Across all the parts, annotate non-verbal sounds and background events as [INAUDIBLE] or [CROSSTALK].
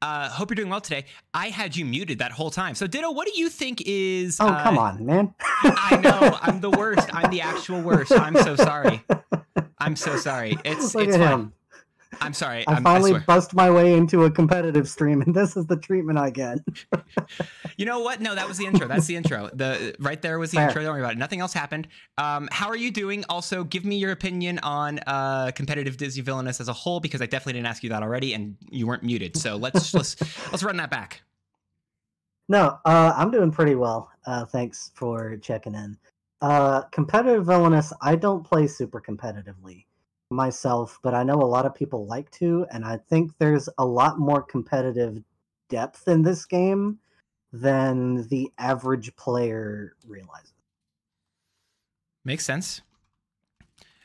Uh, hope you're doing well today. I had you muted that whole time. So, Ditto, what do you think is? Oh, uh, come on, man. I know I'm the worst. I'm the [LAUGHS] actual worst. I'm so sorry. I'm so sorry. It's Look it's fine. him. I'm sorry. I I'm, finally swear. bust my way into a competitive stream, and this is the treatment I get. [LAUGHS] You know what? No, that was the intro. That's the intro. The right there was the Fair. intro. Don't worry about it. Nothing else happened. Um, how are you doing? Also, give me your opinion on uh, competitive Disney villainous as a whole, because I definitely didn't ask you that already, and you weren't muted. So let's [LAUGHS] let's let's run that back. No, uh, I'm doing pretty well. Uh, thanks for checking in. Uh, competitive villainous, I don't play super competitively myself, but I know a lot of people like to, and I think there's a lot more competitive depth in this game than the average player realizes. Makes sense.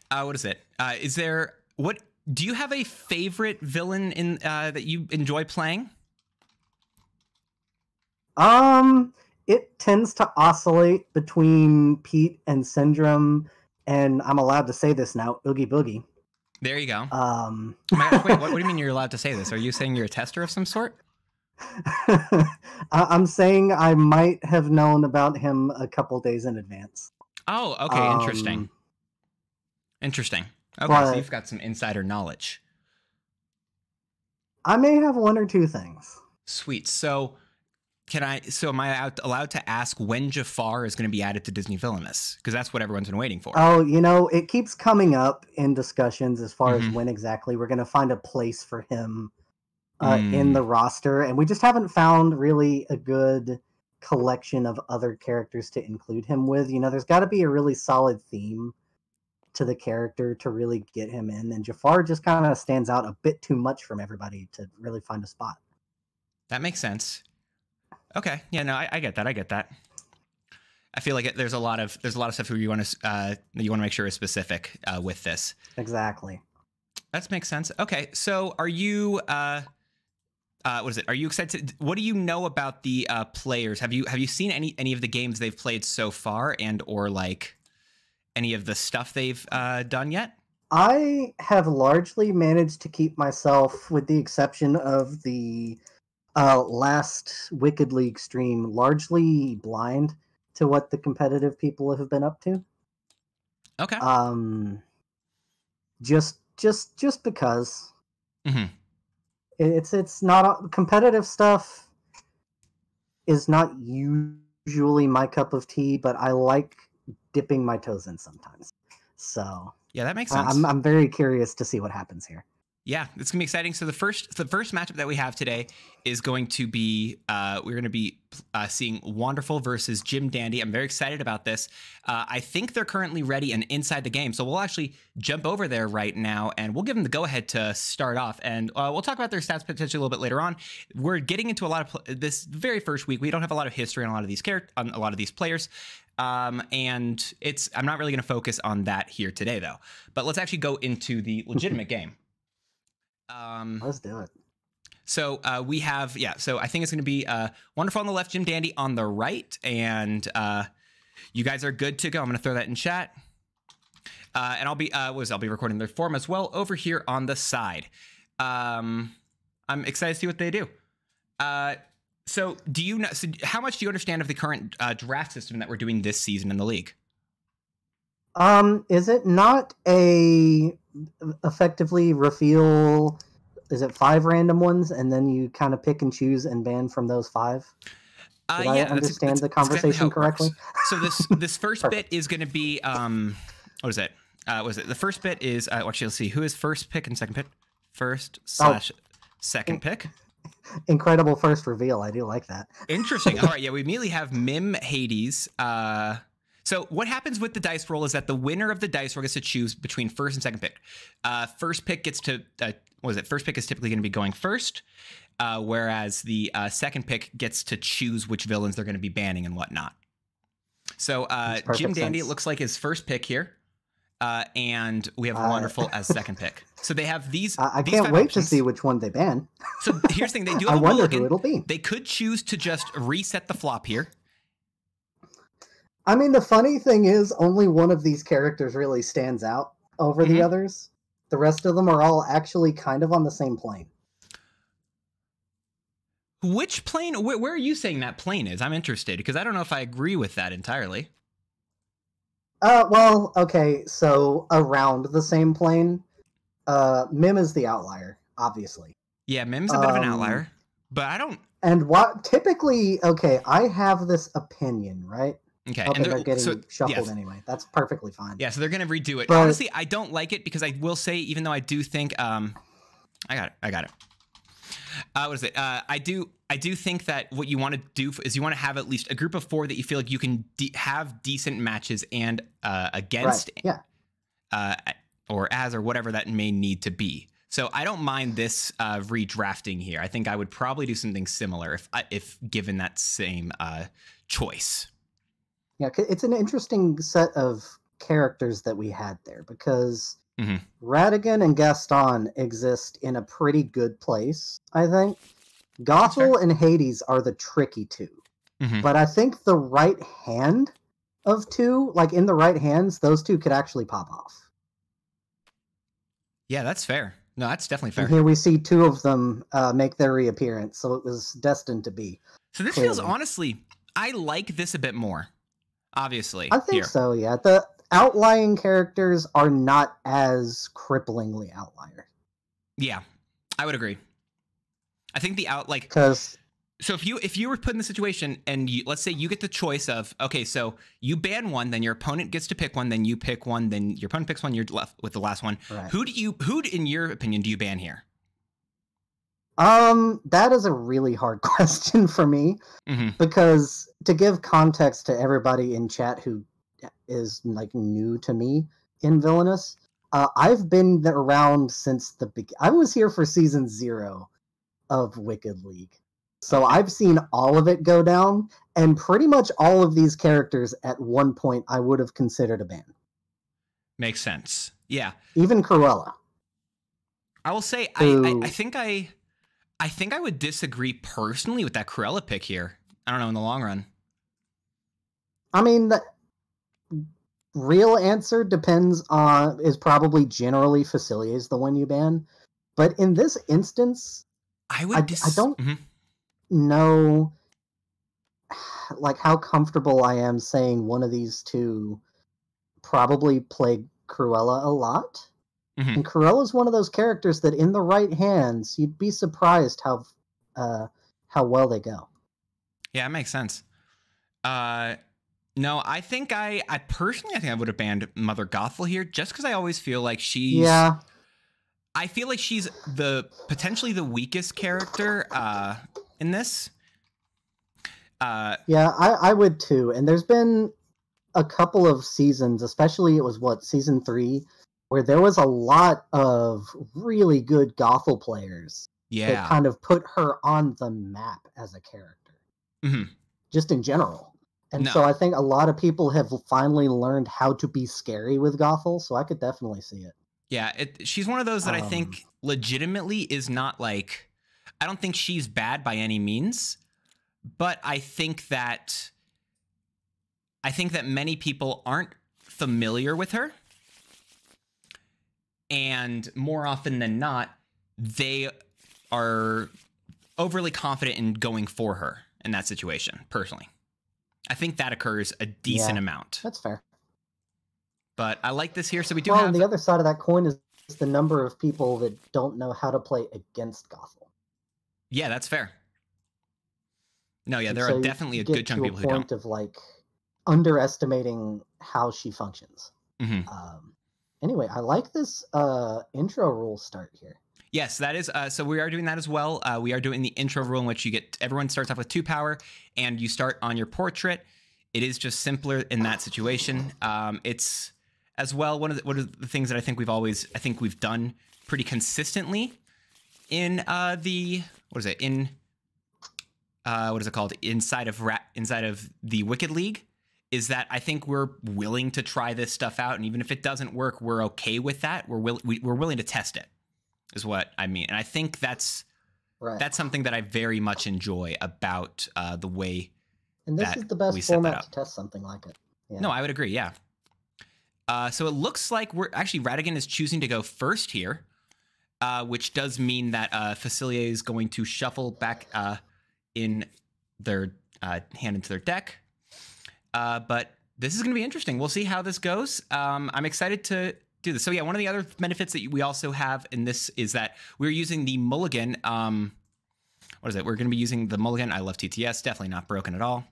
Uh, what is it? Uh, is there what? Do you have a favorite villain in uh, that you enjoy playing? Um, it tends to oscillate between Pete and Syndrome, and I'm allowed to say this now, Oogie Boogie. There you go. Um, Oh gosh, wait, what, what do you [LAUGHS] mean you're allowed to say this? Are you saying you're a tester of some sort? [LAUGHS] I'm saying I might have known about him a couple days in advance. Oh, okay, interesting. Um, Interesting. Okay, so you've got some insider knowledge. I may have one or two things. Sweet. So, can I? So, am I out, allowed to ask when Jafar is going to be added to Disney Villainous? Because that's what everyone's been waiting for. Oh, you know, it keeps coming up in discussions as far Mhm. as when exactly we're going to find a place for him uh, Mm. in the roster, and we just haven't found really a good collection of other characters to include him with. You know, there's got to be a really solid theme to the character to really get him in, and Jafar just kind of stands out a bit too much from everybody to really find a spot. That makes sense. Okay. Yeah. No, I, I get that. I get that. I feel like it, there's a lot of there's a lot of stuff where you want to uh, you want to make sure is specific uh, with this. Exactly. That makes sense. Okay, so are you? Uh, uh, what is it? Are you excited? What do you know about the uh, players? Have you have you seen any any of the games they've played so far, and or like any of the stuff they've uh, done yet? I have largely managed to keep myself, with the exception of the uh, last Wicked League stream, largely blind to what the competitive people have been up to. Okay. Um, just, just, just because mm-hmm. it's it's not a- competitive stuff is not usually my cup of tea, but I like dipping my toes in sometimes. So Yeah, that makes I- sense. I'm I'm very curious to see what happens here. Yeah, it's gonna be exciting. So the first the first matchup that we have today is going to be uh, we're gonna be uh, seeing Wonderful versus Jim Dandy. I'm very excited about this. Uh, I think they're currently ready and inside the game, so we'll actually jump over there right now and we'll give them the go ahead to start off. And uh, we'll talk about their stats potentially a little bit later on. We're getting into a lot of this very first week. We don't have a lot of history on a lot of these characters on a lot of these players. Um, and it's I'm not really going to focus on that here today though. But let's actually go into the legitimate game. Um, Let's do it. so uh, we have, yeah. So I think it's going to be uh, wonderful on the left, Jim Dandy on the right, and uh, you guys are good to go. I'm going to throw that in chat, uh, and I'll be uh, was I'll be recording their form as well over here on the side. Um, I'm excited to see what they do. Uh, so do you know? So how much do you understand of the current uh, draft system that we're doing this season in the league? Um, is it not a effectively reveal? Is it five random ones, and then you kind of pick and choose and ban from those five? Uh, Did I understand that's- the that's how conversation correctly? So this [LAUGHS] this first bit is going to be um, what is it? Uh, what was it? The first bit is uh, actually let's see who is first pick and second pick. First slash second pick. Incredible first reveal. I do like that. Interesting. [LAUGHS] All right, yeah, we immediately have Mim Hades. Uh, so what happens with the dice roll is that the winner of the dice roll gets to choose between first and second pick. Uh, first pick gets to uh, what is it? First pick is typically going to be going first, uh, whereas the uh, second pick gets to choose which villains they're going to be banning and whatnot. So uh, Jim Dandy, sense. looks like his first pick here, uh, and we have Wonderful as [LAUGHS] second pick. So they have these. I, I these can't wait options. to see which one they ban. So here's the thing: they do [LAUGHS] I have a wonder mulligan. who it'll be. They could choose to just reset the flop here. I mean, the funny thing is, only one of these characters really stands out over Mhm. the others. The rest of them are all actually kind of on the same plane. Which plane? Wh- where are you saying that plane is? I'm interested because I don't know if I agree with that entirely. Uh, well, okay, so around the same plane, uh, Mim is the outlier, obviously. Yeah, Mim's a bit of an Um, outlier, but I don't. And what typically, okay, I have this opinion, right? Okay, Okay, and they're getting so, shuffled anyway. That's perfectly fine. Yeah, so they're gonna redo it. But- Honestly, I don't like it because I will say, even though I do think, um, I got it, I got it. Uh, what is it? Uh, I do, I do think that what you want to do is you want to have at least a group of four that you feel like you can de- have decent matches and uh, against, Right. Yeah. uh, or as or whatever that may need to be. So I don't mind this uh, redrafting here. I think I would probably do something similar if if given that same uh, choice. Yeah, it's an interesting set of characters that we had there because Mhm. Ratigan and Gaston exist in a pretty good place, I think. Gothel and Hades are the tricky 2 Mhm. But I think the right hand of two, like in the right hands, those two could actually pop off. Yeah, that's fair. No, that's definitely fair. And here we see two of them uh, make their reappearance, so it was destined to be. So this feels honestly, I like this a bit more. Obviously, I think here. so, yeah. The outlying characters are not as cripplingly outlier. Yeah, I would agree. I think the out like Because so if you if you were put in the situation and you let's say you get the choice of okay so you ban one then your opponent gets to pick one then you pick one then your opponent picks one you're left with the last one right. who do you who in your opinion do you ban here Um, that is a really hard [LAUGHS] question for me hmm because to give context to everybody in chat who is like new to me in Villainous, uh, I've been around since the beginning. I was here for season zero of Wicked League, so I've seen all of it go down, and pretty much all of these characters at one point I would have considered a ban, makes sense. Yeah. Even Cruella. I will say I, I I think I I think I would disagree personally with that Cruella pick here I don't know in the long run I mean, the real answer depends on is probably generally Facilier is the one you ban, but in this instance, I would I- dis- I don't- Mhm. know like how comfortable I am saying one of these two probably played Cruella a lot. Mhm. And Cruella's one of those characters that in the right hands, you'd be surprised how uh how well they go. Yeah, it makes sense. Uh, no, I think I, I personally, I think I would have banned Mother Gothel here, just because I always feel like she's. Yeah. I feel like she's the potentially the weakest character uh, in this. Uh, Yeah, I, I would too. And there's been a couple of seasons, especially it was what, season three, where there was a lot of really good Gothel players yeah. that kind of put her on the map as a character, Mhm. just in general. And No. so I think a lot of people have finally learned how to be scary with Gothel, so I could definitely see it. yeah. It, she's one of those that I Um, think legitimately is not like. I don't think she's bad by any means, but I think that. I think that many people aren't familiar with her. And more often than not, they are overly confident in going for her in that situation, personally. I think that occurs a decent Yeah. amount. That's fair. But I like this here. So we do well, have on the other side of that coin is the number of people that don't know how to play against Gothel. Yeah, that's fair. No, yeah, And there so are definitely a good chunk of people who don't. of like underestimating how she functions. Mhm. Um, anyway, I like this uh, intro rule start here. Yes, that is. Uh, so we are doing that as well. Uh, we are doing the intro rule in which you get everyone starts off with two power, and you start on your portrait. It is just simpler in that situation. Um, it's as well one of the, one of the things that I think we've always I think we've done pretty consistently in uh, the what is it in uh, what is it called inside of Ra- inside of the Wicked League is that I think we're willing to try this stuff out, and even if it doesn't work, we're okay with that. We're will- we, we're willing to test it, is what I mean, and I think that's Right. that's something that I very much enjoy about uh, the way. and this is the best format to test something like it. Yeah. No, I would agree. Yeah. Uh, so it looks like we're actually Ratigan is choosing to go first here, uh, which does mean that uh, Facilier is going to shuffle back uh, in their uh, hand into their deck. Uh, but this is going to be interesting. We'll see how this goes. Um, I'm excited to do this. So yeah, one of the other benefits that we also have in this is that we're using the mulligan. Um, what is it? We're going to be using the mulligan. I love TTS. Definitely not broken at all.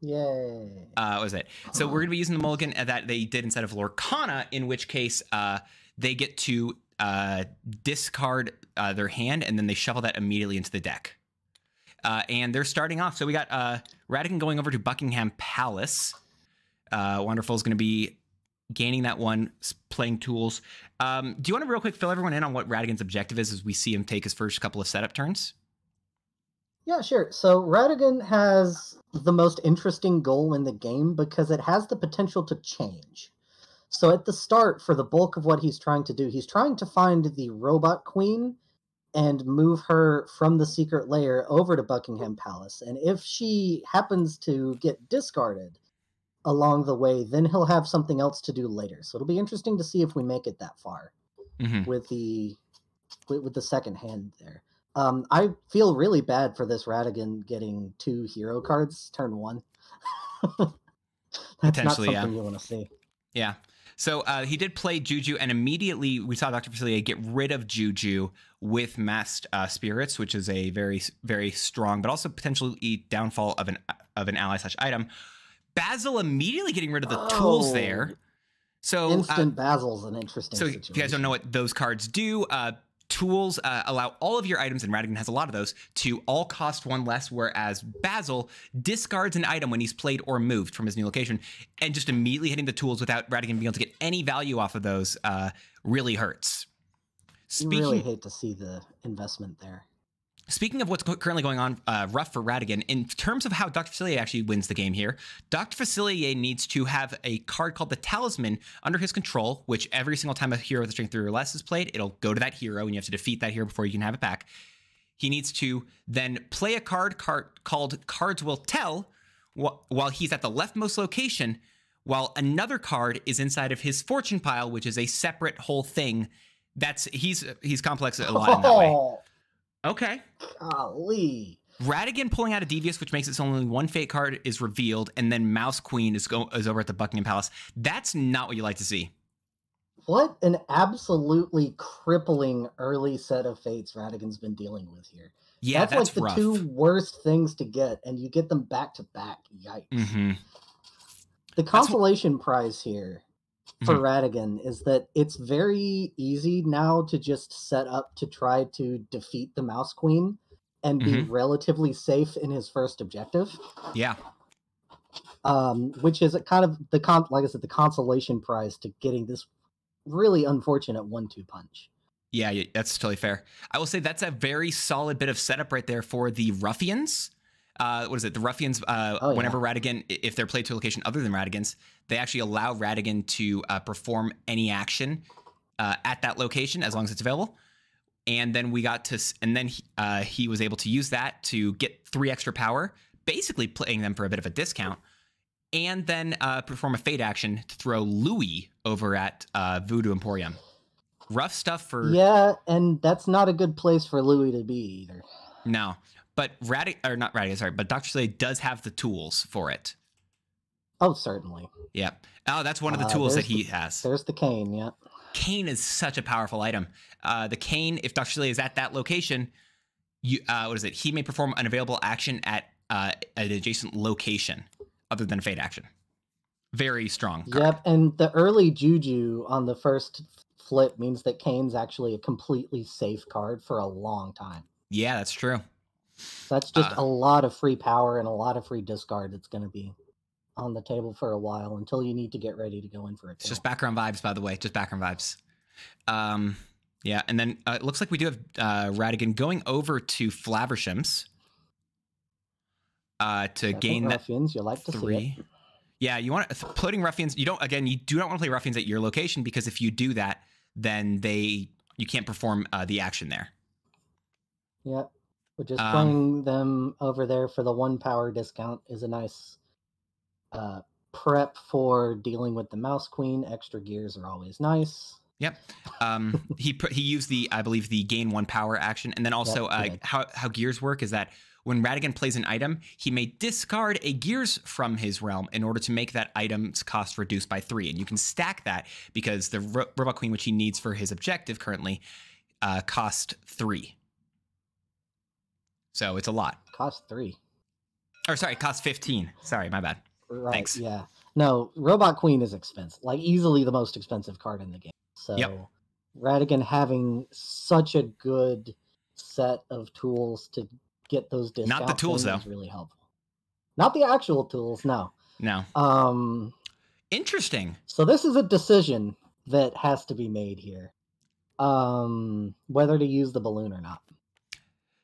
Yay. Uh, what was it? So we're going to be using the mulligan that they did instead of Lorcana, in which case uh, they get to uh, discard uh, their hand and then they shuffle that immediately into the deck. Uh, and they're starting off. So we got uh, going over to Buckingham Palace. Uh, Wonderful is going to be gaining that one, playing tools. Um, do you want to real quick fill everyone in on what Ratigan's objective is as we see him take his first couple of setup turns? Yeah, sure. So Ratigan has the most interesting goal in the game because it has the potential to change. So at the start, for the bulk of what he's trying to do, he's trying to find the robot queen and move her from the secret lair over to Buckingham Palace. And if she happens to get discarded along the way, then he'll have something else to do later. So it'll be interesting to see if we make it that far Mm-hmm. with the with, with the second hand there. Um, I feel really bad for this Ratigan getting two hero cards turn one. [LAUGHS] That's not yeah. something you want to see. Yeah. So uh, he did play Juju, and immediately we saw Dr. Facilier get rid of Juju with Masked uh, Spirits, which is a very, very strong, but also potentially downfall of an of an ally slash item. Basil immediately getting rid of the tools Oh. there. So uh, Instant Basil's an interesting. so if you guys don't know what those cards do, uh, tools uh, allow all of your items, and Ratigan has a lot of those, to all cost one less, whereas Basil discards an item when he's played or moved from his new location, and just immediately hitting the tools without Ratigan being able to get any value off of those uh, really hurts. You Speaking, really hate to see the investment there. Speaking of what's currently going on, uh, rough for Ratigan, in terms of how Dr. Facilier actually wins the game here, Dr. Facilier needs to have a card called the Talisman under his control, which every single time a hero with a strength three or less is played, it'll go to that hero, and you have to defeat that hero before you can have it back. He needs to then play a card, card called Cards Will Tell while he's at the leftmost location, while another card is inside of his fortune pile, which is a separate whole thing. That's he's he's complex a lot in that way. Oh, Okay. golly. Ratigan pulling out a Devious, which makes it so only one fate card is revealed, and then Mouse Queen is go is over at the Buckingham Palace. That's not what you like to see. What an absolutely crippling early set of fates Ratigan's been dealing with here. Yeah, that's, that's, like the rough. two worst things to get, and you get them back to back. Yikes. hmm The consolation prize here for Mhm. Ratigan is that it's very easy now to just set up to try to defeat the Mouse Queen and be Mhm. relatively safe in his first objective. Yeah, Um, which is a kind of the con like I said, the consolation prize to getting this really unfortunate one-two punch. yeah, yeah, that's totally fair. I will say that's a very solid bit of setup right there for the Ruffians. Uh, what is it? The Ruffians. Uh, Oh, yeah. whenever Ratigan, if they're played to a location other than Ratigan's, they actually allow Ratigan to uh, perform any action uh, at that location as long as it's available. And then we got to, and then he, uh, he was able to use that to get three extra power, basically playing them for a bit of a discount, and then uh, perform a fate action to throw Louis over at uh, Voodoo Emporium. Rough stuff for Yeah, and that's not a good place for Louis to be either. no, but Radic or not Radic, sorry, but Doctor Slade does have the tools for it. Oh, certainly. Yeah. Oh, that's one of the Uh, tools that he the- has. There's the cane, yeah. cane is such a powerful item. Uh, the cane, if Dr. Slade is at that location, you uh, what is it? He may perform an available action at uh, an adjacent location other than a fate action. Very strong. card. Yep, and the early Juju on the first flip means that cane's actually a completely safe card for a long time. Yeah, that's true. That's just Uh, a lot of free power and a lot of free discard that's going to be on the table for a while until you need to get ready to go in for a It's just background vibes, by the way. Just background vibes. Um, yeah, and then uh, it looks like we do have uh, Ratigan going over to Flaversham's uh, to gain that ruffians, you like to see three. it. Yeah, you want to putting ruffians. You don't again. You do not want to play ruffians at your location because if you do that, then they you can't perform uh, the action there. Yep. But just Um, playing them over there for the one power discount is a nice uh, prep for dealing with the mouse queen. Extra gears are always nice. Yep. Um, [LAUGHS] he he used the I believe the gain one power action, and then also uh, how how gears work is that when Ratigan plays an item, he may discard a gears from his realm in order to make that item's cost reduced by three, and you can stack that because the Ro- Robot Queen, which he needs for his objective currently, uh, cost three. So it's a lot. Cost three. Or sorry, cost fifteen. Sorry, my bad. Right. Thanks. Yeah. No, Robot Queen is expensive. Like easily the most expensive card in the game. So Yep. Ratigan having such a good set of tools to get those discounts. Not the tools, though. is really helpful. Not the actual tools, no. No, Um interesting. so this is a decision that has to be made here. Um whether to use the balloon or not.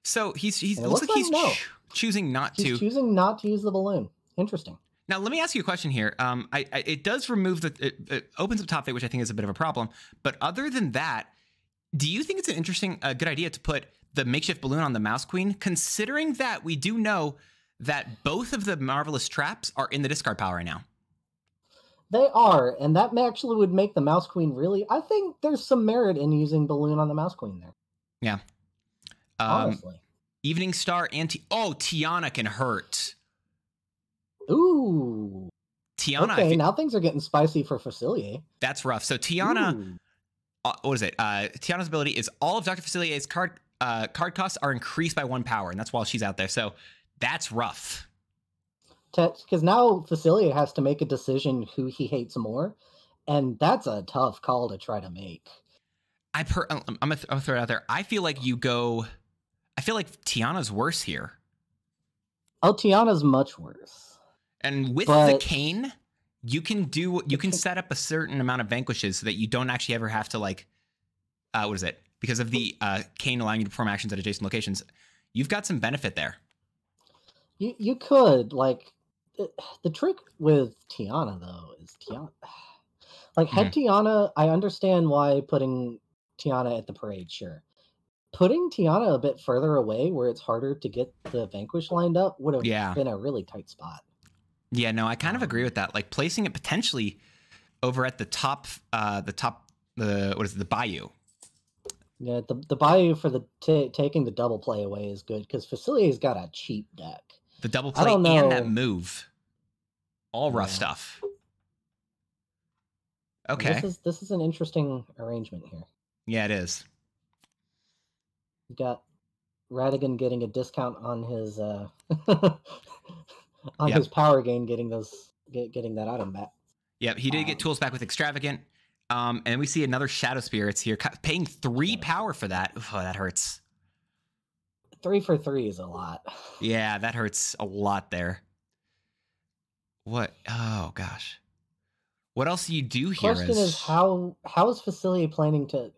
So he's he's It looks looks like he's like no. ch- choosing not He's to. choosing not to use the balloon. Interesting. Now, let me ask you a question here. Um, I, I, it does remove the, it, it opens up top fate, which I think is a bit of a problem. But other than that, do you think it's an interesting, uh, good idea to put the makeshift balloon on the Mouse Queen, considering that we do know that both of the marvelous traps are in the discard pile right now? They are, and that may actually would make the Mouse Queen really. I think there's some merit in using balloon on the Mouse Queen there. Um, Honestly, Evening Star anti. Oh, Tiana can hurt. ooh, Tiana, okay, fe- now things are getting spicy for Facilier. that's rough. So Tiana, uh, what is it? Uh, Tiana's ability is all of Dr. Facilier's card uh, card costs are increased by one power, and that's while she's out there. So that's rough. because now Facilier has to make a decision who he hates more, and that's a tough call to try to make. I per, I'm I'm gonna, th- I'm gonna throw it out there. I feel like you go. I feel like Tiana's worse here, Oh, Tiana's much worse. and with the cane, you can do you can set up a certain amount of vanquishes so that you don't actually ever have to like, uh, what is it? Because of the uh, cane allowing you to perform actions at adjacent locations, you've got some benefit there. You you could like the, the trick with Tiana though is Tiana. [SIGHS] Like had Mm-hmm. Tiana, I understand why putting Tiana at the parade. Sure, putting Tiana a bit further away where it's harder to get the vanquish lined up would have Yeah. been a really tight spot. Yeah, no, I kind of agree with that. Like placing it potentially over at the top, uh, the top, the what is it, the bayou. Yeah, the the bayou for the ta taking the double play away is good because Facilier's got a cheap deck. The double play and that move. All rough Yeah. stuff. Okay. This is this is an interesting arrangement here. yeah, it is. You got Ratigan getting a discount on his uh [LAUGHS] on Yep. his power gain, getting those get, getting that item back. Yep, he did get Um, tools back with extravagant. Um, and we see another shadow spirits here, paying three power for that. Oh, that hurts. Three for three is a lot. Yeah, that hurts a lot there. What? Oh gosh. What else do you do here? Question as- is how how is Facilier planning to?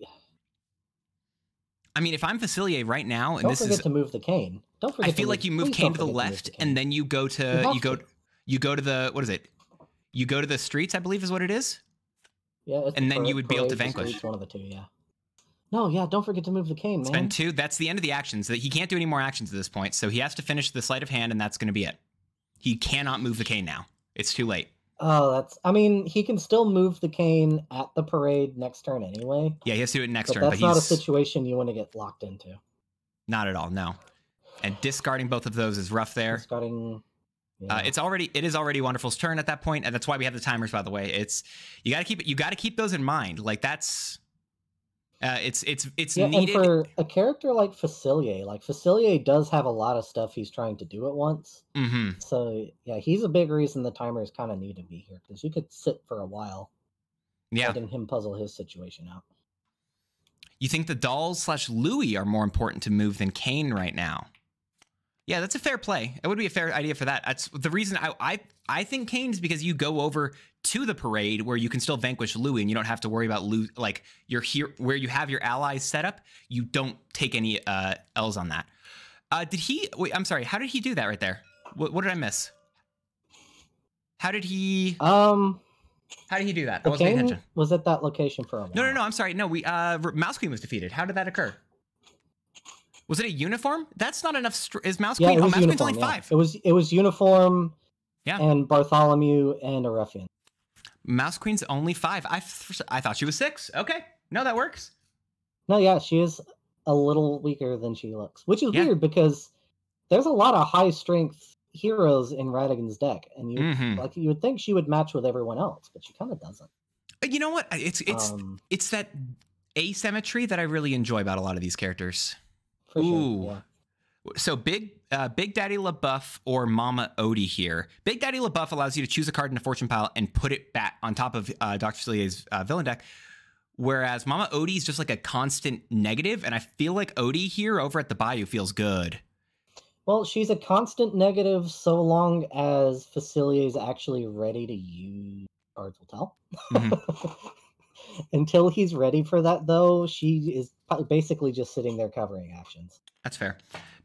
I mean, if I'm Facilier right now, and Don't this forget is, to move the cane. Don't forget. I to feel like you move cane to the forget move left, and then you go to you go to. you go to the what is it? You go to the streets, I believe is what it is. yeah, it's and the then you would be able to vanquish. One of the two, yeah. No, yeah. Don't forget to move the cane, man. Spend two. That's the end of the actions. That he can't do any more actions at this point, so he has to finish the sleight of hand, and that's going to be it. He cannot move the cane now. It's too late. Oh, that's. I mean, he can still move the cane at the parade next turn anyway. Yeah, he has to do it next But turn, that's but not a situation you want to get locked into. not at all. No, and discarding both of those is rough there. Discarding. Uh, it's already it is already Wonderful's turn at that point, and that's why we have the timers. By the way, it's you got to keep it. You got to keep those in mind. Like that's uh, it's it's it's yeah, needed. and for a character like Facilier, like Facilier does have a lot of stuff he's trying to do at once. hmm So yeah, he's a big reason the timers kind of need to be here because you could sit for a while Yeah, letting him puzzle his situation out. you think the dolls slash Louis are more important to move than cane right now? Yeah, that's a fair play. It would be a fair idea for that. That's the reason I I, I think cane's because you go over to the parade where you can still vanquish Louis and you don't have to worry about Louis like you're here where you have your allies set up. You don't take any uh, L's on that. Uh, did he? Wait, I'm sorry. How did he do that right there? What, what did I miss? How did he? Um, How did he do that? I wasn't attention. was at that location for a while. No, no, no. I'm sorry. No, we uh, Mouse Queen was defeated. How did that occur? Was it a uniform? That's not enough. Is Mouse Yeah, Queen? Oh, Mouse Queen's uniform. only yeah. five. It was it was uniform. Yeah. And Bartholomew and a ruffian. Mouse Queen's only five. I, I thought she was six. Okay, No, that works. No, yeah, she is a little weaker than she looks, which is Yeah. weird because there's a lot of high strength heroes in Ratigan's deck, and you Mhm. like you would think she would match with everyone else, but she kind of doesn't. Uh, You know what? It's it's um, it's that asymmetry that I really enjoy about a lot of these characters. for Ooh. sure. Yeah. So big uh, Big Daddy La Bouff or Mama Odie here. Big Daddy La Bouff allows you to choose a card in the fortune pile and put it back on top of uh, Dr. Celier's uh, villain deck. Whereas Mama Odie is just like a constant negative, and I feel like Odie here over at the Bayou feels good. Well, she's a constant negative so long as Facilier is actually ready to use cards will tell. Mhm. [LAUGHS] Until he's ready for that, though, she is basically just sitting there covering actions. That's fair.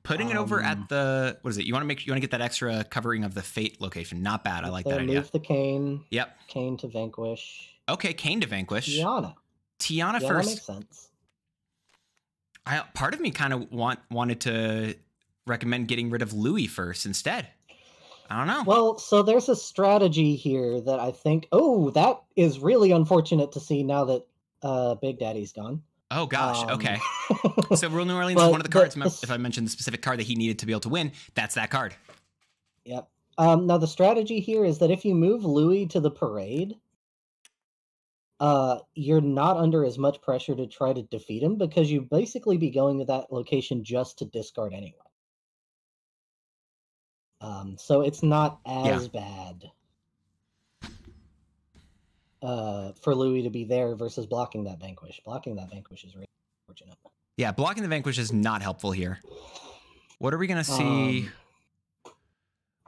Putting it over Um, at the what is it? You want to make you want to get that extra covering of the fate location. Not bad. I like that idea. Move the cane, Yep. cane to vanquish. Okay, cane to vanquish. Tiana. Tiana Yeah, that first. makes sense. I, part of me kind of want wanted to recommend getting rid of Louis first instead. I don't know. Well, so there's a strategy here that I think. Oh, that is really unfortunate to see now that uh, Big Daddy's gone. Oh gosh. Um, okay. [LAUGHS] So Rule New Orleans is one of the cards. the if I mentioned the specific card that he needed to be able to win, that's that card. Yep. Um, now the strategy here is that if you move Louis to the parade, uh, you're not under as much pressure to try to defeat him because you basically be going to that location just to discard anyway. Um, so it's not Yeah. as bad uh, for Louis to be there versus blocking that vanquish. Blocking that vanquish is really unfortunate. Yeah, blocking the vanquish is not helpful here. What are we gonna see? Um,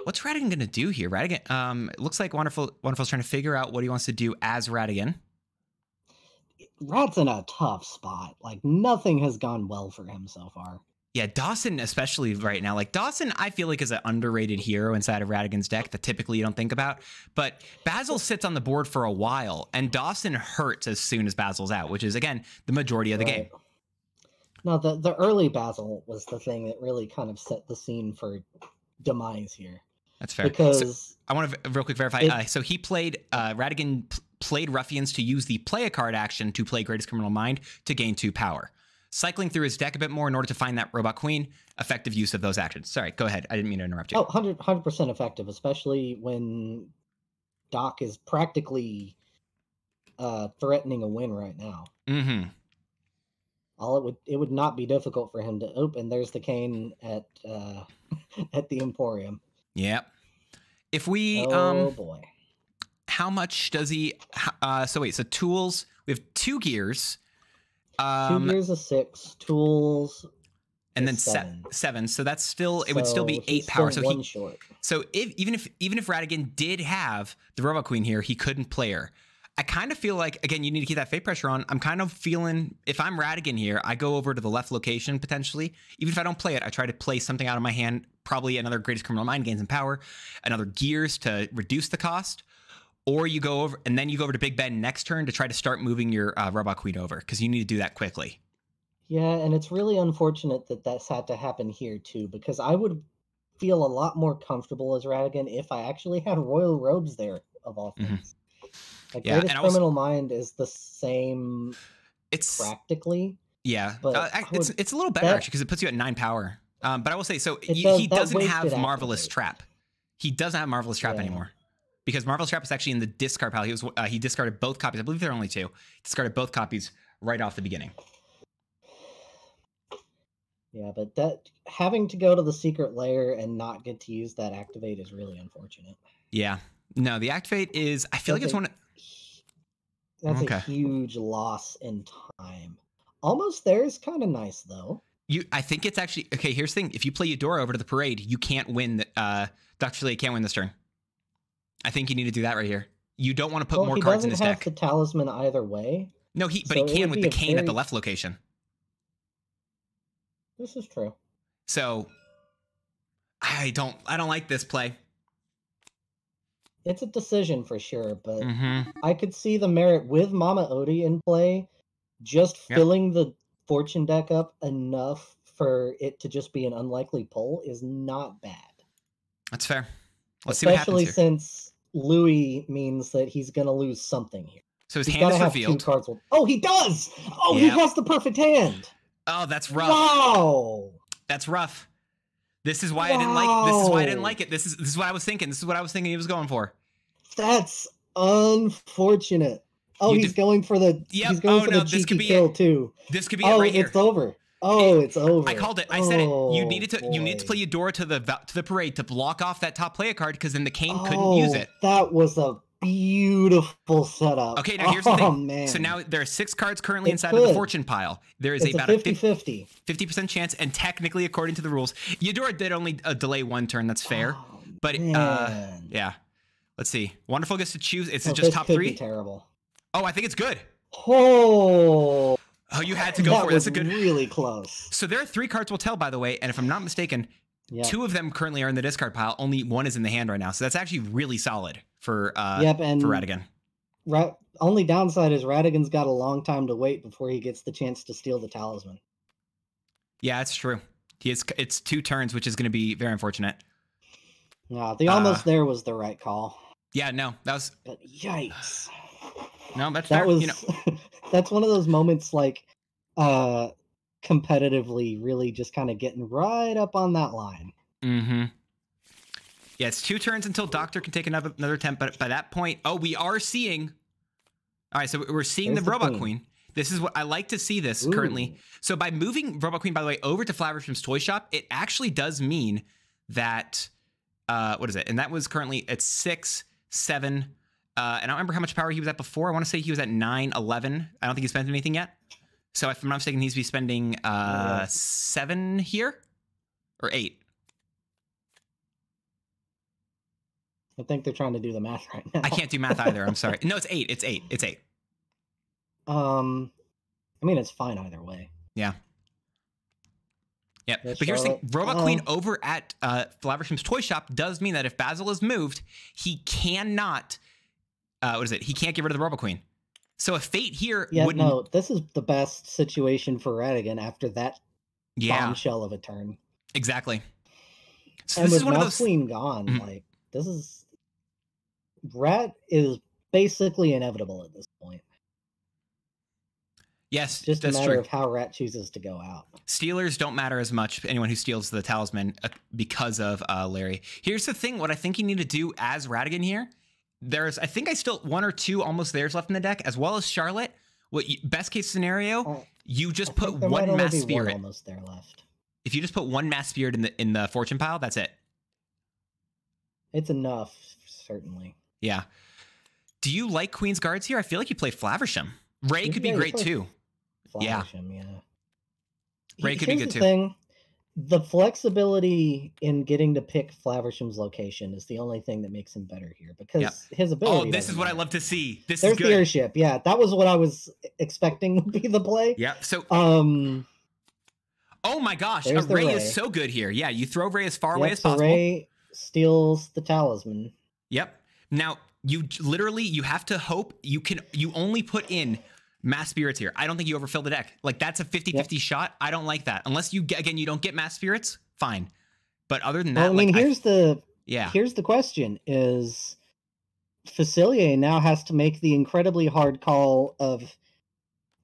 What's Ratigan gonna do here? Ratigan, um, it looks like Wonderful Wonderful's trying to figure out what he wants to do as Ratigan. Rat's in a tough spot. Like nothing has gone well for him so far. Yeah, Dawson, especially right now. Like Dawson, I feel like is an underrated hero inside of Ratigan's deck that typically you don't think about. But Basil sits on the board for a while, and Dawson hurts as soon as Basil's out, which is again the majority of the game. Now the the early Basil was the thing that really kind of set the scene for demise here That's fair. So because I want to real quick verify. It- uh, so he played uh, Ratigan played Ruffians to use the play a card action to play Greatest Criminal Mind to gain two power. Cycling through his deck a bit more in order to find that Robot Queen. Effective use of those actions. Sorry, go ahead. I didn't mean to interrupt you. oh 100 percent effective, especially when Doc is practically uh, threatening a win right now. Mm-hmm. All it would it would not be difficult for him to open. There's the cane at uh, [LAUGHS] at the Emporium. Yep. If we Oh um boy. how much does he uh so wait so tools we have two gears um Two gears of six, tools, and then seven. seven. seven so that's still it would still be eight power so he short. so if even if even if ratigan did have the robot queen here he couldn't play her i kind of feel like again you need to keep that fate pressure on i'm kind of feeling if i'm ratigan here i go over to the left location potentially even if i don't play it i try to play something out of my hand probably another greatest criminal mind gains in power another gears to reduce the cost or you go over and then you go over to Big Ben next turn to try to start moving your uh, Robot Queen over because you need to do that quickly. Yeah, and it's really unfortunate that that's had to happen here too, because I would feel a lot more comfortable as Ratigan if I actually had Royal Robes there of all Mhm. things. Like Yeah, Greatest and I was- Criminal Mind is the same It's practically. yeah, but uh, it's would- it's a little better that- actually because it puts you at nine power. Um, but I will say so he, does, he doesn't have Marvelous activate. Trap. He doesn't have Marvelous Trap Yeah. anymore because Marvelous Trap is actually in the discard pile. He was uh, he discarded both copies. I believe there are only two. Discarded both copies right off the beginning. Yeah, but that having to go to the secret lair and not get to use that activate is really unfortunate. Yeah. No, the activate is. I feel like it's a- one. Of, That's Okay. a huge loss in time. Almost there is kind of nice though. You, I think it's actually okay. Here's the thing: if you play Eudora over to the parade, you can't win. The, uh, Doctor Lee can't win this turn. I think you need to do that right here. You don't want to put well, more cards in his deck. He doesn't have the talisman either way. no, he, but so he can with the cane at the left location. This is true. So, I don't, I don't like this play. It's a decision for sure, but Mm-hmm. I could see the merit with Mama Odie in play, just Yep. filling the fortune deck up enough for it to just be an unlikely pull is not bad. That's fair. Let's see what happens Especially since Louis means that he's going to lose something here. So his He's hand is revealed. cards. with- Oh, he does. Oh, Yep. he has the perfect hand. Oh, that's rough. Wow. That's rough. This is why I didn't like. This is why I didn't like it. This is this is what I was thinking. This is what I was thinking he was going for. That's unfortunate. Oh, You he's def- going for the. Yep. He's going Oh, for no, the this could be kill it. too. This could be Oh, it right here. it's over. Oh, it's over. I called it. I said it. You Oh, needed to. You need to boy. play Eudora to the to the parade to block off that top player card because then the cane couldn't use Oh, it. That was a beautiful setup. Okay, now here's the [LAUGHS] oh, thing. Man. So now there are six cards currently It inside of the fortune pile. There is it's about a a 50 50. fifty percent chance, and technically, according to the rules, Eudora did only uh, delay one turn. That's fair. Oh, But, uh. Yeah. Let's see. Wonderful gets to choose. Is Oh, just top could be three? terrible. Oh, I think it's good. Oh, Oh, you had to go that for it. was That's a good. really close. So there are three cards we'll tell, by the way, and if I'm not mistaken, Yep. two of them currently are in the discard pile. Only one is in the hand right now. So that's actually really solid for uh yep, and for Ratigan. Ra- only downside is Ratigan's got a long time to wait before he gets the chance to steal the talisman. Yeah, it's true. He is. It's two turns, which is going to be very unfortunate. No, the Uh, almost there was the right call. Yeah, no, that was But yikes. No. That's That fair. was You know, [LAUGHS] that's one of those moments like uh competitively really just kind of getting right up on that line. Mm-hmm. Yeah, it's two turns until Doctor can take another another attempt. But by that point, oh, we are seeing. All right, so we're seeing There's the the Robot queen. Queen. This is what I like to see. This currently. So by moving Robot Queen, by the way, over to Flaversham's toy shop, it actually does mean that. Uh, what is it? And that was currently at six, seven. Uh, and I don't remember how much power he was at before. I want to say he was at nine, 11. I don't think he spent anything yet. So if I'm not mistaken, he's be spending uh, Yeah. seven here or eight. I think they're trying to do the math right now. I can't do math either. I'm sorry. [LAUGHS] No, it's eight. It's eight. It's eight. Um I mean it's fine either way. Yeah. Yep. There's but here's the thing. Robot Queen Uh, over at uh, Flaversham's toy shop does mean that if Basil is moved, he cannot. Uh, what is it? He can't get rid of the Robot Queen. So a fate here Yeah, wouldn't. no, this is the best situation for Ratigan after that yeah, bombshell of a turn. exactly. So and this with is one of those. Queen gone, Mhm. like this is Rat is basically inevitable at this point. Yes, Just a matter true. of how Rat chooses to go out. Stealers don't matter as much. Anyone who steals the talisman uh, because of uh, Larry. Here's the thing: what I think you need to do as Ratigan here. There's, I think, I still one or two almost theirs left in the deck, as well as Charlotte. What you, best case scenario? Oh, You just I put think there might one mass be one spirit. almost there left. If you just put one mass spirit in the in the fortune pile, that's it. It's enough, certainly. Yeah. Do you like Queen's Guards here? I feel like you play Flaversham. Ray Yeah, could be great too. Yeah. Yeah. Ray He- could be good too. Thing, the flexibility in getting to pick Flaversham's location is the only thing that makes him better here because Yep. his ability. Oh, this is what I love to see. This There's is the airship. Yeah, that was what I was expecting [LAUGHS] would be the play. Yeah. So, Um, oh my gosh, Ray, Ray. is so good here. Yeah, you throw Ray as far away as possible. Ray steals the talisman. Yep. Now you literally you have to hope you can. You only put in mass spirits here. I don't think you overfill the deck. Like that's a 50-50 shot. I don't like that. Unless you get again, you don't get mass spirits. Fine. But other than that, Well, I mean, like, I- here's the yeah. here's the question: Is Facilier now has to make the incredibly hard call of?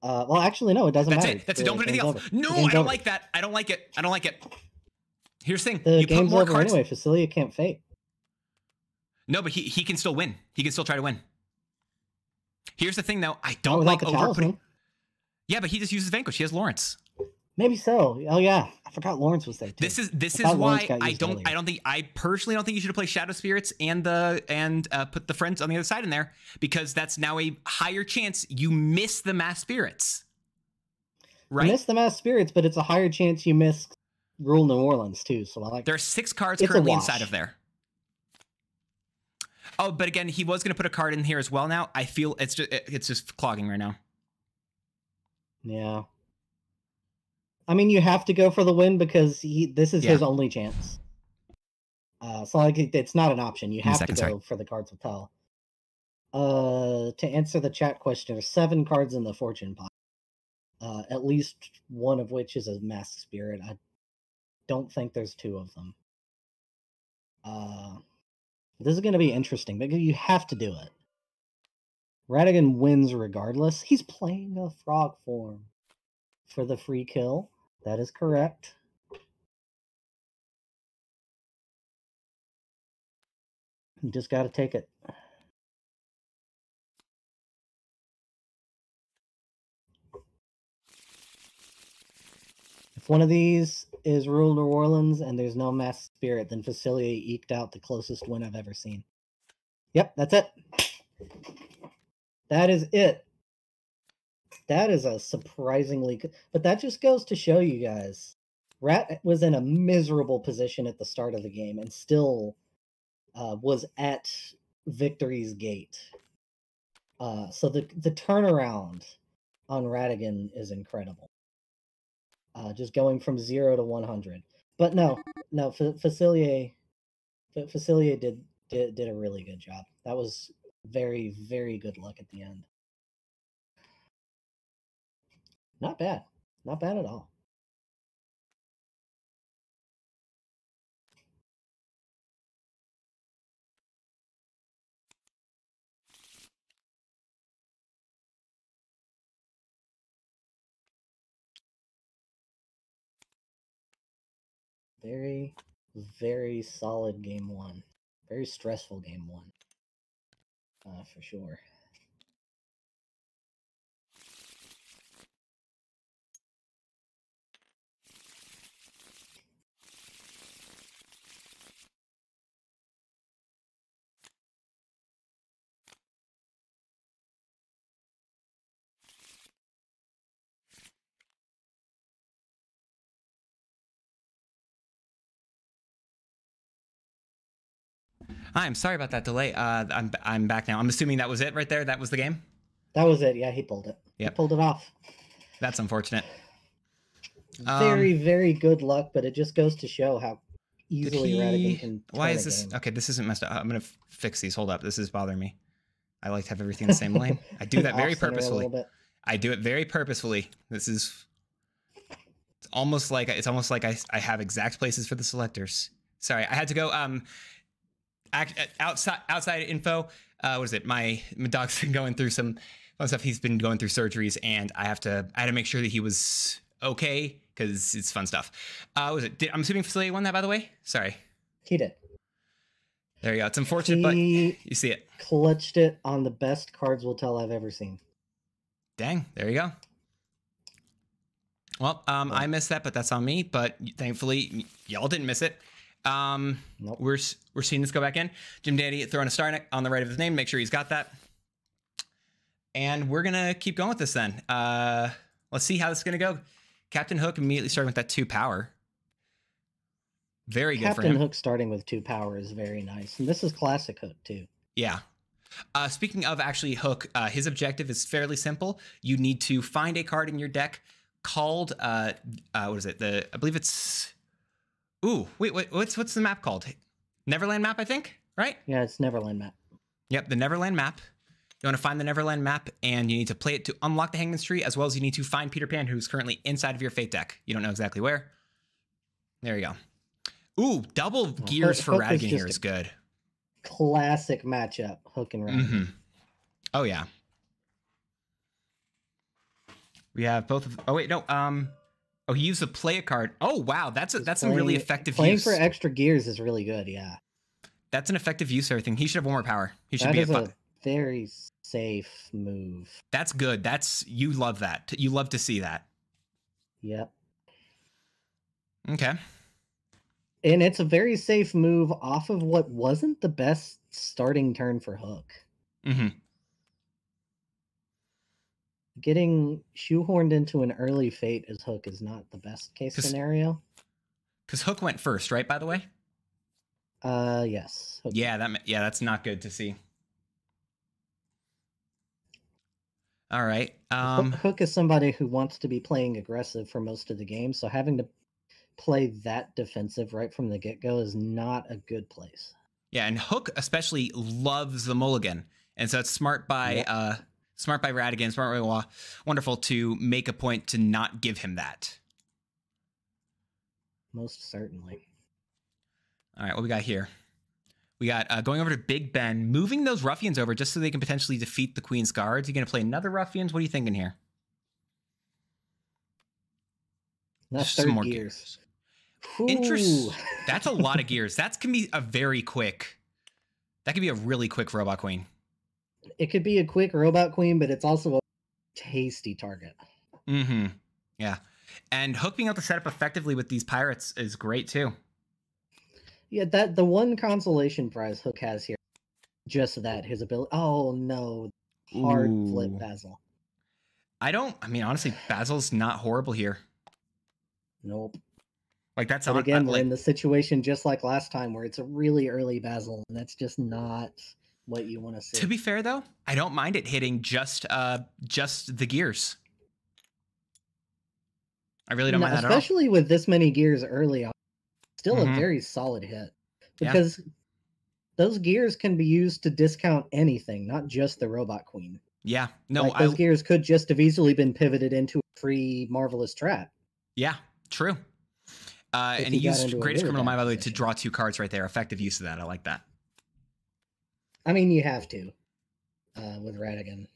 Uh, well, actually, no, it doesn't That's matter. it. That's it. Don't put anything else. No, I don't over. like that. I don't like it. I don't like it. Here's the thing. The you put game's more over cards. anyway. Facilier can't fate. No, but he, he can still win. He can still try to win. Here's the thing, though. I don't without like the over. Yeah, but he just uses Vanquish. He has Lawrence. Maybe so. Oh yeah, I forgot Lawrence was there too. This is this is why I don't earlier. I don't think I personally don't think you should play Shadow Spirits and the and uh, put the friends on the other side in there because that's now a higher chance you miss the mass spirits. You Right? miss the mass spirits, but it's a higher chance you miss Rule New Orleans too. So I like. There are six cards It's currently inside of there. Oh, but again, he was going to put a card in here as well. Now I feel it's just it's just clogging right now. Yeah. I mean, you have to go for the win because he. This is his only chance. Uh, so like it's not an option. You Give me a have second, to sorry. go for the cards with tell. Uh, to answer the chat question, there's seven cards in the fortune pile. Uh, at least one of which is a mask spirit. I don't think there's two of them. Uh, this is going to be interesting because you have to do it. Ratigan wins regardless. He's playing a frog form for the free kill. That is correct. You just got to take it. If one of these is rural New Orleans and there's no mass spirit, then Facilier eked out the closest win I've ever seen. Yep, that's it. That is it. That is a surprisingly good, but that just goes to show you guys. Rat was in a miserable position at the start of the game and still uh, was at victory's gate. Uh, so the the turnaround on Ratigan is incredible. Uh, just going from zero to one hundred. But no, no, F- Facilier, F- Facilier did, did did a really good job. That was very very good luck at the end. Not bad, not bad at all. Very, very solid game one. Very stressful game one. Uh, for sure. Hi, I'm sorry about that delay. Uh, I'm I'm back now. I'm assuming that was it right there. That was the game. That was it. Yeah, he pulled it. He Yep. pulled it off. That's unfortunate. Um, Very, very good luck, but it just goes to show how easily he- Ratigan can. Why is this? game. Okay, this isn't messed up. I'm gonna fix these. Hold up. This is bothering me. I like to have everything in the same lane. I do [LAUGHS] that very purposefully. I do it very purposefully. This is it's almost like it's almost like I, I have exact places for the selectors. Sorry, I had to go um outside outside info. Uh, what is it? My my dog's [LAUGHS] been going through some fun stuff. He's been going through surgeries, and I have to I had to make sure that he was okay because it's fun stuff. Uh, what was it? Did, I'm assuming Facilier won that, by the way. Sorry. He did. There you go. It's unfortunate, but you see it. clutched it on the best cards will tell I've ever seen. Dang, there you go. Well, um, I missed that, but that's on me. But thankfully, y'all didn't miss it. Um, Nope. we're we're seeing this go back in. Jim Dandy throwing a star on the right of his name. Make sure he's got that. And we're gonna keep going with this then. Uh, let's see how this is gonna go. Captain Hook immediately starting with that two power. Very good for Captain him. Hook starting with two power is very nice, and this is classic Hook too. Yeah. Uh, speaking of actually Hook, uh, his objective is fairly simple. You need to find a card in your deck called uh, uh, what is it? The I believe it's. Ooh, wait, wait, what's what's the map called? Neverland map, I think. Right? Yeah, it's Neverland map. Yep, the Neverland map. You want to find the Neverland map, and you need to play it to unlock the Hangman's Tree, as well as you need to find Peter Pan, who's currently inside of your Fate deck. You don't know exactly where. There you go. Ooh, double gears for Hook is Ratigan just here is good. Classic matchup, Hook and Ratigan. hmm Oh yeah. We have both of. Oh wait, no. Um. Oh, he used a play a card. Oh wow, that's a, that's some really effective Playing use. for extra gears is really good. Yeah, that's an effective use of everything. He should have one more power. He should that be is a, a very safe move. That's good. That's you love that. You love to see that. Yep, Okay. and it's a very safe move off of what wasn't the best starting turn for Hook. hmm Getting shoehorned into an early fate as Hook is not the best case 'Cause- scenario. Because Hook went first, right? By the way. Uh, yes. Hook Yeah. That. Yeah. That's not good to see. All right. Hook- Um. Hook is somebody who wants to be playing aggressive for most of the game, so having to play that defensive right from the get go is not a good place. Yeah, and Hook especially loves the mulligan, and so it's smart by Yep. uh smart by Ratigan, smart by Wa- wonderful to make a point to not give him that. Most certainly. All right, what we got here? We got uh, going over to Big Ben, moving those ruffians over just so they can potentially defeat the Queen's guards. You going to play another ruffians? What are you thinking here? Not Just some more gears. Interest. That's a lot of gears. That's can be a very quick. That could be a really quick robot queen. It could be a quick robot queen, but it's also a tasty target. Mm-hmm. Yeah. And Hook being able to set up effectively with these pirates is great too. Yeah, that the one consolation prize Hook has here, just that his ability. Oh no, hard flip Basil. I don't. I mean, honestly, Basil's not horrible here. Nope. Like that's But on. again, uh, we're like, in the situation just like last time, where it's a really early Basil, and that's just not what you want to see. to be fair though, I don't mind it hitting just uh just the gears. I really don't No, mind that at all. especially with this many gears early on. Still Mhm. a very solid hit Yeah. because those gears can be used to discount anything, not just the robot queen. Yeah. No. like I. those gears could just have easily been pivoted into a free marvelous trap. Yeah. True. Uh, and he he used greatest criminal mind by the way to draw two cards right there. Effective use of that. I like that. I mean, you have to uh, with Ratigan.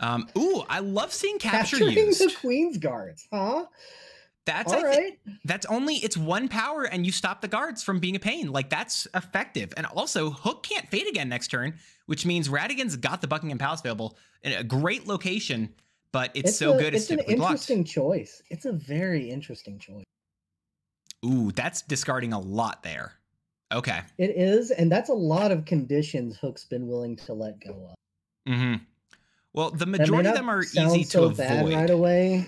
Um. Ooh, I love seeing capture Capturing used. the Queen's guards, huh? That's All I thi- right. that's only it's one power and you stop the guards from being a pain. Like that's effective. And also Hook can't fade again next turn, which means Ratigan's got the Buckingham Palace available in a great location, but it's, so a- good it's It's an typically blocked. interesting choice. It's a very interesting choice. Ooh, that's discarding a lot there. Okay. It is, and that's a lot of conditions Hook's been willing to let go of. Mm-hmm. Well, the majority of them are easy to avoid. bad right away.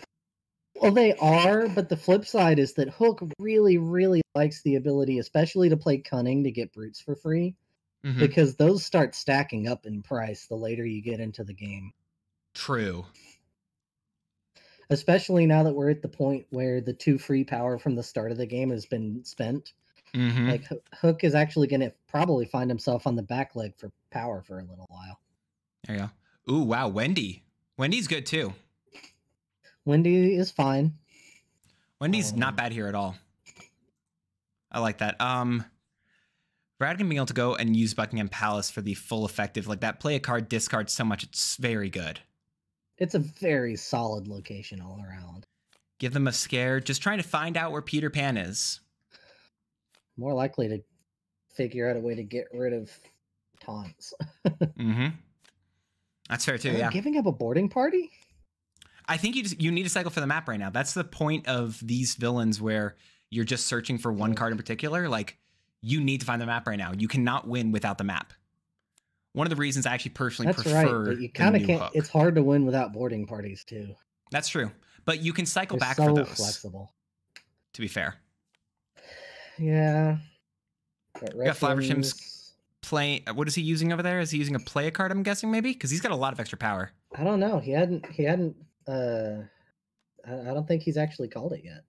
Well, they are, but the flip side is that Hook really, really likes the ability, especially to play cunning to get brutes for free, Mhm. because those start stacking up in price the later you get into the game. True. Especially now that we're at the point where the two free power from the start of the game has been spent. Mhm. Like Hook is actually going to probably find himself on the back leg for power for a little while. There you go. Ooh, wow, Wendy. Wendy's good too. Wendy is fine. Wendy's not Um, bad here at all. I like that. Um Ratigan being able to go and use Buckingham Palace for the full effective, like that play a card, discard so much, it's very good. It's a very solid location all around. Give them a scare, just trying to find out where Peter Pan is. More likely to figure out a way to get rid of taunts. [LAUGHS] Mm-hmm. That's fair too, Are yeah. Giving up a boarding party? I think you just you need to cycle for the map right now. That's the point of these villains where you're just searching for one card in particular. Like you need to find the map right now. You cannot win without the map. One of the reasons I actually personally That's right, but you kind of can't. hook. It's hard to win without boarding parties too. That's true. But you can cycle They're back so for those, flexible. to be fair. Yeah. But got Flaversham's- Requiems- Play what is he using over there? Is he using a play a card, I'm guessing, maybe? Because he's got a lot of extra power. I don't know. He hadn't. He hadn't. Uh, I, I don't think he's actually called it yet.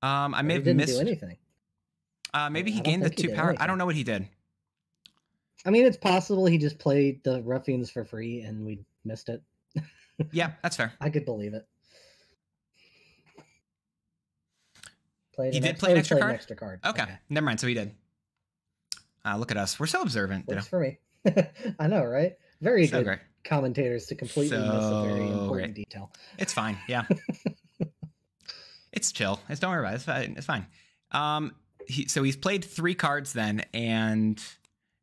Um, I may he have didn't missed do anything. uh maybe he don't gained the two did power. I don't know what he did. I mean, it's possible he just played the ruffians for free and we missed it. Yeah, [LAUGHS] that's fair. I could believe it. Played He did ex- play an extra card? An extra card. Okay. Never mind. So he did. Uh, look at us. We're so observant. Know? For me. [LAUGHS] I know, right? Very So good great. commentators to completely miss a very important great. detail. It's fine. Yeah. [LAUGHS] it's chill. It's don't worry about it. It's fine. It's fine. Um, he, so he's played three cards then, and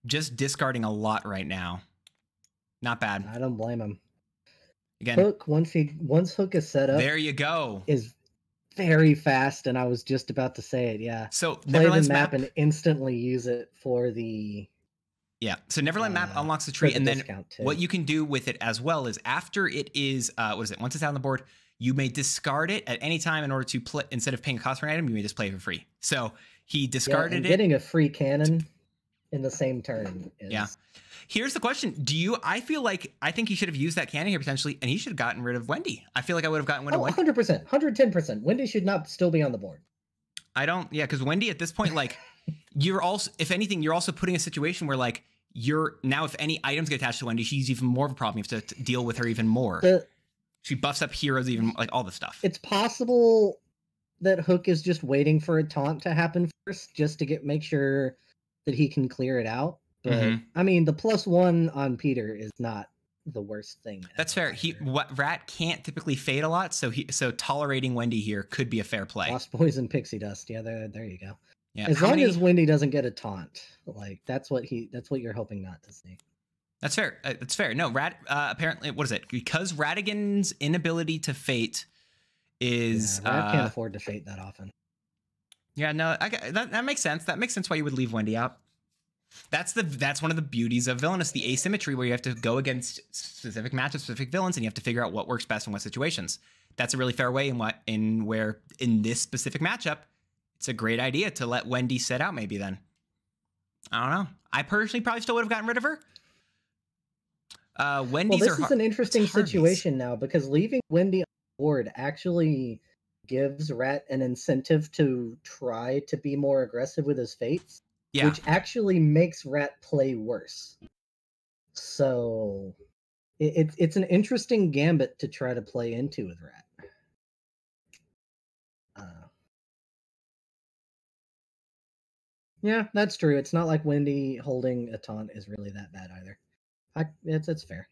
just discarding a lot right now. Not bad. I don't blame him. Again, Hook once he once Hook is set up there you go. is very fast, and I was just about to say it. Yeah, So play the map, map. and instantly use it for the yeah. So Neverland map uh, unlocks the tree, the and then what you can do with it as well is after it is, uh, what is it? Once it's out on the board, you may discard it at any time in order to play. Instead of paying a cost for an item, you may just play for free. So he Yeah, discarded and it. getting a free cannon in the same turn. Is, Yeah. Here's the question: Do you? I feel like I think he should have used that cannon here potentially, and he should have gotten rid of Wendy. I feel like I would have gotten rid of Oh, Wendy. 100%, 110%. Wendy should not still be on the board. I don't. Yeah, because Wendy at this point, like, [LAUGHS] you're also, if anything, you're also putting a situation where like you're now, if any items get attached to Wendy, she's even more of a problem. You have to deal with her even more. The, she buffs up heroes, even like all the stuff. it's possible that Hook is just waiting for a taunt to happen first, just to get make sure that he can clear it out. But Mhm. I mean, the plus one on Peter is not the worst thing. That's fair. He what Rat can't typically fade a lot, so he so tolerating Wendy here could be a fair play. Lost Boys and Pixie Dust. Yeah, there, there you go. Yeah. As How long many- as Wendy doesn't get a taunt, like that's what he, that's what you're hoping not to see. That's fair. Uh, That's fair. No, Rat. Uh, apparently, what is it? Because Ratigan's inability to fate is. yeah, Rat uh, can't afford to fate that often. Yeah, no, I, that that makes sense. That makes sense why you would leave Wendy out. That's the that's one of the beauties of villainous, the asymmetry where you have to go against specific matchups, specific villains, and you have to figure out what works best in what situations. That's a really fair way in what in where in this specific matchup, it's a great idea to let Wendy set out. Maybe then, I don't know. I personally probably still would have gotten rid of her. Uh, Well, this is an interesting situation now because leaving Wendy on board actually gives Rat an incentive to try to be more aggressive with his fates, yeah. which actually makes Rat play worse. So it, it's it's an interesting gambit to try to play into with Rat. Uh, yeah, that's true. It's not like Wendy holding a taunt is really that bad either. I, it's it's fair.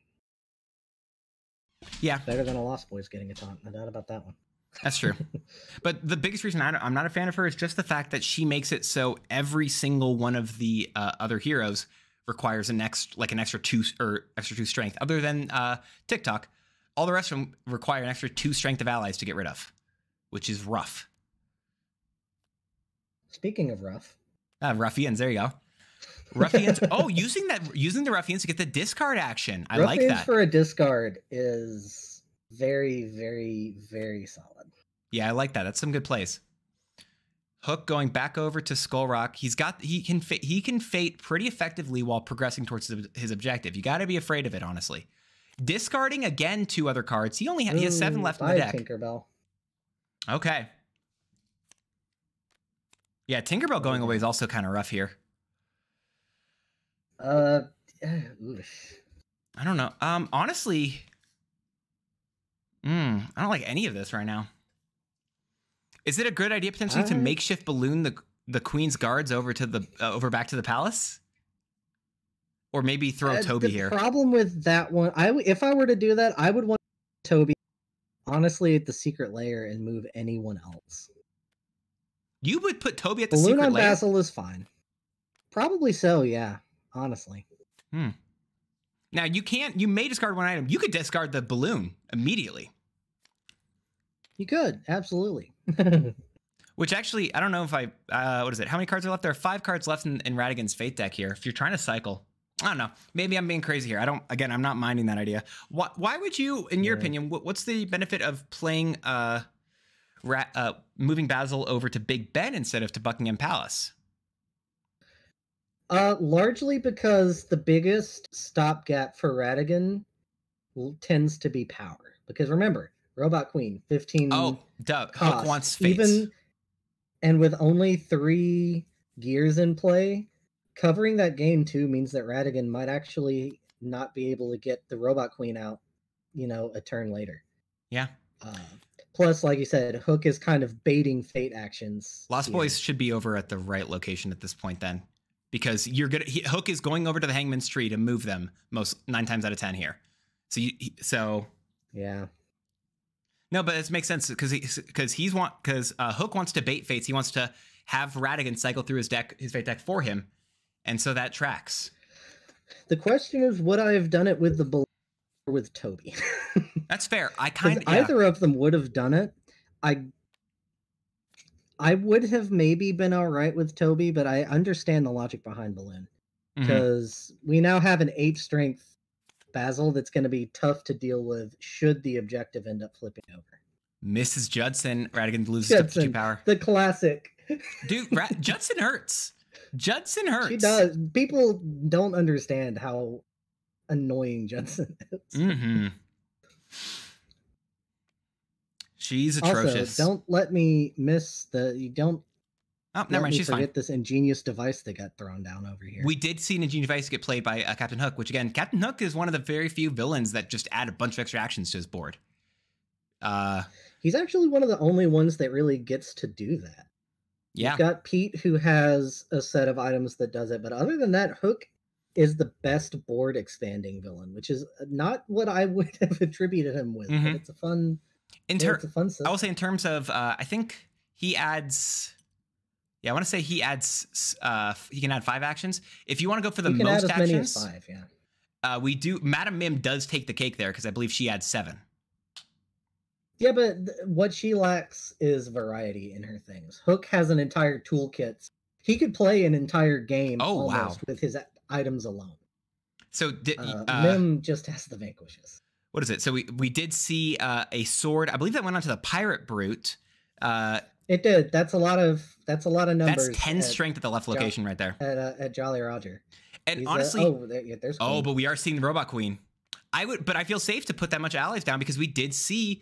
yeah. Better than a Lost Boys getting a taunt. No doubt about that one. That's true. but the biggest reason I don't- I'm not a fan of her is just the fact that she makes it so every single one of the uh, other heroes requires an extra, like an extra two or extra two strength. Other than uh, TikTok, all the rest of them require an extra two strength of allies to get rid of, which is rough. Speaking of rough, Uh, ruffians, there you go. Ruffians. [LAUGHS] oh, using that, using the ruffians to get the discard action. I like that. for a discard is very, very, very solid. Yeah, I like that. That's some good plays. Hook going back over to Skull Rock. He's got he can he can fate pretty effectively while progressing towards his- his objective. You got to be afraid of it, honestly. Discarding again two other cards. He only ha- he has seven left in the deck. Tinkerbell. Okay. Yeah, Tinkerbell going away is also kind of rough here. Uh, [SIGHS] oof. I don't know. Um, honestly, mm, I don't like any of this right now. Is it a good idea potentially to I- makeshift balloon the the queen's guards over to the uh, over back to the palace, or maybe throw Uh, Toby the here? problem with that one, I if I were to do that, I would want Toby honestly at the secret lair and move anyone else. you would put Toby at the Balloon secret on layer. Basil is fine. Probably so, yeah. Honestly. Now you can't. You may discard one item. You could discard the balloon immediately. You could, absolutely. [LAUGHS] Which actually, I don't know if I. Uh, what is it? How many cards are left? There are five cards left in, in Ratigan's Fate deck here. If you're trying to cycle, I don't know. Maybe I'm being crazy here. I don't. Again, I'm not minding that idea. Why? Why would you, in your Yeah. opinion, what, what's the benefit of playing uh, Ra- uh, moving Basil over to Big Ben instead of to Buckingham Palace? Uh, largely because the biggest stopgap for Ratigan tends to be power. Because remember, Robot Queen, 15 Oh, duh. Hook wants Fates. Even and with only three gears in play, covering that game too means that Ratigan might actually not be able to get the Robot Queen out, you know, a turn later. yeah. Uh, plus, like you said, Hook is kind of baiting fate actions. Lost here. Boys should be over at the right location at this point then. Because you're gonna he, Hook is going over to the Hangman's tree to move them most nine times out of ten here. So you he- so Yeah. no, but it makes sense because he because he's want because uh, Hook wants to bait fates. He wants to have Ratigan cycle through his deck his fate deck for him, and so that tracks. The question is, would I have done it with the Bal- or with Toby? [LAUGHS] That's fair. I kind of either of them would have done it. I I would have maybe been all right with Toby, but I understand the logic behind Balloon because we now have an eight strength Basil that's going to be tough to deal with should the objective end up flipping over. Mrs. Judson Ratigan loses to two Judson. power. The classic. Dude, Ra- [LAUGHS] Judson hurts. Judson hurts. She does. People don't understand how annoying Judson [LAUGHS] is. Mm-hmm. She's atrocious. Also, don't let me miss the. You don't oh, never mind. She's forget fine. this ingenious device that got thrown down over here. We did see an ingenious device get played by uh, Captain Hook, which again, Captain Hook is one of the very few villains that just add a bunch of extra actions to his board. Uh, He's actually one of the only ones that really gets to do that. Yeah. You've got Pete who has a set of items that does it, but other than that, Hook is the best board expanding villain, which is not what I [LAUGHS] would have attributed him with. Mhm. But it's a fun, In yeah, ter- fun. I will say in terms of uh, I think he adds yeah, I want to say he adds uh he can add five actions. If you want to go for the most add as many actions, five. Yeah. uh we do Madam Mim does take the cake there because I believe she adds seven. Yeah, but what she lacks is variety in her things. Hook has an entire toolkit. He could play an entire game Oh, wow. with his items alone. So Uh, uh, Mim just has the vanquishes. What is it? So we we did see uh, a sword. I believe that went onto the pirate brute. Uh, It did. That's a lot of that's a lot of numbers. that's ten at, strength at the left Jo- location right there. at, uh, at Jolly Roger. And He's, honestly, oh, there, yeah, there's Oh, but we are seeing the robot queen. I would, but I feel safe to put that much allies down because we did see,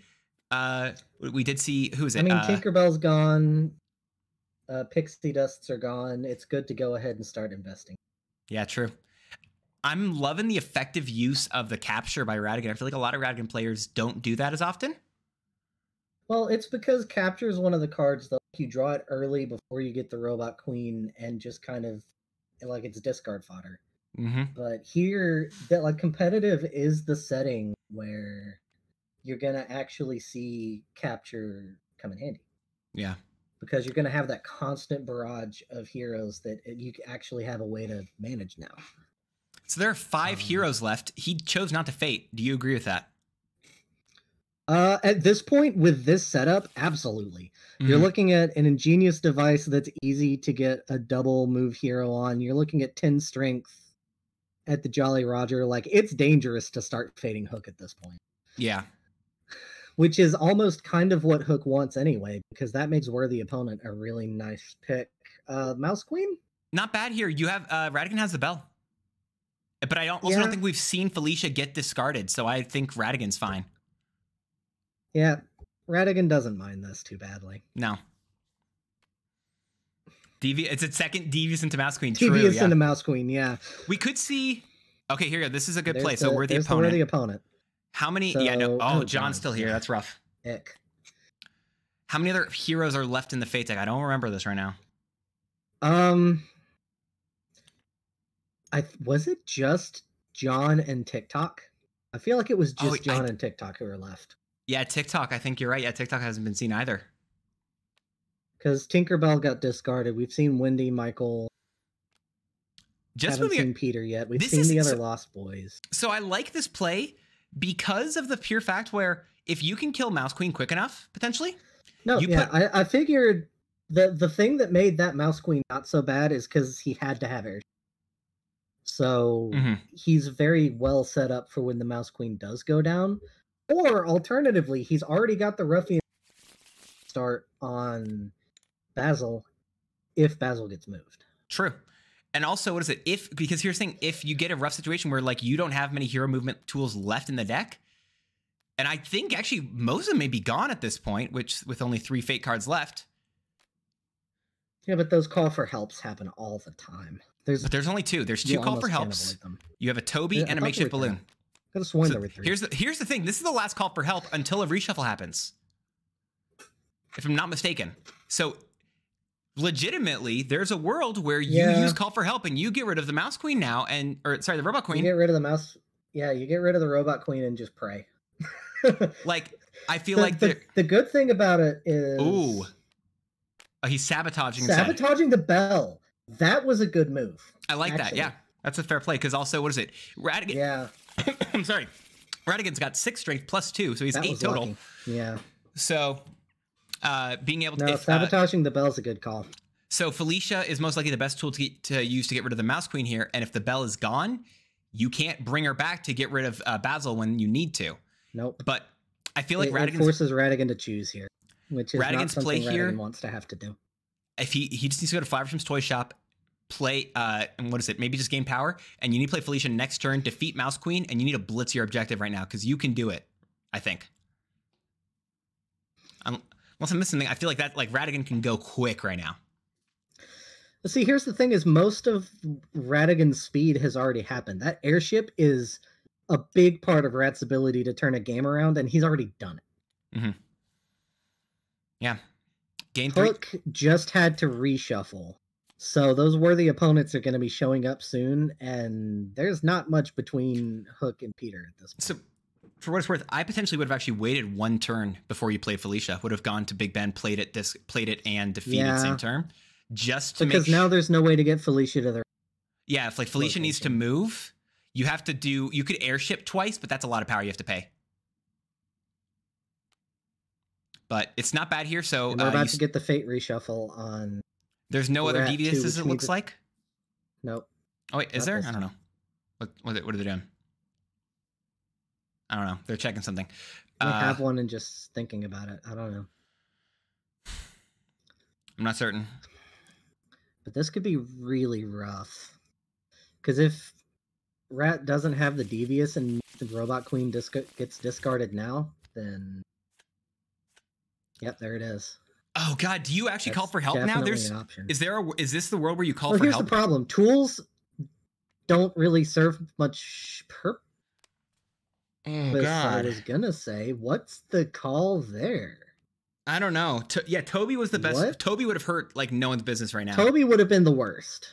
uh, we did see who is it? I mean, uh, Tinkerbell's gone. Uh, Pixie Dusts are gone. It's good to go ahead and start investing. yeah, true. I'm loving the effective use of the capture by Ratigan. I feel like a lot of Ratigan players don't do that as often. Well, it's because capture is one of the cards that you draw it early before you get the robot queen, and just kind of like it's discard fodder. Mm-hmm. But here, that like competitive is the setting where you're gonna actually see capture come in handy Yeah. because you're gonna have that constant barrage of heroes that uh, you actually have a way to manage now. So there are five Um, heroes left. He chose not to fate. Do you agree with that? Uh, at this point, with this setup, absolutely. You're Mhm. looking at an ingenious device that's easy to get a double move hero on. You're looking at 10 strength at the Jolly Roger. Like, it's dangerous to start fading Hook at this point, yeah. which is almost kind of what Hook wants anyway, because that makes Worthy Opponent a really nice pick. Uh, Mouse Queen? Not bad here. You have uh, Ratigan has the bell, but I don't, also Yeah. don't think we've seen Felicia get discarded. So I think Ratigan's fine. Yeah, Ratigan doesn't mind this too badly. No. Devi- it's a second devious into Mouse Queen. True, Devious yeah. into Mouse Queen, yeah. we could see. Okay, here you go. This is a good There's play. So we're the opponent. worthy opponent. How many? yeah, no. Oh, oh, John's still here. yeah. That's rough. Ick. How many other heroes are left in the Fate deck? I don't remember this right now. Um, I was it just John and TikTok. I feel like it was Oh, just I- John and TikTok who were left Yeah, TikTok. I think you're right. Yeah, TikTok hasn't been seen either. because Tinkerbell got discarded. We've seen Wendy, Michael. Just haven't seen Peter yet. We've This seen is- the other so- Lost Boys. So I like this play because of the pure fact where if you can kill Mouse Queen quick enough, potentially, No, You yeah, put- I, I figured the the thing that made that Mouse Queen not so bad is because he had to have air. So Mhm. he's very well set up for when the Mouse Queen does go down. Or alternatively, he's already got the ruffian start on Basil if Basil gets moved. true. And also, what is it? If because here's the thing: if you get a rough situation where like you don't have many hero movement tools left in the deck, and I think actually most of them may be gone at this point, which with only three fate cards left. Yeah, but those call for helps happen all the time. There's But there's only two. There's two call for helps. You have a Toby Yeah, and a makeshift there were three. balloon. Could have sworn So there were three. here's the here's the thing. This is the last call for help until a reshuffle happens. If I'm not mistaken. So legitimately, there's a world where you Yeah. use call for help and you get rid of the mouse queen now and or sorry, the robot queen. you get rid of the mouse. Yeah, you get rid of the robot queen and just pray. [LAUGHS] like I feel the, like the, the good thing about it is Ooh. oh, he's sabotaging sabotaging the bell. That was a good move. I like that. Yeah. That's a fair play because also what is it? Ratigan Yeah, [COUGHS] I'm sorry. Ratigan's got six strength plus two, so he's that eight total. lucky. Yeah, So uh being able to no, if, uh, the bell's is a good call. So Felicia is most likely the best tool to, get, to use to get rid of the mouse queen here. And if the bell is gone, you can't bring her back to get rid of uh, Basil when you need to. Nope. But I feel like it, it Ratigan's forces Ratigan to choose here, which is not Ratigan's something play Ratigan here- wants to have to do. if he he just needs to go to Flaversham's toy shop, play uh and what is it? Maybe just gain power, and you need to play Felicia next turn, defeat Mouse Queen, and you need to blitz your objective right now because you can do it. I think. Um, unless I'm missing something, I feel like that like Ratigan can go quick right now. See, here's the thing: is most of Ratigan's speed has already happened. That airship is a big part of Rat's ability to turn a game around, and he's already done it. Yeah. Gain three. Hook just had to reshuffle. So those worthy opponents are going to be showing up soon, and there's not much between Hook and Peter at this point. So, for what it's worth, I potentially would have actually waited one turn before you played Felicia. Would have gone to Big Ben, played it, dis- played it, and defeated Yeah. same turn, just to because now there's no way to get Felicia to their. yeah, if like Felicia needs to move, you have to do. You could airship twice, but that's a lot of power you have to pay. But it's not bad here. So and we're uh, about to get the Fate reshuffle on. There's no other we're two, deviouses. It looks like. Nope. Oh wait, is there? I don't know. What what are, what are they doing? I don't know. They're checking something. I Uh, have one and just thinking about it. I don't know. I'm not certain. But this could be really rough. Because if Rat doesn't have the Devious and the Robot Queen disc- gets discarded now, then. Yep, there it is. Oh God, do you actually call for help now? There's is there a, is this the world where you call well, for here's help? the problem: tools don't really serve much purpose. Oh God! I was gonna say, what's the call there? I don't know. To, yeah, Toby was the best. What? Toby would have hurt like no one's business right now. Toby would have been the worst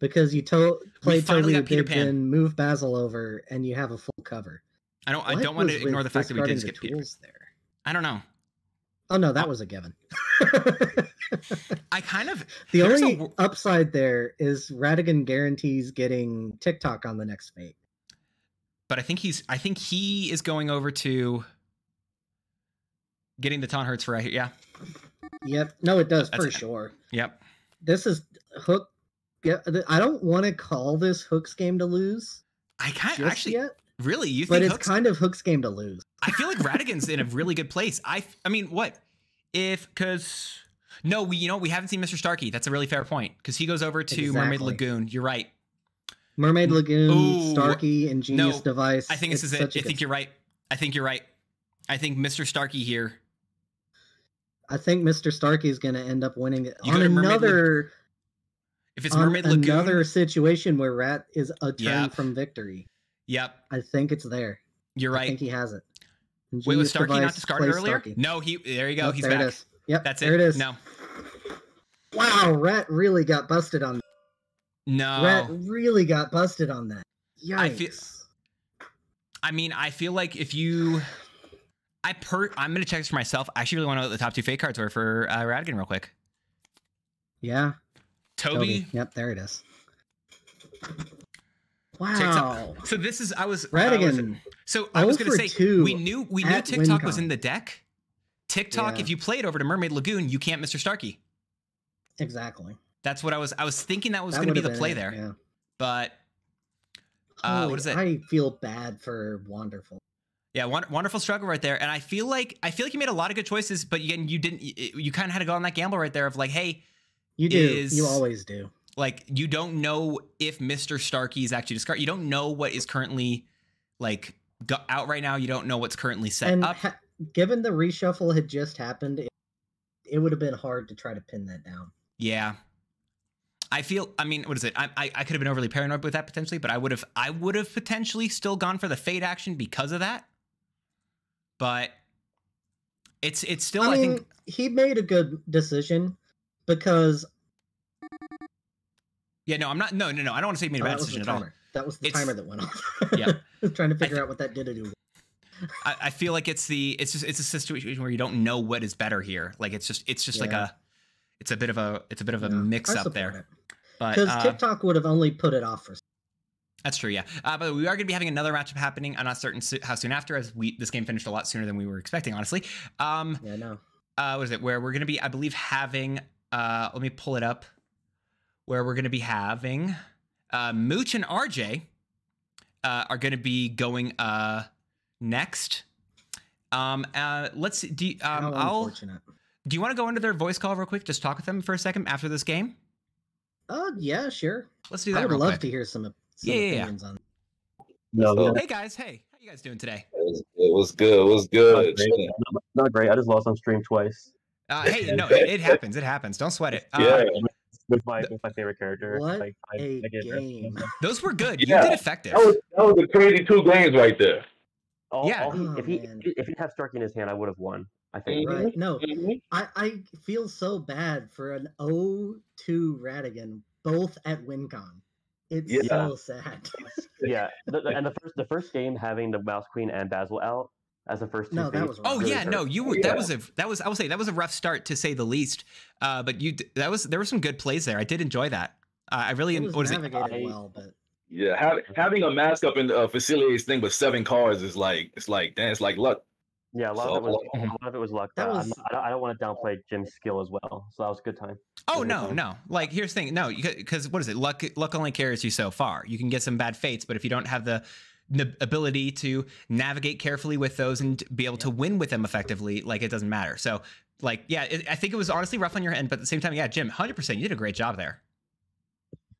because you to- play Toby got Peter Pan. Move Basil over, and you have a full cover. I don't. I don't want to ignore the fact that we did discarding the skip Peter. tools there. I don't know. Oh no, that was a given. [LAUGHS] I kind of the There's a only upside there is Ratigan guarantees getting TikTok on the next fate. but I think he's. I think he is going over to getting the taunt hurts for right here. Yeah. Yep. No, it does That's for it. sure. Yep. This is Hook. Yeah, I don't want to call this Hook's game to lose I kind of actually yet, really. You but think it's Hook's, kind of Hook's game to lose. I feel like Ratigan's in a really good place. I. I mean, what if because. No, we you know we haven't seen Mr. Starkey. That's a really fair point because he goes over to Mermaid Lagoon. You're right. Mermaid Lagoon, Ooh, Starkey, Ingenious no, Device. I think this it's is it. I such a good think you're right. I think you're right. I think Mr. Starkey here. I think Mr. Starkey is going to end up winning it on go to Mermaid Lag- another If it's Mermaid Lagoon, another situation where Rat is a turn Yeah. from victory. yep, I think it's there. you're right. I think he has it. Wait, was Starkey not Device discarded earlier? Starkey. No, he. There you go. Nope, He's there back. it is. Yep, That's there it. There it is. No, Wow, Rat really got busted on. no. Rat really got busted on that. Yikes. I feel- I mean, I feel like if you, I per, I'm gonna check this for myself. I actually really want to know what the top two fate cards were for uh, Ratigan real quick. yeah. Toby. Toby. Yep, there it is. Wow. out. So this is I was Ratigan. so I was Oh gonna say two we knew we knew TikTok was in the deck. TikTok, Yeah. if you play it over to Mermaid Lagoon, you can't Mr. Starkey. Exactly. That's what I was. I was thinking that was going to be the play it, there, Yeah. but Uh, what Holy- is it? I feel bad for Wonderful. yeah, won- wonderful struggle right there. And I feel like I feel like you made a lot of good choices, but again, you didn't. You, you kind of had to go on that gamble right there of like, hey, You do. Is- You always do. Like you don't know if Mr. Starkey is actually discarded. You don't know what is currently like go- out right now. You don't know what's currently set and up. ha- given the reshuffle had just happened, it, it would have been hard to try to pin that down. Yeah. I feel. I mean, what is it? I, I I could have been overly paranoid with that potentially, but I would have. I would have potentially still gone for the fade action because of that. But it's it's still. I, I mean, think. he made a good decision because Yeah. No, I'm not. No, no, no. I don't want to say he made a oh, bad the decision at all. That was the It's- timer that went off. [LAUGHS] Yeah. I was [LAUGHS] trying to figure out what that did to do. I, I feel like it's the. It's just. It's a situation where you don't know what is better here. Like it's just. It's just like a. It's a bit of a. It's a bit of a Yeah, mix up there. it. But Because uh, TikTok would have only put it off for. That's true, yeah. Uh, but we are going to be having another matchup happening. I'm not certain so- how soon after, as we this game finished a lot sooner than we were expecting, honestly. Um, Yeah, no. uh, what is it? Where we're going to be, I believe, having. Uh, let me pull it up. Where we're going to be having uh, Mooch and RJ uh, are going to be going uh, next. Um, uh, let's see. Do you, um, How I'll. Do you want to go into their voice call real quick? Just talk with them for a second after this game. Oh yeah, sure. Let's do that. I would real love quick. to hear some, some Yeah, yeah, yeah. opinions on. No, So- Hey guys, hey, how you guys doing today? It was, it was good. It was not good. great. Not, not great. I just lost on stream twice. Uh, hey, no, it, it happens. It happens. Don't sweat it. Uh, Yeah. With my with my favorite character. What Like, I, a I game. Those were good. You Yeah, did effective. That was that was a crazy two games right there. All, Yeah. all he, Oh, if he man. if he had Starkey in his hand, I would have won. I think. Right. No. I, I feel so bad for an 0-2 Ratigan, both at WinCon. It's Yeah. so sad. Yeah, the, the- and the first the first game having the Mouse Queen and Basil out as the first two. No, that phases was Oh Really yeah, hurt. no, you were Yeah. that was a that was I will say that was a rough start to say the least. Uh, but you that was there were some good plays there. I did enjoy that. Uh, I really It was what is it? navigated I- well, but Yeah, having having a mask up in uh, Facilier's thing with seven cards is like it's like damn, it's like luck. Yeah, a lot So- of it was a [LAUGHS] lot of it was luck. That but I'm was- I don't, I don't want to downplay Jim's skill as well. So that was a good time. Oh Good no, time. no. Like here's the thing. No, because what is it? Luck luck only carries you so far. You can get some bad fates, but if you don't have the n- ability to navigate carefully with those and be able to win with them effectively, like it doesn't matter. So like yeah, it, I think it was honestly rough on your end, but at the same time, yeah, Jim, hundred percent, you did a great job there.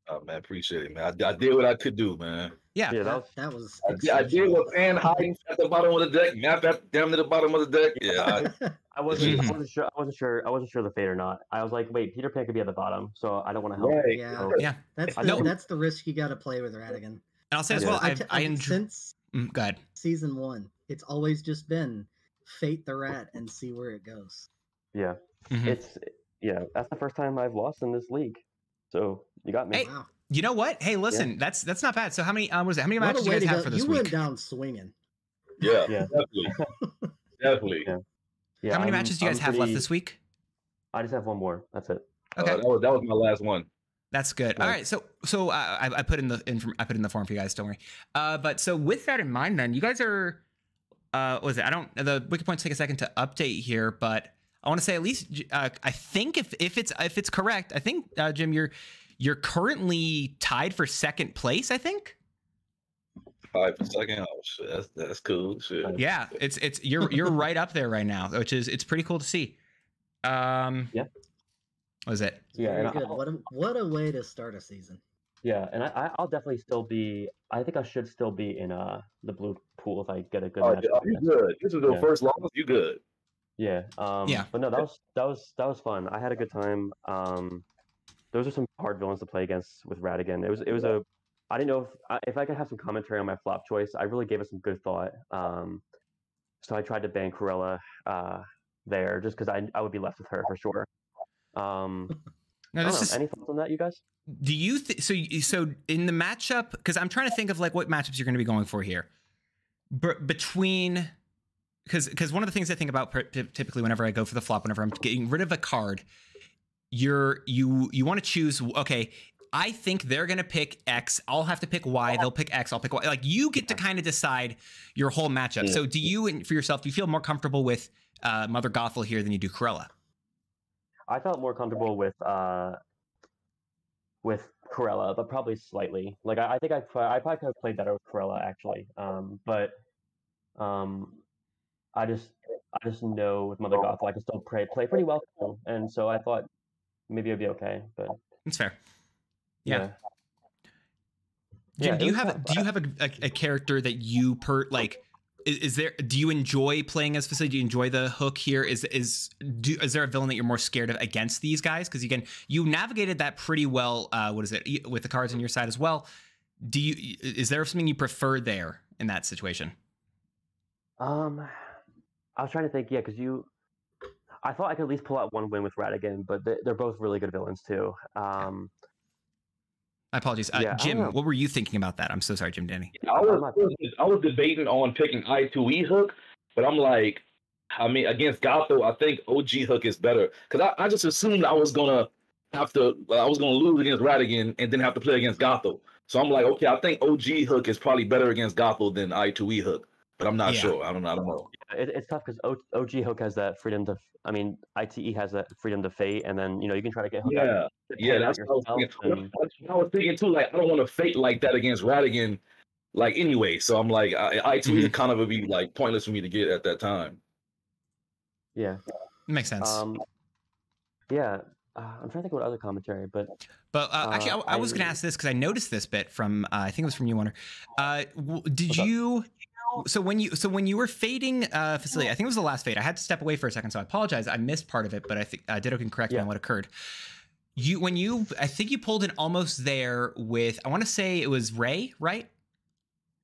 Oh man, appreciate it, man. I, I did what I could do, man. Yeah. Yeah, that that, was that was. I, did- I did what Pan hiding at the bottom of the deck, map at down to the bottom of the deck. Yeah, I, [LAUGHS] I wasn't I wasn't sure I wasn't sure I wasn't sure the fate or not. I was like, wait, Peter Pan could be at the bottom, so I don't want to help. right. yeah, So, Yeah. that's the know- that's the risk you got to play with Ratigan. And I'll say as That's well, what I t- I I- enjoy. since Mm, go ahead. season one, it's always just been fate the rat and see where it goes. yeah, Mhm. it's yeah. That's the first time I've lost in this league. So you got me. Hey, Wow, You know what? Hey, listen, that's that's not bad. So how many um, what is it? How many what matches do you guys have go! for this You week? went down swinging. yeah, Yeah. definitely, [LAUGHS] definitely. Yeah. Yeah, how many I'm- matches do you I'm guys have left this week? I just have one more. That's it. Uh, Okay. that was that was my last one. That's good. All Nice. right, so so uh, I, I put in the in, I put in the form for you guys. Don't worry. Uh, but so with that in mind, then you guys are, uh, what was it? I don't. The wiki points take a second to update here, but I want to say at least uh, I think if if it's if it's correct, I think uh, Jim, you're you're currently tied for second place. I think. Five per second. Oh shit, that's that's cool. Shit. Yeah, it's it's you're you're right up there right now, which is it's pretty cool to see. Um, Yeah. What was it? Yeah, Very and good. I'll- What a what a way to start a season. Yeah, and I, I- I'll definitely still be. I think I should still be in uh the blue pool if I get a good Oh, match. yeah, oh, you good. This is the Yeah. first loss. You good. Yeah. Um, Yeah. But no, that was that was that was fun. I had a good time. Um, those are some hard villains to play against with Ratigan. It was it was a. I didn't know if I- if I could have some commentary on my flop choice. I really gave it some good thought. Um, so I tried to ban Cruella uh, there just because I I would be left with her for sure. Um, No, I don't this know. is. Any thoughts on that, you guys? Do you th- so so in the matchup? Because I'm trying to think of like what matchups you're going to be going for here. B- between because because one of the things I think about per- typically whenever I go for the flop, whenever I'm getting rid of a card, you're you you want to choose. Okay, I think they're going to pick X. I'll have to pick Y. They'll pick X. I'll pick Y. Like you get to kind of decide your whole matchup. So do you and for yourself? Do you feel more comfortable with uh, Mother Gothel here than you do Cruella? I felt more comfortable with uh with Cruella, but probably slightly. Like I, I think I I probably could have played better with Cruella actually. Um, but um, I just I just know with Mother Gothel I can still play play pretty well, and so I thought maybe it'd be okay. But That's fair. Yeah. yeah, Jim, Yeah, do you have do you have a, a, a character that you per like? Is, is there? Do you enjoy playing as Facilier? Do you enjoy the hook here? Is is do, is there a villain that you're more scared of against these guys? Because again, you navigated that pretty well. Uh, what is it with the cards on your side as well? Do you is there something you prefer there in that situation? Um, I was trying to think. Yeah, because you. I thought I could at least pull out one win with Ratigan, but they, they're both really good villains too. Um, My apologies, uh, Yeah, I don't Jim. What were you thinking about that? I'm so sorry, Jim Danny. I was, I was debating on picking I two E hook, but I'm like, I mean, against Gothel, I think OG hook is better because I, I just assumed I was gonna have to, I was gonna lose against Ratigan and then have to play against Gothel. So I'm like, okay, I think OG hook is probably better against Gothel than I two E hook, but I'm not Yeah. sure. I don't, I don't know. it, it's tough because OG Hook has that freedom to. I mean, ITE has that freedom to fate, and then you know you can try to get hooked out Yeah, yeah, that's what I was thinking. and- That's what I was thinking too. Like, I don't want to fate like that against Ratigan, like anyway. So I'm like, I, I two E [LAUGHS] kind of would be like pointless for me to get at that time. yeah. Makes sense. Um, yeah. Uh, I'm trying to think what other commentary, but But uh, actually, I, Uh, I was going to ask this because I noticed this bit from uh, I think it was from you, Wonder. Uh, w- did What's up? you? So when you so when you were fading uh, Facilier, I think it was the last fade. I had to step away for a second, so I apologize. I missed part of it, but I think uh, Ditto can correct me on what occurred. You when you I think you pulled in almost there with I want to say it was Ray, right?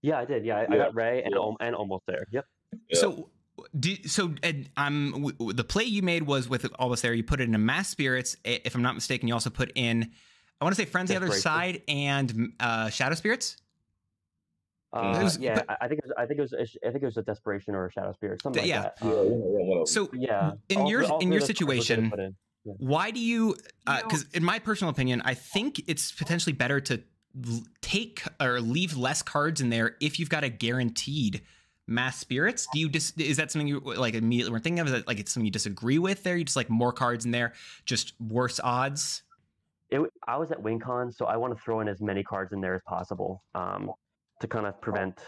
yeah, I did. Yeah, I, I got Ray and yeah. and almost there. Yep. Yeah. So Do, so and I'm w- w- the play you made was with almost there. You put it in a mass spirits. If I'm not mistaken, you also put in. I want to say friends on the other Desperation. side and uh, shadow spirits. Uh, was- yeah, but- I I think it was, I think it was a I think it was a desperation or a shadow spirit, something like Yeah. that. Yeah, Um, one of- one of them. So yeah. in all your- all in your of those cards were good to situation, put in. Why do you? You know- Because in my personal opinion, I think it's potentially better to take or leave less cards in there if you've got a guaranteed mass spirits. Do you just is that something you like immediately were thinking of? Is that like it's something you disagree with? There, you just like more cards in there, just worse odds. It, w- I was at WinCon, so I want to throw in as many cards in there as possible um, to kind of prevent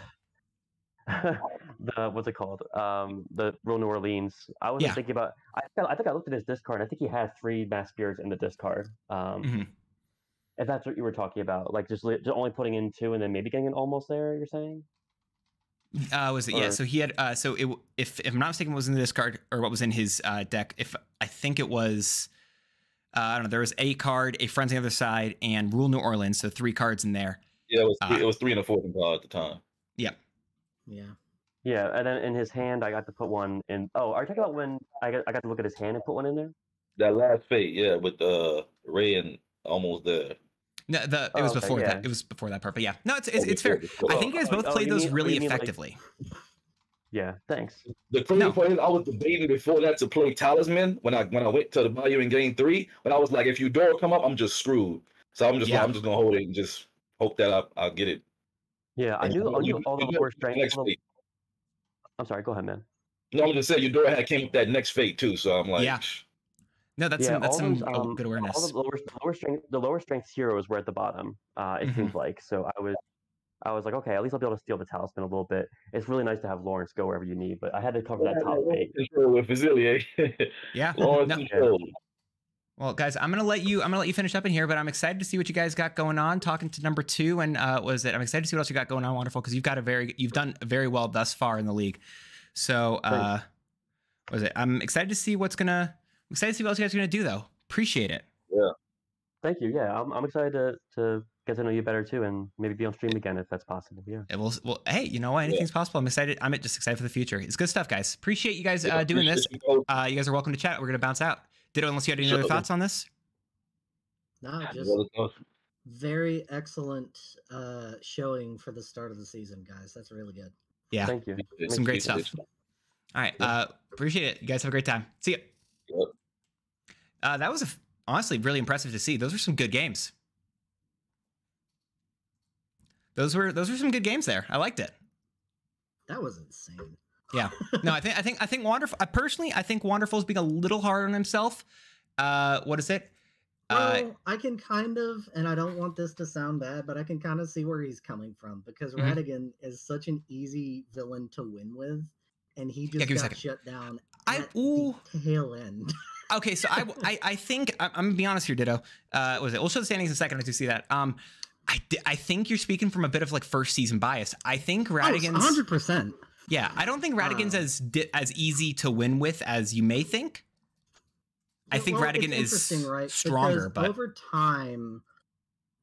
[LAUGHS] the what's it called um, the real New Orleans. I was Yeah. thinking about. I, think- I think I looked at his discard. I think he had three mass spirits in the discard. Um, Mhm. If that's what you were talking about, like just, li- just only putting in two and then maybe getting an almost there. You're saying? Uh, was it? Yeah. So he had. Uh, so it, if if I'm not mistaken, what was in the discard or what was in his uh, deck? If I think it was, uh, I don't know. There was a card, a friends on the other side, and rule New Orleans. So three cards in there. Yeah, it was three, Uh, it was three and a fourth in pod at the time. Yeah. Yeah. Yeah, and then in his hand, I got to put one in. Oh, are you talking about when I got I got to look at his hand and put one in there? That last fate, yeah, with uh Ray and almost there. No, the it was Oh, okay, before yeah. that. It was before that part. But yeah, no, it's it's, Oh, it's fair. I think you guys both Oh, played you those mean- really you mean, like- effectively. Yeah, thanks. The crazy No. part is I was debating before that to play Talisman when I when I went to the Bayou in game three, but I was like, if Eudora come up, I'm just screwed. So I'm just Yeah. like, I'm just gonna hold it and just hope that I I'll get it. Yeah, I knew, I you- knew all the you- lower strength. next all fate. I'm sorry, go ahead, man. No, I'm just saying Eudora had came up that next fate too, so I'm like, Yeah. No, that's yeah, some, that's all some those, um, good awareness. All the lower, lower strength, the lower strength heroes were at the bottom. Uh, it seems like. So I was, I was like, okay, at least I'll be able to steal the talisman a little bit. It's really nice to have Lawrence go wherever you need, but I had to cover that top eight. with Facilier. Yeah. [LAUGHS] Lawrence No. Well, guys, I'm gonna let you. I'm gonna let you finish up in here, but I'm excited to see what you guys got going on. Talking to number two, and uh, was it? I'm excited to see what else you got going on. Wonderful, because you've got a very, you've done very well thus far in the league. So, uh, what was it? I'm excited to see what's gonna. I'm excited to see what else you guys are gonna do, though. Appreciate it. Yeah. Thank you. Yeah, I'm, I'm excited to, to get to know you better too, and maybe be on stream again if that's possible. Yeah. And we'll, well, hey, you know what? Anything's possible. I'm excited. I'm just excited for the future. It's good stuff, guys. Appreciate you guys uh, doing this. Uh, you guys are welcome to chat. We're gonna bounce out. Ditto, unless you had any other thoughts on this. No, just very excellent uh showing for the start of the season, guys. That's really good. Yeah, Thank you. some great Appreciate stuff. All right. Uh, appreciate it. You guys have a great time. See ya. Yep. Uh, that was a, honestly really impressive to see. Those were some good games. Those were those were some good games there. I liked it. That was insane. No, I think I think I think wonderful. I personally, I think wonderful's being a little hard on himself. Uh, what is it? Uh, Well, I can kind of, and I don't want this to sound bad, but I can kind of see where he's coming from because Mhm. Ratigan is such an easy villain to win with, and he just a got shut down I- ooh. tail end. [LAUGHS] okay, so I, I, I think I'm, I'm gonna be honest here, Ditto. Uh, what was it? We'll show the standings in a second. I do see that. Um, I, I think you're speaking from a bit of like first season bias. I think Ratigan's. Oh, hundred percent. Yeah, I don't think Ratigan's Uh, as di- as easy to win with as you may think. I think Ratigan is stronger, because but- over time,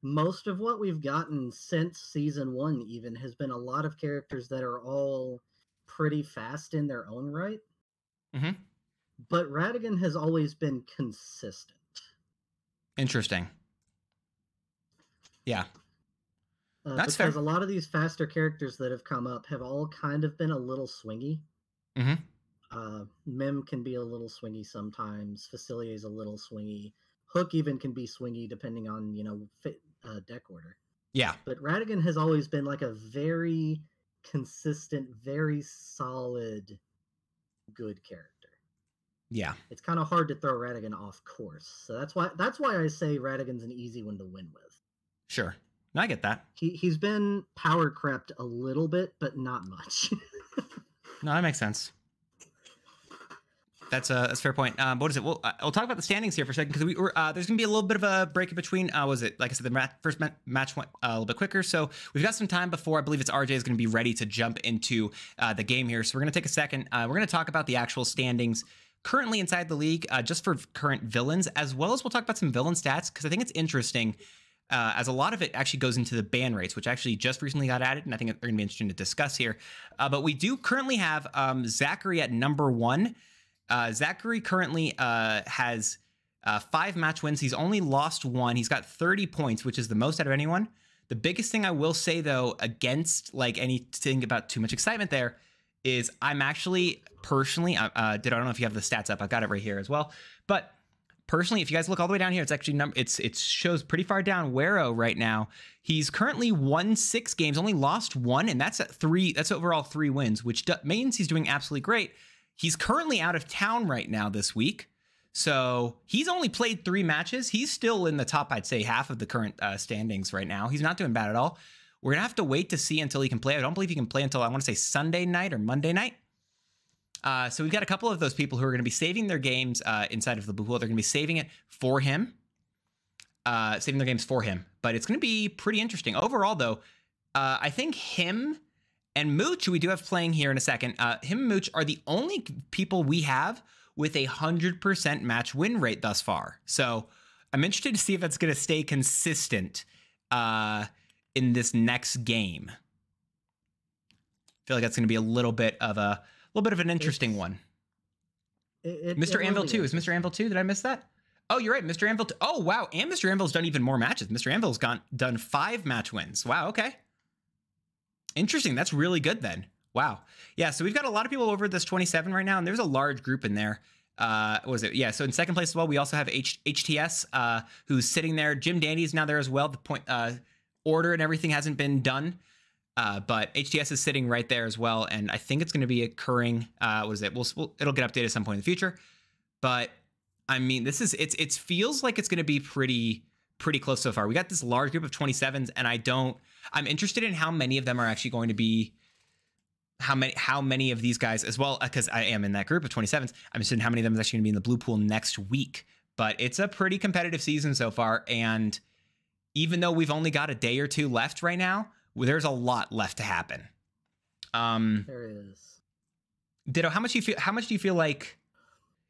most of what we've gotten since season one even has been a lot of characters that are all pretty fast in their own right. Mhm. But Ratigan has always been consistent. Interesting. Yeah. Uh, That's fair. because a lot of these faster characters that have come up have all kind of been a little swingy. Mhm. Uh, Mim can be a little swingy sometimes. Facilier is a little swingy. Hook even can be swingy depending on you know fit, uh, deck order. Yeah. But Ratigan has always been like a very consistent, very solid, good character. Yeah. It's kind of hard to throw Ratigan off course, so that's why that's why I say Ratigan's an easy one to win with. Sure. No, I get that. He he's been power crept a little bit, but not much. [LAUGHS] No, that makes sense. That's a that's a fair point. Um, what is it? We'll uh, we'll talk about the standings here for a second because we were uh, there's gonna be a little bit of a break in between. Uh, was it like I said the ma- first ma- match went uh, a little bit quicker, so we've got some time before I believe it's RJ is gonna be ready to jump into uh, the game here. So we're gonna take a second. Uh, we're gonna talk about the actual standings currently inside the league, uh, just for current villains, as well as we'll talk about some villain stats because I think it's interesting. Uh, as a lot of it actually goes into the ban rates, which actually just recently got added, and I think they're going to be interesting to discuss here. Uh, but we do currently have um, Zachary at number one. Uh, Zachary currently uh, has uh, five match wins. He's only lost one. He's got 30 points, which is the most out of anyone. The biggest thing I will say, though, against like anything about too much excitement there, is I'm actually personally, uh, did I don't know if you have the stats up. I've got it right here as well, but personally, if you guys look all the way down here, it's actually number it's it shows pretty far down Wero right now. He's currently won six games, only lost one, and that's at three. That's overall three wins, which means he's doing absolutely great. He's currently out of town right now this week, so he's only played three matches. He's still in the top, I'd say, half of the current uh, standings right now. He's not doing bad at all. We're gonna have to wait to see until he can play. I don't believe he can play until I want to say Sunday night or Monday night. Uh, so we've got a couple of those people who are going to be saving their games uh, inside of the blue pool. They're going to be saving it for him, uh, saving their games for him. But it's going to be pretty interesting overall, though. Uh, I think him and Mooch, we do have playing here in a second, uh, him and Mooch are the only people we have with a hundred percent match win rate thus far. So I'm interested to see if that's going to stay consistent uh, in this next game. I feel like that's going to be a little bit of a little bit of an interesting It's- one. It, it, Mr. Anvil really too. Is Mr. Anvil two? Did I miss that? Oh, you're right. Mr. Anvil. T- oh, wow. And Mr. Anvil's done even more matches. Mr. Anvil's gone done five match wins. Wow. Okay. Interesting. That's really good then. Wow. Yeah. So we've got a lot of people over this 27 right now, and there's a large group in there. Uh, was it? Yeah. So in second place as well, we also have H- HTS, uh, who's sitting there. Jim Dandy's now there as well. The point uh, order and everything hasn't been done. Uh, but HTS is sitting right there as well, and I think it's going to be occurring. Uh, what is it? We'll, we'll it'll get updated at some point in the future. But I mean, this is it's it feels like it's going to be pretty pretty close so far. We got this large group of 27s, and I don't. I'm interested in how many of them are actually going to be. How many? How many of these guys as well? Because I am in that group of 27s. I'm interested in how many of them is actually going to be in the blue pool next week. But it's a pretty competitive season so far, and even though we've only got a day or two left right now, there's a lot left to happen. Um, There is. Ditto, how much do you feel? How much do you feel like?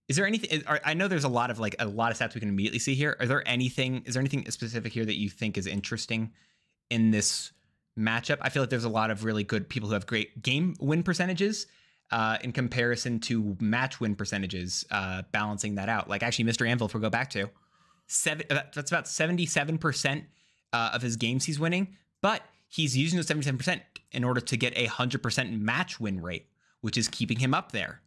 Is there anything? are- I know there's a lot of like a lot of stats we can immediately see here. Are there anything? Is there anything specific here that you think is interesting in this matchup? I feel like there's a lot of really good people who have great game win percentages uh, in comparison to match win percentages, uh, balancing that out. Like actually, Mr. Anvil, if we go back to seven, that's about seventy-seven percent uh, of his games he's winning, but he's using those seventy-seven percent in order to get a hundred percent match win rate, which is keeping him up there.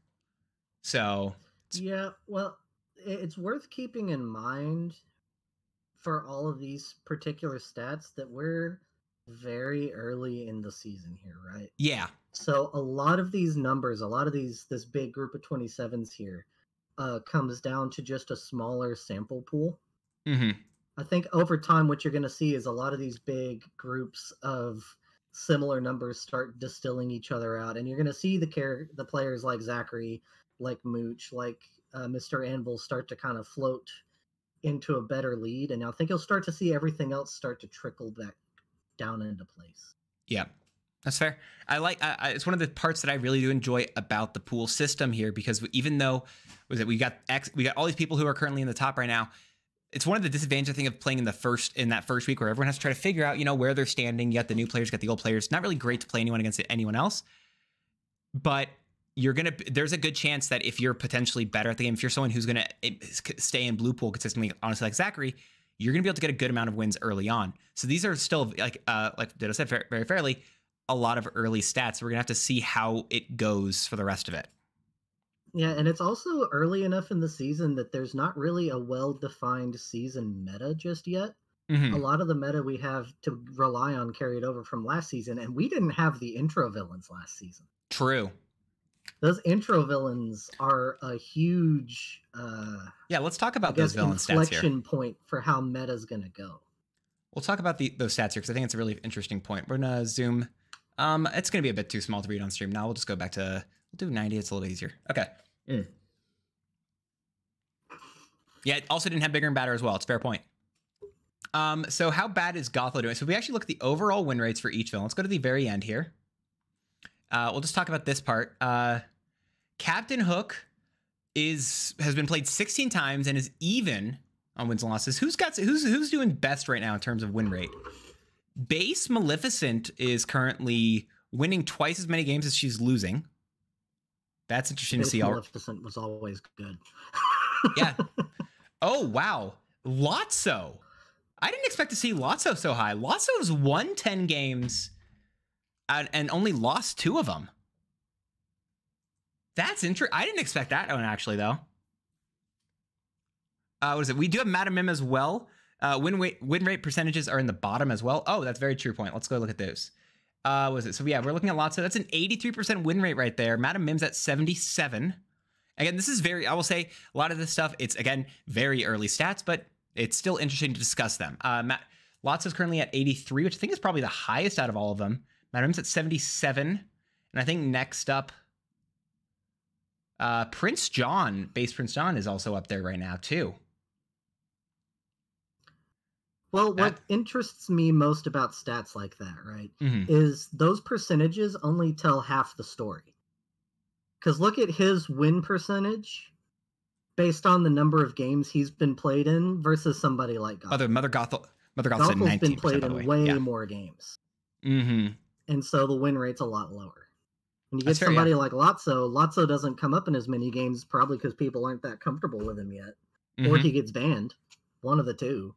So Yeah, well, it's worth keeping in mind for all of these particular stats that we're very early in the season here, right? yeah, So a lot of these numbers, a lot of these this big group of 27s here uh comes down to just a smaller sample pool. hmm I think over time what you're going to see is a lot of these big groups of similar numbers start distilling each other out and you're going to see the care the players like Zachary, like Mooch, like uh, Mr. Anvil start to kind of float into a better lead and I think you'll start to see everything else start to trickle back down into place. Yeah, that's fair. I like. I, I, it's one of the parts that I really do enjoy about the pool system here because even though was it we got X, we got all these people who are currently in the top right now. It's one of the disadvantages I think of playing in the first in that first week where everyone has to try to figure out you know where they're standing. You got the new players, you got the old players. Not really great to play anyone against anyone else, but you're gonna. There's a good chance that if you're potentially better at the game, if you're someone who's gonna eh, stay in blue pool consistently, honestly like Zachary, you're to be able to get a good amount of wins early on. So these are still like uh like Ditto said very, fairly a lot of early stats. We're to have to see how it goes for the rest of it. Yeah, and it's also early enough in the season that there's not really a well-defined season meta just yet. Mhm. A lot of the meta we have to rely on carried over from last season, and we didn't have the intro villains last season. True. Those intro villains are a huge, uh, Yeah, let's talk about those villain stats here. inflection point for how meta's gonna go. We'll talk about the, those stats here because I think it's a really interesting point. We're gonna zoom. Um, it's gonna be a bit too small to read on stream. Now we'll just go back to we'll do 90. It's a little easier. Okay. Mm. Yeah, it also didn't have bigger and badder as well. It's a fair point. Um, so how bad is Gothel doing? So if we actually look at the overall win rates for each villain, let's go to the very end here. Uh, we'll just talk about this part. Uh, Captain Hook is has been played 16 times and is even on wins and losses. Who's got who's who's doing best right now in terms of win rate? Base Maleficent is currently winning twice as many games as she's losing. That's interesting to see. All Maleficent was always good. yeah. [LAUGHS] Oh wow, Lotso. I didn't expect to see Lotso so high. Lotso's won ten games, and, and only lost two of them. That's interesting. I didn't expect that one actually, though. Uh, what is it? We do have Madam Mim as well. Uh, win rate win rate percentages are in the bottom as well. Oh, that's very true point. Let's go look at those. Uh, was it? So yeah, we're looking at Lotso. That's an 83% win rate right there. Madam Mim's at 77. Again, this is very. I will say a lot of this stuff. It's again very early stats, but it's still interesting to discuss them. Uh, Matt, Lotso is currently at 83, which I think is probably the highest out of all of them. Madam Mim's at 77, and I think next up, uh, Prince John, base Prince John, is also up there right now too. Well, what interests me most about stats like that, right, Mhm. is those percentages only tell half the story. Because look at his win percentage based on the number of games he's been played in versus somebody like Gothel. Mother Mother Gothel Mother Gothel's Gothel's 19 been played in way. way yeah. more games. Mm-hmm. and so the win rate's a lot lower. When you get That's fair, yeah. somebody like Lotso, Lotso doesn't come up in as many games probably because people aren't that comfortable with him yet, or Mhm. he gets banned, one of the two.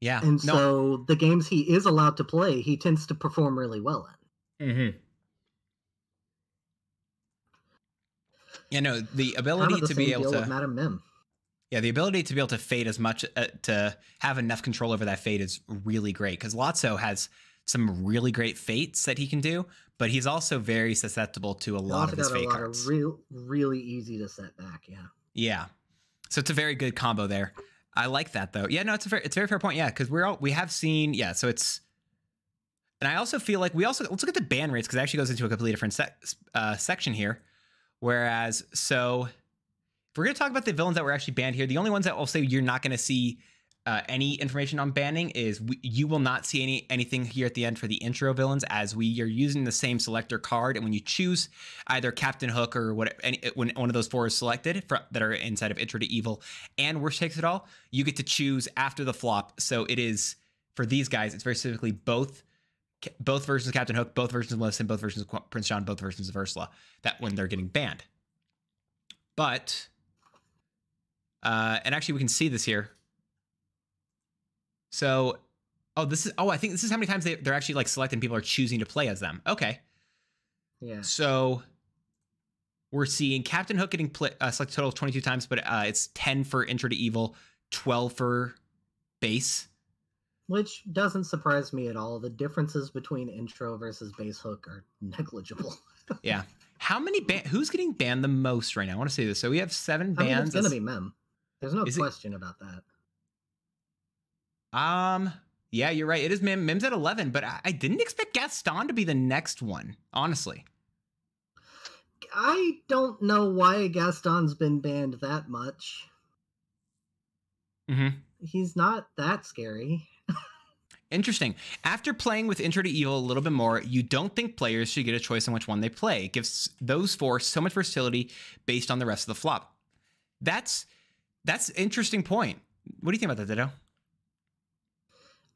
Yeah. And no. so the games he is allowed to play, he tends to perform really well in. Mm-hmm. Yeah, no, the Kind ability of the to same be able deal to with Madam Mim. Yeah, the ability to be able to fade as much uh, to have enough control over that fade is really great because Lotso has some really great fates that he can do, but he's also very susceptible to a lot also of his got a fate lot cards. of real, really easy to set back. Yeah. yeah, so it's a very good combo there. I like that though. Yeah, no, it's a very, it's a very fair point. Yeah, because we're all we have seen. Yeah, so it's, and I also feel like we also let's look at the ban rates because it actually goes into a completely different sec, uh, section here. Whereas, so if we're to talk about the villains that were actually banned here, the only ones that will say you're not going to see uh, any information on banning is we, you will not see any anything here at the end for the intro villains as we are using the same selector card and when you choose either Captain Hook or what any when one of those four is selected for, that are inside of Intro to Evil and Worst Takes It All, you get to choose after the flop. So it is for these guys, it's very specifically both both versions of Captain Hook, both versions of Maleficent, both versions of Prince John, both versions of Ursula. That when they're getting banned, but uh, and actually we can see this here. So, oh, this is oh, I think this is how many times they, they're actually like selecting people are choosing to play as them. Okay, Yeah. so we're seeing Captain Hook getting play, uh, selected a total of 22 times, but uh, it's 10 for Intro to Evil, 12 for base. Which doesn't surprise me at all. The differences between intro versus base hook are negligible. [LAUGHS] Yeah. How many ban? Who's getting banned the most right now? I want to say this. So we have seven I mean, bans. it's gonna be Mim. There's no Is it- question about that. Um, yeah, you're right. It is Mim. Mim's at 11, but I, I didn't expect Gaston to be the next one, honestly. I don't know why Gaston's been banned that much. Mm-hmm. He's not that scary. Interesting. After playing with Intro to Evil a little bit more, you don't think players should get a choice on which one they play. It gives those four so much versatility based on the rest of the flop. That's that's interesting point. What do you think about that, Ditto?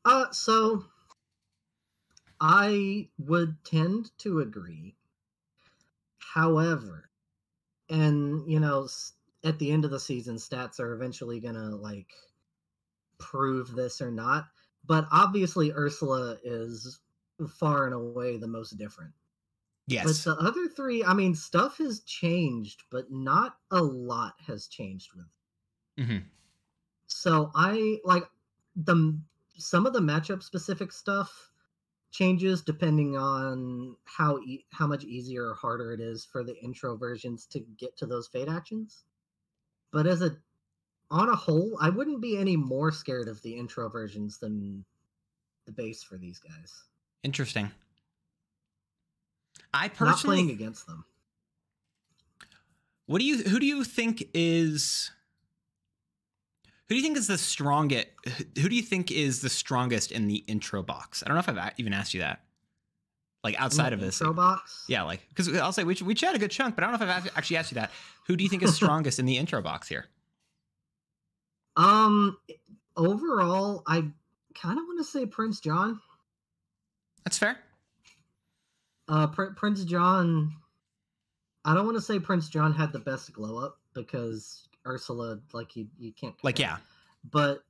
Uh, so I would tend to agree. However, and you know, at the end of the season, stats are eventually gonna like prove this or not. But obviously, Ursula is far and away the most different. Yes. But the other three, I mean, stuff has changed, but not a lot has changed with. Mhm. So I like the some of the matchup specific stuff changes depending on how e- how much easier or harder it is for the intro versions to get to those fade actions. But as a on a whole, I wouldn't be any more scared of the intro versions than the base for these guys. Interesting. I Not playing personally against them. What do you who do you think is who do you think is the strongest who do you think is the strongest in the intro box? I don't know if I've even asked you that. Like outside of this. intro box. Yeah, like because I'll say we we chat a good chunk, but I don't know if I've actually asked you that. Who do you think is [LAUGHS] strongest in the intro box here? Um, overall, I kind of want to say Prince John. That's fair. Uh, Pr- Prince John. I don't want to say Prince John had the best glow up because Ursula, like you, you can't Like, yeah. But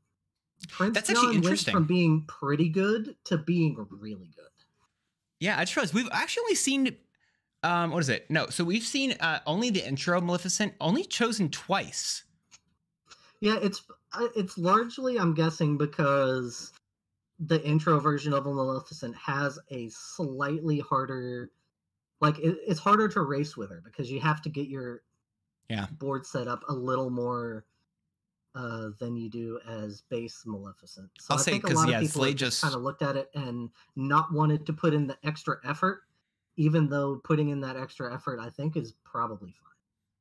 Prince That's actually John went from being pretty good to being really good. Yeah, I just realized we've actually seen. Um, what is it? No, so we've seen uh, only the intro Maleficent, only chosen twice. Yeah, it's uh, it's largely I'm guessing because the intro version of Maleficent has a slightly harder, like it, it's harder to race with her because you have to get your Yeah. board set up a little more uh, than you do as base Maleficent. So I'll I say, think a 'cause, lot yeah, of people Slade just kind of looked at it and not wanted to put in the extra effort, even though putting in that extra effort I think is probably fine.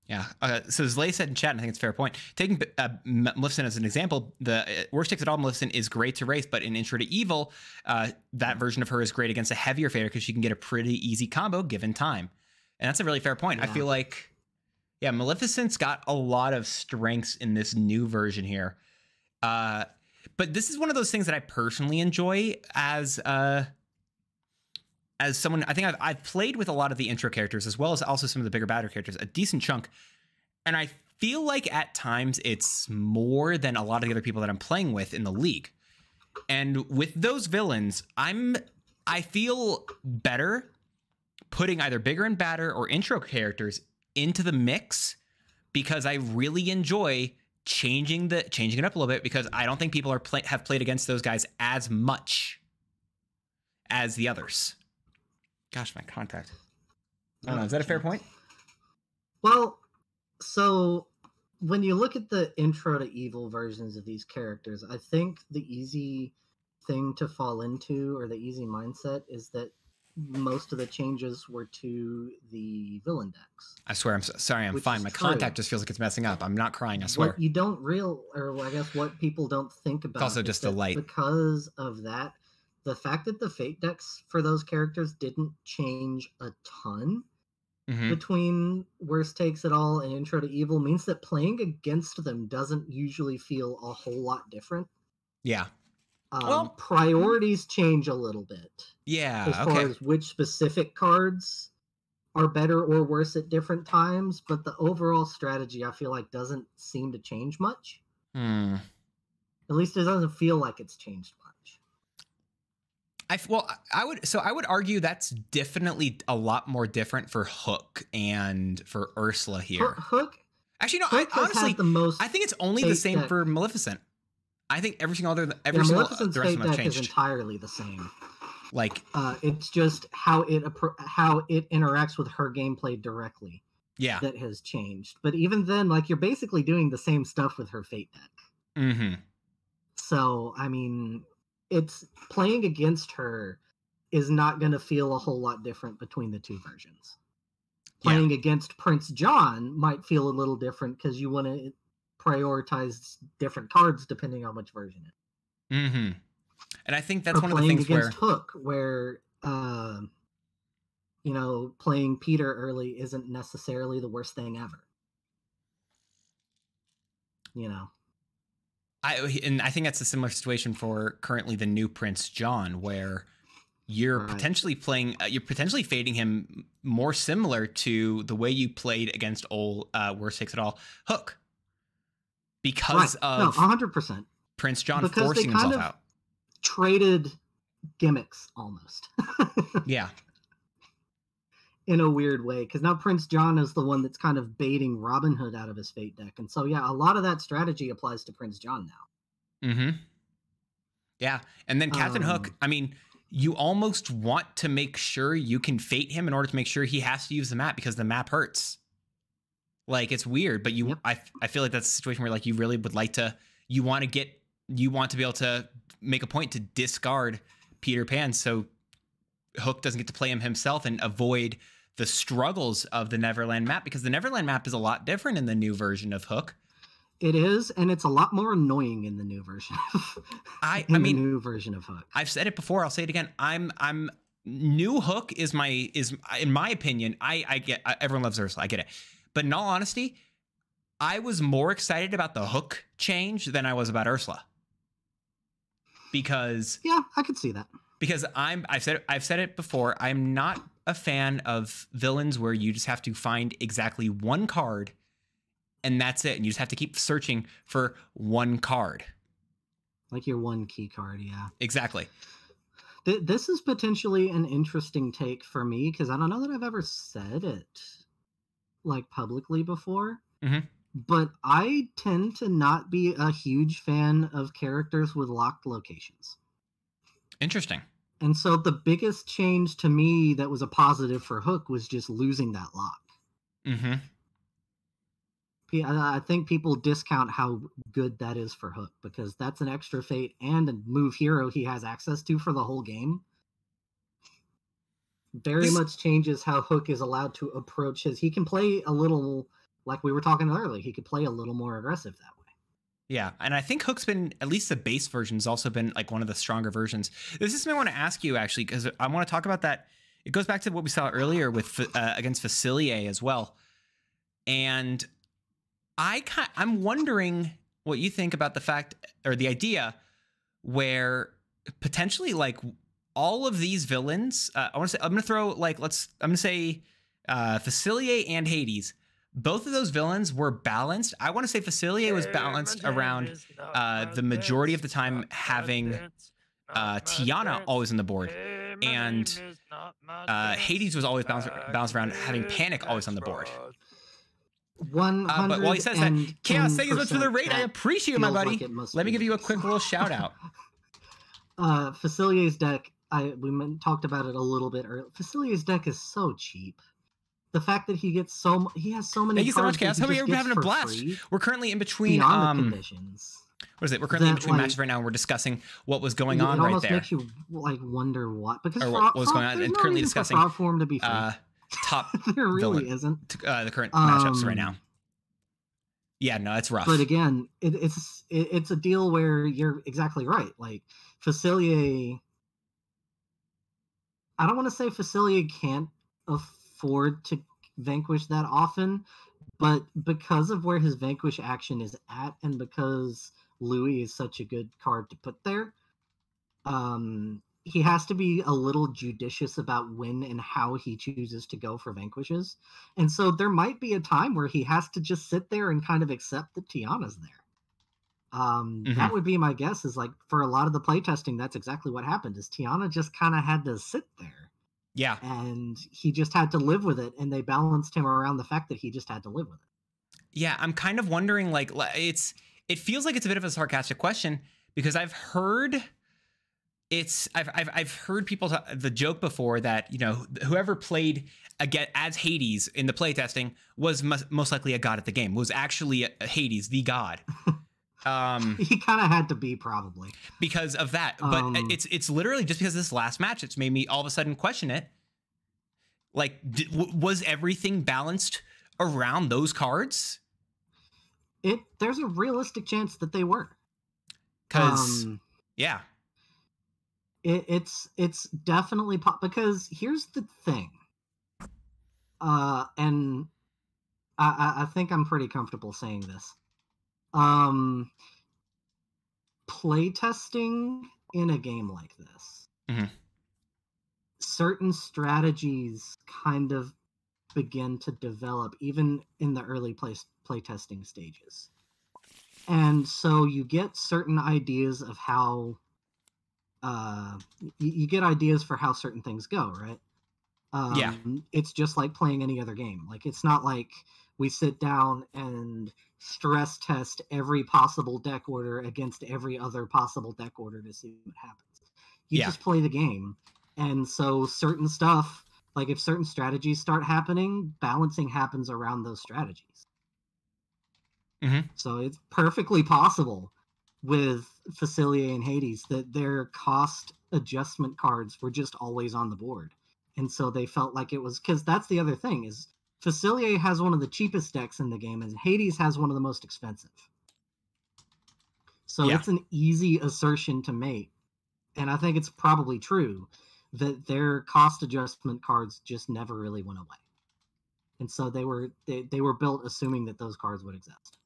Yeah. Uh, so as Lay said in chat, and I think it's a fair point. Taking uh, Maleficent as an example, the uh, worst takes it all Maleficent is great to race, but in Intro to Evil, uh, that version of her is great against a heavier fader because she can get a pretty easy combo given time. And that's a really fair point. I feel like, yeah, Maleficent's got a lot of strengths in this new version here. Uh, but this is one of those things that I personally enjoy as uh, as someone. I think I've, I've played with a lot of the intro characters as well as also some of the bigger, badder characters, a decent chunk, and I feel like at times it's more than a lot of the other people that I'm playing with in the league. And with those villains, I'm I feel better putting either bigger and badder or intro characters into the mix because I really enjoy changing the changing it up a little bit because I don't think people are play, have played against those guys as much as the others. Gosh, my contact. I don't oh, know. Is that a fair point? Well, so when you look at the intro to evil versions of these characters, I think the easy thing to fall into or the easy mindset is that most of the changes were to the villain decks. I swear, I'm so, sorry. I'm fine. My true. contact just feels like it's messing up. I'm not crying. I swear. What you don't real, or I guess what people don't think about, also just a light. Because of that, the fact that the fate decks for those characters didn't change a ton Mhm. between worst takes it all and intro to evil means that playing against them doesn't usually feel a whole lot different. Yeah. Um, Well- priorities change a little bit Yeah. as far as which specific cards are better or worse at different times, but the overall strategy I feel like doesn't seem to change much. Hmm. At least it doesn't feel like it's changed much. I well, I- I would so I would argue that's definitely a lot more different for Hook and for Ursula here. Hook, Hook, Actually, no. Hook I, honestly, the most. I think it's only the same deck. for Maleficent. I think every single other every yeah, single Maleficent's the rest of them have deck is changed. entirely the same. like, Uh, it's just how it appro- how it interacts with her gameplay directly yeah. that has changed. But even then, like you're basically doing the same stuff with her fate deck. Mm-hmm. So I mean, it's playing against her is not going to feel a whole lot different between the two versions. Yeah. Playing against Prince John might feel a little different because you want to prioritize different cards depending on which version it. Mm-hmm. And I think that's or one of the things where Hook, where uh, you know playing Peter early isn't necessarily the worst thing ever. You know, I and I think that's a similar situation for currently the new Prince John, where you're Right. potentially playing, uh, you're potentially fading him more similar to the way you played against old uh, Worst Takes It All Hook, because right? No, of hundred percent Prince John because forcing himself of- out. traded gimmicks almost [LAUGHS] Yeah, in a weird way because now Prince John is the one that's kind of baiting Robin Hood out of his fate deck, and so yeah, a lot of that strategy applies to Prince John now. Mm-hmm. Yeah, and then Captain Hook. Um, I mean, you almost want to make sure you can fate him in order to make sure he has to use the map because the map hurts. Like it's weird, but you, Yep. I, I feel like that's a situation where like you really would like to, you want to get, you want to be able to make a point to discard Peter Pan so Hook doesn't get to play him himself and avoid the struggles of the Neverland map because the Neverland map is a lot different in the new version of Hook. It is, and it's a lot more annoying in the new version. I- I mean- new version of Hook. I've said it before. I'll say it again. I'm I'm new hook is my is in my opinion. I I get everyone loves Ursula. I get it, but in all honesty, I was more excited about the hook change than I was about Ursula. Because Yeah, I could see that. because I'm I've said I've said it before, I'm not a fan of villains where you just have to find exactly one card and that's it and you just have to keep searching for one card. Like your one key card, yeah. Exactly. Th- this is potentially an interesting take for me because I don't know that I've ever said it like publicly before. Mhm. But I tend to not be a huge fan of characters with locked locations. Interesting. And so the biggest change to me that was a positive for Hook was just losing that lock. Mm-hmm. I think people discount how good that is for Hook because that's an extra fate and a move hero he has access to for the whole game. Very This- much changes how Hook is allowed to approach his. He can play a little, like we were talking earlier, he could play a little more aggressive that way. Yeah, and I think Hook's been at least the base version's also been like one of the stronger versions. This is something I want to ask you actually because I want to talk about that. It goes back to what we saw earlier with uh, against Facilier as well, and I kind, I'm wondering what you think about the fact or the idea where potentially like all of these villains. Uh, I want to say I'm going to throw like let's I'm going to say uh, Facilier and Hades. Both of those villains were balanced. I want to say Facilier was balanced around uh, the majority of the time having uh, Tiana always on the board, and uh, Hades was always balanced, balanced around having Panic always on the board. One Uh, but while he says that, Chaos, thank you so much for the rate. I appreciate you, my buddy. Let me give you a quick little shout out. [LAUGHS] uh Facilier's deck i we talked about it a little bit earlier Facilier's deck is so cheap the fact that he gets so he has so many Thank you so much, that Chaos. he Hope just you're gets having a blast. free We're currently in between. Um, conditions what is it? We're currently in between like- matches right now. and We're discussing what was going on it almost makes you like wonder what because Or what- what was going on, and no currently for discussing, fraud form to be. Uh, top [LAUGHS] there really villain. isn't uh, the current matchups right Um, now. Yeah, no, it's rough. but again it, it's it, it's a deal where you're exactly right like Facilier I don't want to say Facilier can't afford to vanquish that often, but because of where his vanquish action is at, and because Louis is such a good card to put there, um, he has to be a little judicious about when and how he chooses to go for vanquishes. And so there might be a time where he has to just sit there and kind of accept that Tiana's there. Um, That would be my guess. Is like for a lot of the playtesting, that's exactly what happened. Is Tiana just kind of had to sit there yeah, and he just had to live with it and they balanced him around the fact that he just had to live with it yeah. I'm kind of wondering, like, it's it feels like it's a bit of a sarcastic question because I've heard it's I've I've, I've heard people ta- the joke before that you know whoever played again as Hades in the playtesting was mus- most likely a god at the game was actually a, a Hades the god. [LAUGHS] Um, [LAUGHS] he kind of had to be probably because of that. But Um, it's it's literally just because of this last match, it's made me all of a sudden question it. Like, d- w- was everything balanced around those cards? it there's a realistic chance that they were Because um, yeah, it, it's it's definitely po- because here's the thing uh and I i think i'm pretty comfortable saying this um playtesting in a game like this Mhm. certain strategies kind of begin to develop even in the early play playtesting stages and so you get certain ideas of how uh y- you get ideas for how certain things go right um, Yeah. it's just like playing any other game like it's not like we sit down and stress test every possible deck order against every other possible deck order to see what happens you Yeah. just play the game and so certain stuff like if certain strategies start happening balancing happens around those strategies Mhm. so it's perfectly possible with Facilier and Hades that their cost adjustment cards were just always on the board. And so they felt like it was because that's the other thing is Facilier has one of the cheapest decks in the game and Hades has one of the most expensive. So Yeah. it's an easy assertion to make. And I think it's probably true that their cost adjustment cards just never really went away. and so they were they, they were built assuming that those cards would exist.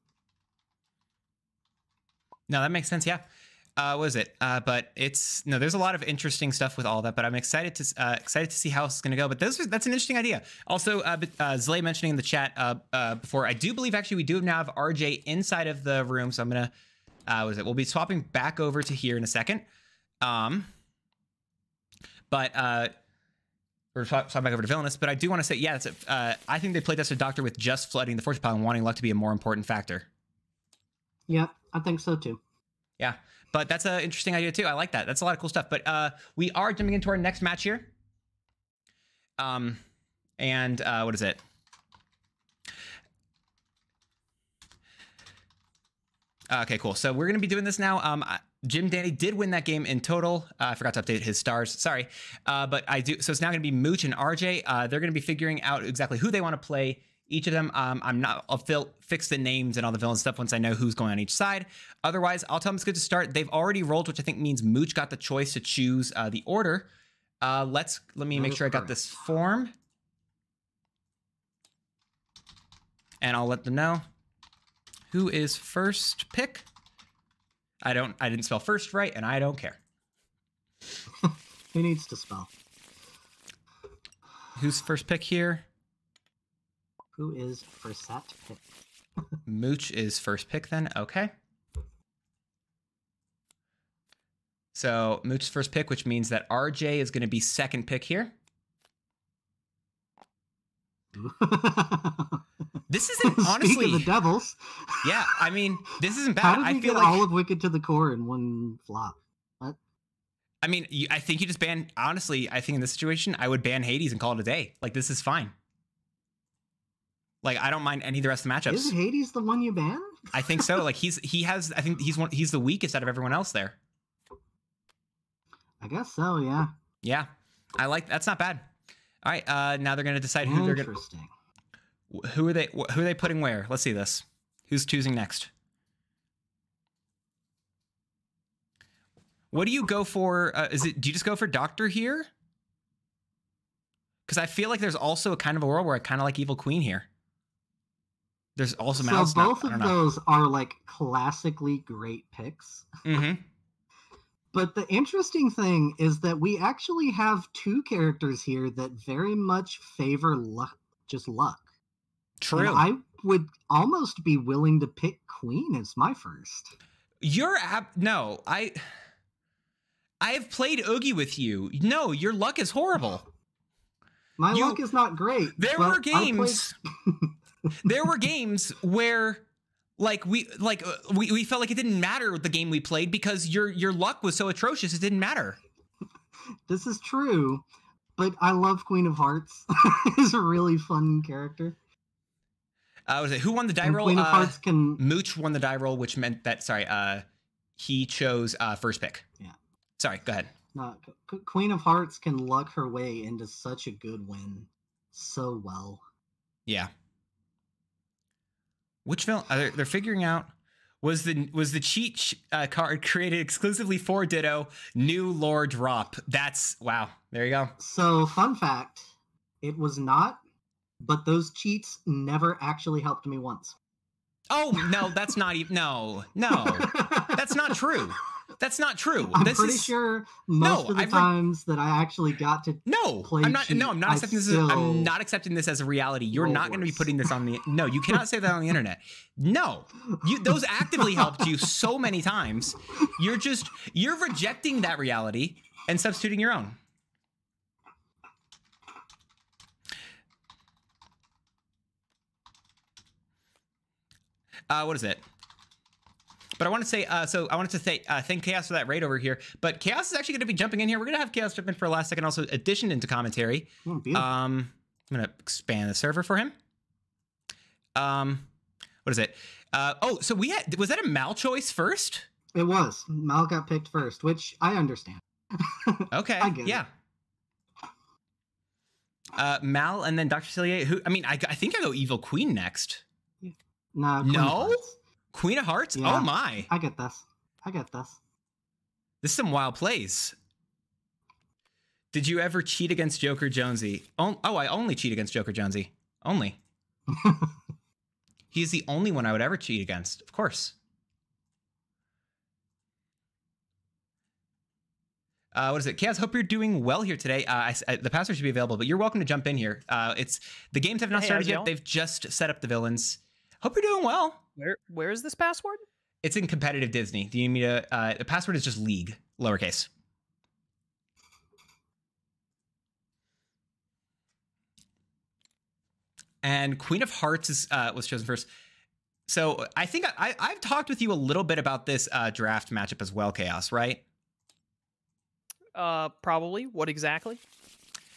No, that makes sense. Yeah. Uh, what is it? Uh, but it's no. There's a lot of interesting stuff with all that. But I'm excited to uh, excited to see how it's going to go. But those are, that's an interesting idea. Also, uh, uh, Zlay mentioning in the chat uh, uh, before, I do believe actually we do now have RJ inside of the room. So I'm gonna uh, what is it? We'll be swapping back over to here in a second. Um, but uh, we're swap, swap back over to villainous. But I do want to say, yeah, a, uh, I think they played Tested Doctor with just flooding the force pile and wanting luck to be a more important factor. Yeah, I think so too. Yeah, but that's an interesting idea too. I like that. That's a lot of cool stuff. But uh, we are jumping into our next match here. Um, and uh, what is it? Okay, cool. So we're gonna be doing this now. Um, Jim Dandy did win that game in total. Uh, I forgot to update his stars. Sorry, uh, but I do. So it's now gonna be Mooch and RJ. Uh, they're gonna be figuring out exactly who they want to play. Each of them. Um, I'm not. I'll fill, fix the names and all the villain stuff once I know who's going on each side. Otherwise, I'll tell them it's good to start. They've already rolled, which I think means Mooch got the choice to choose uh, the order. Uh, let's let me make sure I got this form, and I'll let them know who is first pick. I don't. I didn't spell first right, and I don't care. [LAUGHS] Who needs to spell? Who's first pick here? Who is Versat pick? Mooch is first pick then. Okay. So Mooch's first pick, which means that RJ is going to be second pick here. [LAUGHS] This isn't Speaking honestly. of the Devils, yeah, I mean, this isn't how bad. did we I feel get like. all of Wicked to the core in one flop? What? I mean, you, I think you just ban. Honestly, I think in this situation, I would ban Hades and call it a day. Like this is fine. Like I don't mind any of the rest of the matchups. Is Hades the one you ban? I think so. Like he's he has. I think he's one. He's the weakest out of everyone else there. I guess so. Yeah. Yeah, I like. That's not bad. All right. Uh, now they're gonna decide who they're gonna. Interesting. Who are they? Who are they putting where? Let's see this. Who's choosing next? What do you go for? Uh, is it? Do you just go for Doctor here? Because I feel like there's also a kind of a world where I kind of like Evil Queen here. There's also So Mal's both not, of those are like classically great picks. Mm-hmm. [LAUGHS] But the interesting thing is that we actually have two characters here that very much favor luck, just luck. True. And I would almost be willing to pick Queen as my first. You're ab- no, I I have played Oogie with you. No, your luck is horrible. My You- luck is not great. There were I played- games [LAUGHS] there were games where like we like uh, we, we felt like it didn't matter the game we played because your your luck was so atrocious it didn't matter. This is true, but I love Queen of Hearts. [LAUGHS] is a really fun character. Uh was it who won the die And roll? Queen of Uh, Hearts can Mooch won the die roll, which meant that sorry, uh he chose uh first pick. Yeah. Sorry, go ahead. not Queen of Hearts can luck her way into such a good win so well. Yeah. Which villain? Uh, they're, they're figuring out. Was the was the cheat uh, card created exclusively for Ditto? New lore drop. That's wow. There you go. So, fun fact, it was not, but those cheats never actually helped me once. Oh no, that's not even. No, no, [LAUGHS] that's not true. That's not true. I'm this pretty is sure most of the I've times that I actually got to no. play I'm not. cheat, No, I'm not I accepting this. As, I'm not accepting this as a reality. You're not going to be putting this on the. [LAUGHS] No, you cannot say that on the internet. No, you those actively helped you so many times. You're just you're rejecting that reality and substituting your own. Uh, what is it? But I want to say, uh, so I wanted to say, uh, thank Chaos for that raid over here. But Chaos is actually going to be jumping in here. We're going to have Chaos jump in for a last second, also addition into commentary. Oh. Um, I'm gonna expand the server for him. Um, what is it? Uh, oh, so we had was that a Mal choice first? it was. Mal got picked first, which I understand. [LAUGHS] Okay, I get it. yeah. Uh, Mal and then Dr. Facilier. Who? I mean, I, I think I go Evil Queen next. Nah, Queen No? Hearts. Queen of Hearts. Yeah. Oh my, I get this. I get this. this is some wild plays. Did you ever cheat against Joker Jonesy? Oh, oh, I only cheat against Joker Jonesy. Only. [LAUGHS] He's the only one I would ever cheat against, of course. Uh, what is it? Chaos, hope you're doing well here today. Uh, I, I, the password should be available, but you're welcome to jump in here. Uh, it's the games have not Hey, started yet. going? They've just set up the villains. Hope you're doing well. Where where is this password? It's in competitive Disney. Do you need me to? Uh, the password is just league, lowercase. And Queen of Hearts is, uh, was chosen first. So I think I, I've talked with you a little bit about this uh, draft matchup as well, Chaos, right? Uh, probably. What exactly?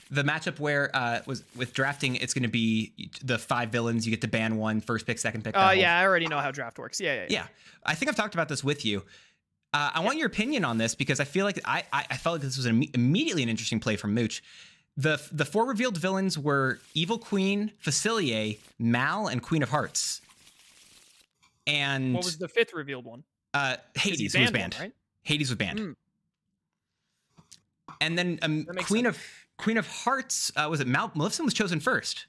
The matchup where uh, was with drafting, it's going to be the five villains. You get to ban one, first pick, second pick. Oh whole- yeah, I already know how draft works. Yeah, yeah, yeah. Yeah, I think I've talked about this with you. Uh, I want your opinion on this because I feel like I I, I felt like this was an, imme- immediately an interesting play from Mooch. The the four revealed villains were Evil Queen, Facilier, Mal, and Queen of Hearts. And What was the fifth revealed one? uh, Hades who was one, banned. right? Hades was banned. Mm. And then um, Queen sense. of Queen of Hearts uh, was it Mal- Maleficent was chosen first,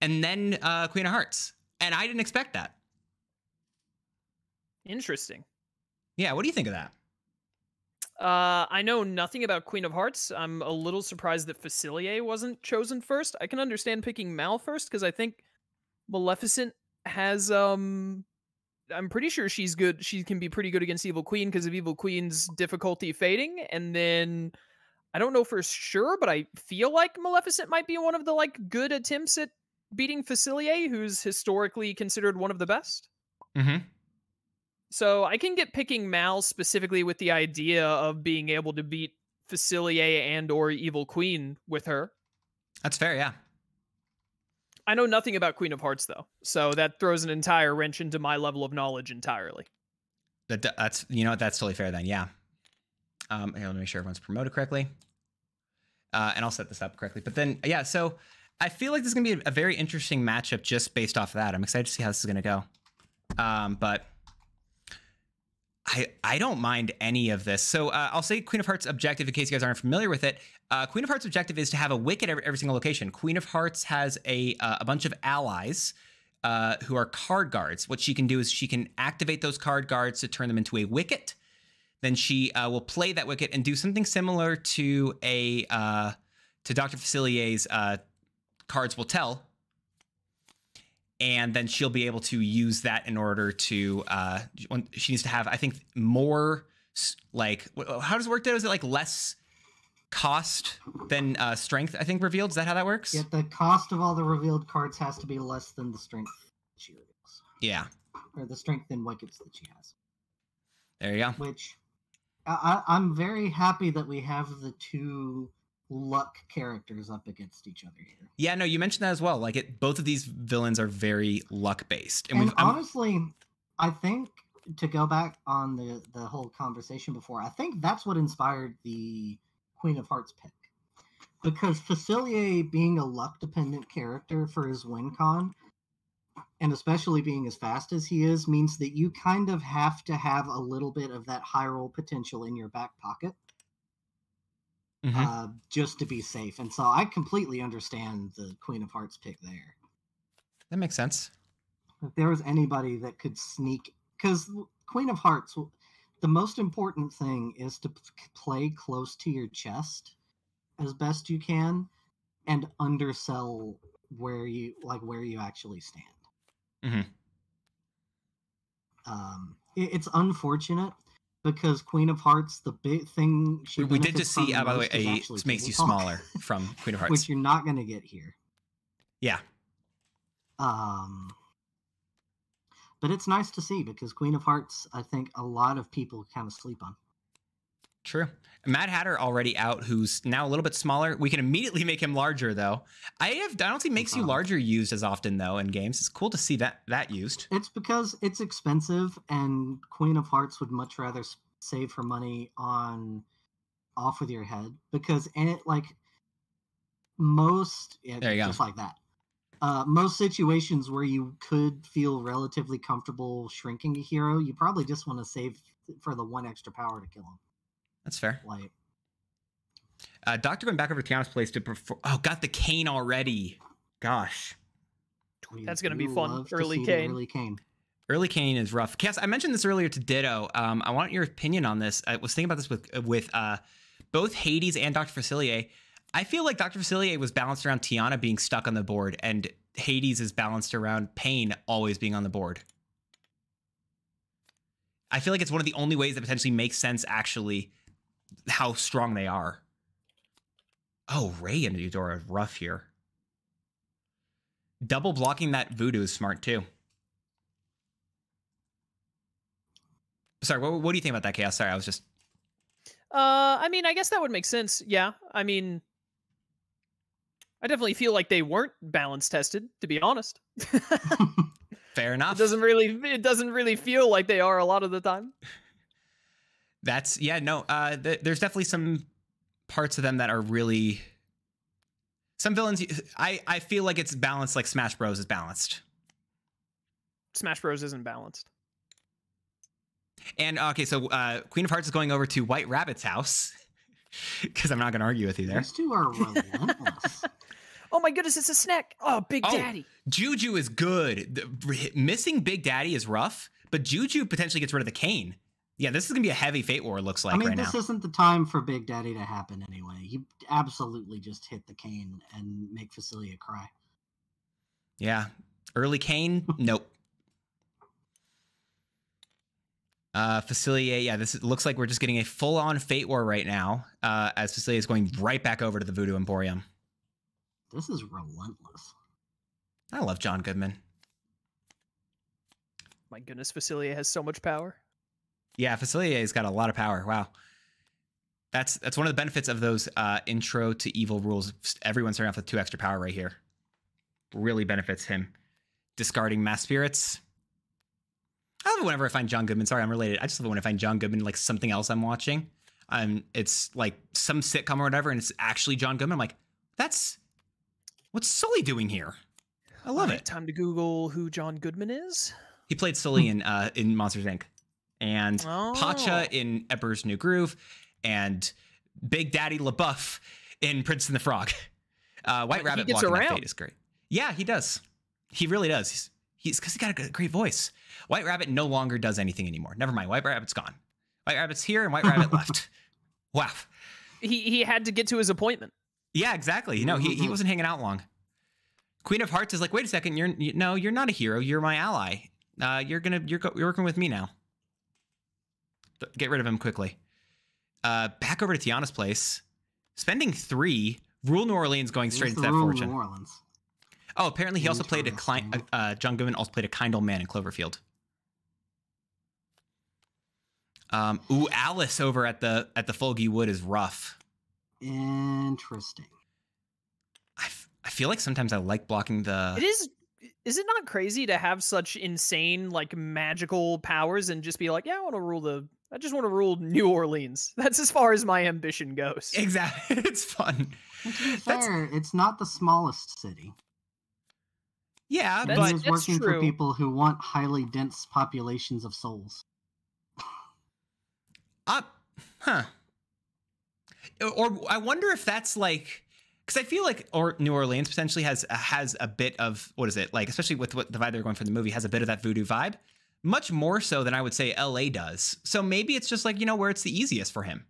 and then uh, Queen of Hearts, and I didn't expect that. Interesting. Yeah, what do you think of that? Uh, I know nothing about Queen of Hearts. I'm a little surprised that Facilier wasn't chosen first. I can understand picking Mal first because I think Maleficent has um I'm pretty sure she's good. She can be pretty good against Evil Queen because of Evil Queen's difficulty fading. And then I don't know for sure, but I feel like Maleficent might be one of the like good attempts at beating Facilier, who's historically considered one of the best. Mm-hmm. So I can get picking Mal specifically with the idea of being able to beat Facilier and or Evil Queen with her. That's fair. Yeah. I know nothing about Queen of Hearts though, so that throws an entire wrench into my level of knowledge entirely. That, that's you know that's totally fair then. Yeah. Um, here, let me make sure everyone's promoted correctly, uh, and I'll set this up correctly. But then yeah, so I feel like this is gonna be a, very interesting matchup just based off of that. I'm excited to see how this is gonna go. Um, but I I don't mind any of this. So uh, I'll say Queen of Hearts objective in case you guys aren't familiar with it. Uh, Queen of Hearts objective is to have a wicket every, every single location. Queen of Hearts has a uh, a bunch of allies uh, who are card guards. What she can do is she can activate those card guards to turn them into a wicket. Then she uh, will play that wicket and do something similar to a uh, to Doctor Facilier's uh, cards will tell. And then she'll be able to use that in order to. Uh, she needs to have, I think, more like. How does it work? There is it like less cost than uh, strength? I think revealed. Is that how that works? Yeah, the cost of all the revealed cards has to be less than the strength she reveals, Yeah. or the strength in wickets that she has. There you go. Which I, I, I'm very happy that we have the two luck characters up against each other here. Yeah, no, you mentioned that as well. Like it, both of these villains are very luck based, and, And, we've I'm- um, honestly, I think to go back on the the whole conversation before, I think that's what inspired the Queen of Hearts pick. Because Facilier being a luck dependent character for his win con, and especially being as fast as he is, means that you kind of have to have a little bit of that high roll potential in your back pocket Mhm. uh, just to be safe. And so I completely understand the Queen of Hearts pick there. that makes sense. if there was anybody that could sneak because queen of hearts the most important thing is to play close to your chest as best you can and undersell where you like where you actually stand Mhm. um it, it's unfortunate because queen of hearts the big thing she We, we did just see, uh, by the way, a makes you smaller [LAUGHS] from Queen of Hearts. which you're not going to get here yeah, Um, but it's nice to see because Queen of Hearts, I think a lot of people kind of sleep on. True. Mad Hatter already out, who's now a little bit smaller. We can immediately [LAUGHS] make him larger, though. I have I don't see makes you Uh-huh. larger used as often though in games. It's cool to see that that used. It's because it's expensive, and Queen of Hearts would much rather save her money on off with your head because and it like most yeah, There you go. just like that. Uh, most situations where you could feel relatively comfortable shrinking a hero, you probably just want to save for the one extra power to kill him. That's fair. Like Uh, Doctor going back over to Tiana's place to perform. Oh, got the cane already. Gosh. We That's gonna be fun. Early cane. Early cane. Early cane is rough. Cass, I mentioned this earlier to Ditto. Um, I want your opinion on this. I was thinking about this with with uh, both Hades and Dr. Facilier. I feel like Dr. Facilier was balanced around Tiana being stuck on the board, and Hades is balanced around Pain always being on the board. I feel like it's one of the only ways that potentially makes sense, actually, how strong they are. Oh, Ray and Eudora are rough here. Double blocking that voodoo is smart too. Sorry, what, what do you think about that chaos? Sorry, I was just Uh, I mean, I guess that would make sense. Yeah, I mean, I definitely feel like they weren't balance tested, to be honest. [LAUGHS] fair enough. doesn't really, it doesn't really feel like they are a lot of the time. That's yeah, no. Uh, th- there's definitely some parts of them that are really some villains. I I feel like it's balanced, like Smash Bros is balanced. Smash Bros isn't balanced. And okay, so uh, Queen of Hearts is going over to White Rabbit's house [LAUGHS] because I'm not going to argue with you there. These two are relentless. [LAUGHS] Oh my goodness, it's a snack. Oh, Big Oh, Daddy. Juju is good. The- missing Big Daddy is rough, but Juju potentially gets rid of the cane. Yeah, this is gonna be a heavy Fate War. it Looks like I mean, right this now. isn't the time for Big Daddy to happen anyway. He absolutely just hit the cane and make Facilier cry. Yeah, early cane. [LAUGHS] nope. Uh, Facilier, yeah, this is, looks like we're just getting a full-on Fate War right now. Uh, as Facilier is going right back over to the Voodoo Emporium. This is relentless. I love John Goodman. My goodness, Facilier has so much power. Yeah, Facilier's got a lot of power. Wow. That's that's one of the benefits of those uh, intro to evil rules. Everyone's starting off with two extra power right here. Really benefits him. Discarding mass spirits. I love it whenever I find John Goodman. Sorry, I'm related. I just love it when I find John Goodman like something else I'm watching. Um, it's like some sitcom or whatever, and it's actually John Goodman. I'm like, that's what's Sully doing here? I love Alright, it. Time to Google who John Goodman is. He played Sully in uh, in Monsters Inc. and Pacha Oh. in Emperor's New Groove, and Big Daddy La Bouff in Prince and the Frog. Uh, White He Rabbit gets that around. fate is great. Yeah, he does. He really does. He's he's because he got a great voice. White Rabbit no longer does anything anymore. Never mind. White Rabbit's gone. White Rabbit's here and White Rabbit [LAUGHS] left. Wow. He he had to get to his appointment. Yeah, exactly. You know, he, he Mhm. wasn't hanging out long. Queen of Hearts is like, wait a second, you're you, no, you're not a hero. You're my ally. Uh, you're gonna you're, go, you're working with me now. Th- Get rid of him quickly. Uh, back over to Tiana's place, spending three. Rule New Orleans going straight Here's into the that rule fortune. New Orleans. Oh, apparently he also played a client. Uh, uh, John Goodman also played a kind old man in Cloverfield. Um, ooh, Alice over at the at the Tulgey Wood is rough. Interesting. I, f- I feel like sometimes I like blocking the. it is. Is it not crazy to have such insane like magical powers and just be like, yeah, I want to rule the. I just want to rule New Orleans. [LAUGHS] That's as far as my ambition goes. Exactly. [LAUGHS] it's fun. To be That's- fair, it's not the smallest city. Yeah, It That's- but is that's working for people who want highly dense populations of souls. uh, huh. Or I wonder if that's like because I feel like or New Orleans potentially has has a bit of what is it like, especially with what the vibe they're going for in the movie has a bit of that voodoo vibe, much more so than I would say L.A. does. So maybe it's just like you know where it's the easiest for him.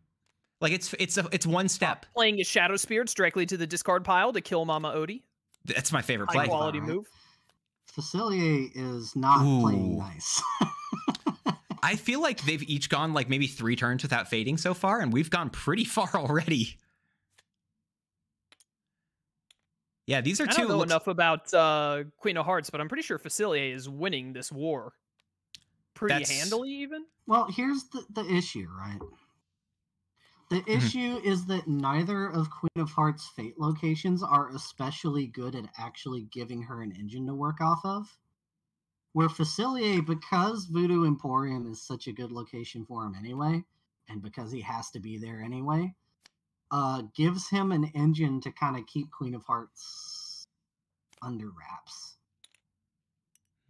Like it's it's a, it's one step. Playing his shadow spirits directly to the discard pile to kill Mama Odie. That's my favorite play. qual- quality right? move. Facilier is not playing nice. [LAUGHS] I feel like they've each gone like maybe three turns without fading so far, and we've gone pretty [LAUGHS] far already. Yeah, these are I two. don't know looks- enough about uh, Queen of Hearts, but I'm pretty sure Facilier is winning this war pretty That's- handily, even. well, here's the, the issue, right? The Mm-hmm. issue is that neither of Queen of Hearts' fate locations are especially good at actually giving her an engine to work off of. Where Facilier, because Voodoo Emporium is such a good location for him anyway, and because he has to be there anyway, uh, gives him an engine to kind of keep Queen of Hearts under wraps.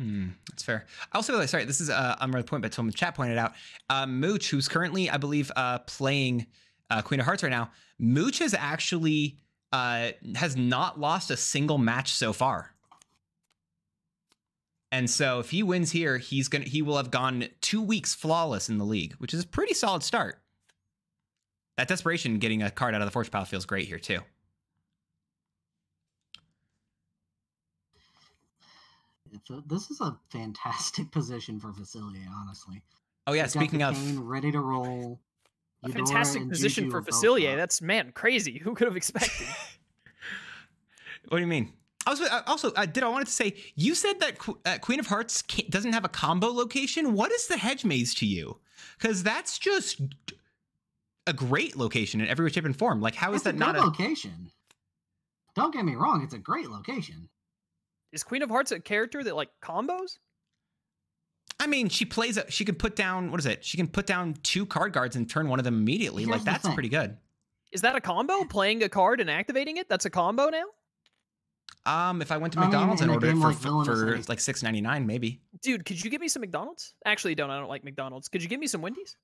Hmm, that's fair. I also, sorry, this is uh, on the point, but someone chat pointed out uh, Mooch, who's currently, I believe, uh, playing uh, Queen of Hearts right now. Mooch has actually uh, has not lost a single match so far. And so if he wins here, he's gonna he will have gone two weeks flawless in the league, which is a pretty solid start. That desperation getting a card out of the forge pile feels great here too. A- this is a fantastic [LAUGHS] position for Facilier, honestly. Oh yeah, You've got speaking the of cane ready to roll. A fantastic position Juju for are both Facilier. That's man crazy. [LAUGHS] Who could have expected? [LAUGHS] What do you mean? I was also uh, did I wanted to say you said that Qu- uh, Queen of Hearts ca doesn't have a combo location. What is the hedge maze to you? Because that's just a great location in every shape, and form. Like, how is It's a that not a? location. Don't get me wrong; it's a great location. Is Queen of Hearts a character that like combos? I mean, she plays. A, she can put down. What is it? She can put down two card guards and turn one of them immediately. Here's like the that's thing. pretty good. Is that a combo? Playing a card and activating it? That's a combo now? Um, if I went to I mean, McDonald's and a ordered it for, like Villainous, for any- like six ninety nine, maybe. Dude, could you get me some McDonald's? Actually, don't. I don't like McDonald's. Could you give me some Wendy's?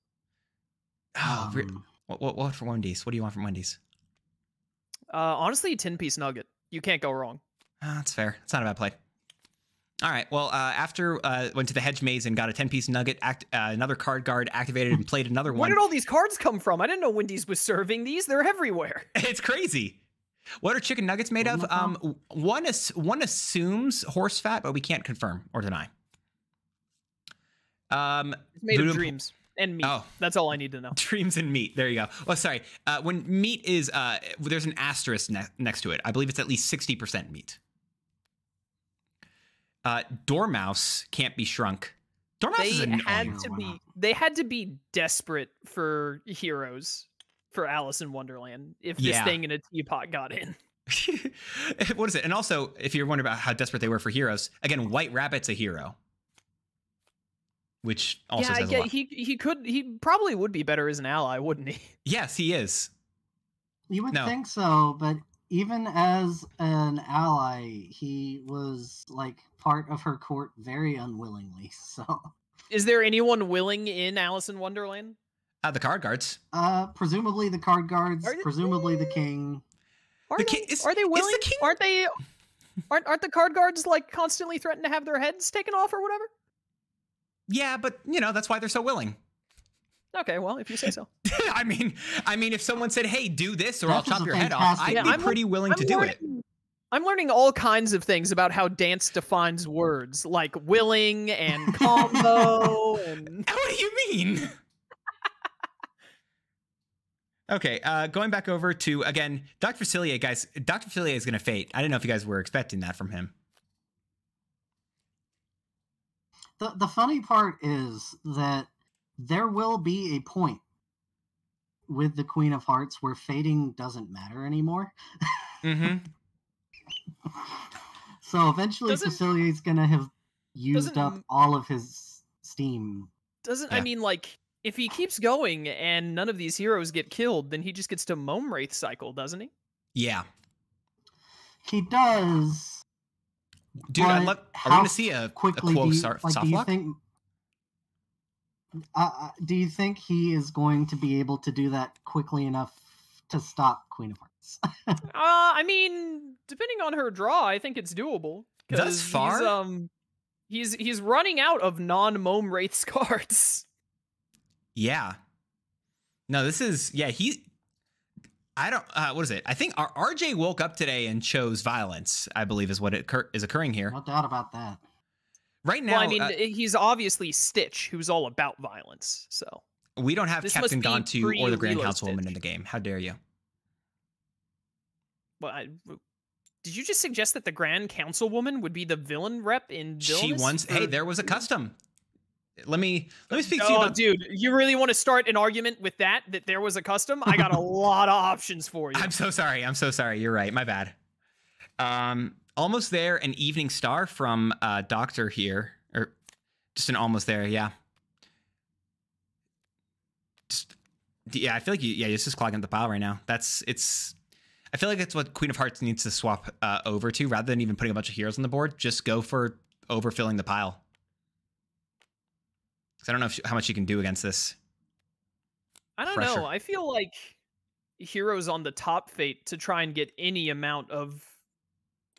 Oh, Um, what, what, what for Wendy's? What do you want from Wendy's? Uh, honestly, a 10 piece nugget. You can't go wrong. Ah, that's fair. It's not a bad play. All right. Well, uh, after uh, went to the hedge maze and got a ten piece nugget, act, uh, another card guard activated and played another one. Where did all these cards come from? I didn't know Wendy's was serving these. They're everywhere. [LAUGHS] it's crazy. What are chicken nuggets made of? Um, one is one assumes horse fat, but we can't confirm or deny. Um, It's made of dreams and meat. Oh. That's all I need to know. [LAUGHS] dreams and meat. There you go. Oh, sorry. Uh, when meat is uh, there's an asterisk ne- next to it. I believe it's at least sixty percent meat. Uh, Dormouse can't be shrunk. Dormouse They is annoying. had to be they had to be desperate for heroes for Alice in Wonderland if this Yeah. thing in a teapot got in. [LAUGHS] [LAUGHS] what is it? And also, if you're wondering about how desperate they were for heroes, again, White Rabbit's a hero, which also yeah, I says a lot. he he could he probably would be better as an ally, wouldn't he? yes, he is. You would No. think so, but even as an ally, he was like part of her court very unwillingly. [LAUGHS] So, Is there anyone willing in Alice in Wonderland? Uh, the card guards. uh, presumably the card guards, they- presumably the king. Are The they, king- is- are they is the willing? king- Aren't they? Aren't aren't the card guards like constantly threatened to have their heads taken off or whatever? Yeah, but you know that's why they're so willing. Okay, well, if you say so. [LAUGHS] I mean, I mean, if someone said, "Hey, do this, or I'll chop your head off," I'd fantastic- Yeah, be I'm- pretty willing to I'm do it. I'm learning all kinds of things about how dance defines words, like willing and [LAUGHS] combo and [LAUGHS] What do you mean? okay, uh, going back over to again, Dr. Facilier, guys. Dr. Facilier is going to fate. I didn't know if you guys were expecting that from him. The the funny part is that there will be a point with the Queen of Hearts where fading doesn't matter anymore. Mm-hmm. [LAUGHS] so eventually, Doesn't- Facilier's gonna have used up all of his steam. doesn't I mean like if he keeps going and none of these heroes get killed, then he just gets to Mome Wraith cycle, doesn't he? Yeah, He does. dude. I but love. Are we going to see a, a quickly quote do you, soft like, do you think? Uh, uh, do you think he is going to be able to do that quickly enough to stop Queen of Hearts? [LAUGHS] Uh, I mean, depending on her draw, I think it's doable. Thus 'cause far? he's, um, he's he's running out of non Mome Wraiths [LAUGHS] cards. Yeah. No, this is yeah. He. I don't. Uh, what is it? I think R- RJ woke up today and chose violence. I believe is what it occur- is occurring here no doubt about that. Right now. well, I mean, uh, he's obviously Stitch, who's all about violence. So we don't have this Captain Gantu or the Grand Councilwoman in the game. How dare you? Well, I, did you just suggest that the Grand Councilwoman would be the villain rep in She Villainous? once. Hey, there was a custom. Let me let me speak to you Oh, about. dude, you really want to start an argument with that? That there was a custom? I got a [LAUGHS] lot of options for you. I'm so sorry. I'm so sorry. You're right. My bad. Um, almost there. An evening star from uh Doctor here, or just an almost there. Yeah. Just yeah. I feel like you. Yeah, just clogging up the pile right now. That's it's. I feel like that's what Queen of Hearts needs to swap uh, over to, rather than even putting a bunch of heroes on the board. Just go for overfilling the pile. Because I don't know if, how much you can do against this. I don't pressure. know. I feel like heroes on the top fate to try and get any amount of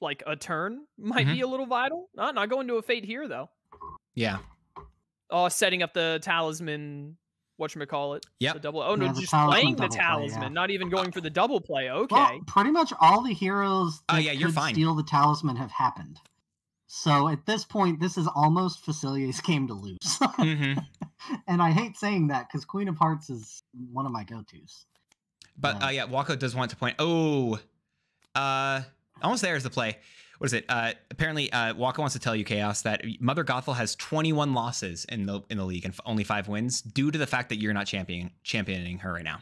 like a turn might Mhm. be a little vital. Not not going to a fate here though. Yeah. Oh, setting up the talisman. What you call it? Yeah. The double. Oh no, Yeah, just talisman playing the double play, yeah. talisman, not even going for the double play. Okay. Well, pretty much all the heroes Oh, that yeah, you're could fine. steal the talisman have happened. So at this point, this is almost Facilier's game to lose. hmm [LAUGHS] and I hate saying that because Queen of Hearts is one of my go-tos. But Yeah. uh, yeah, Wako does want to point. Oh, uh, almost there is the play. What is it? Uh, apparently, uh, Wako wants to tell you, Chaos, that Mother Gothel has 21 losses in the in the league and f- only five wins due to the fact that you're not championing championing her right now.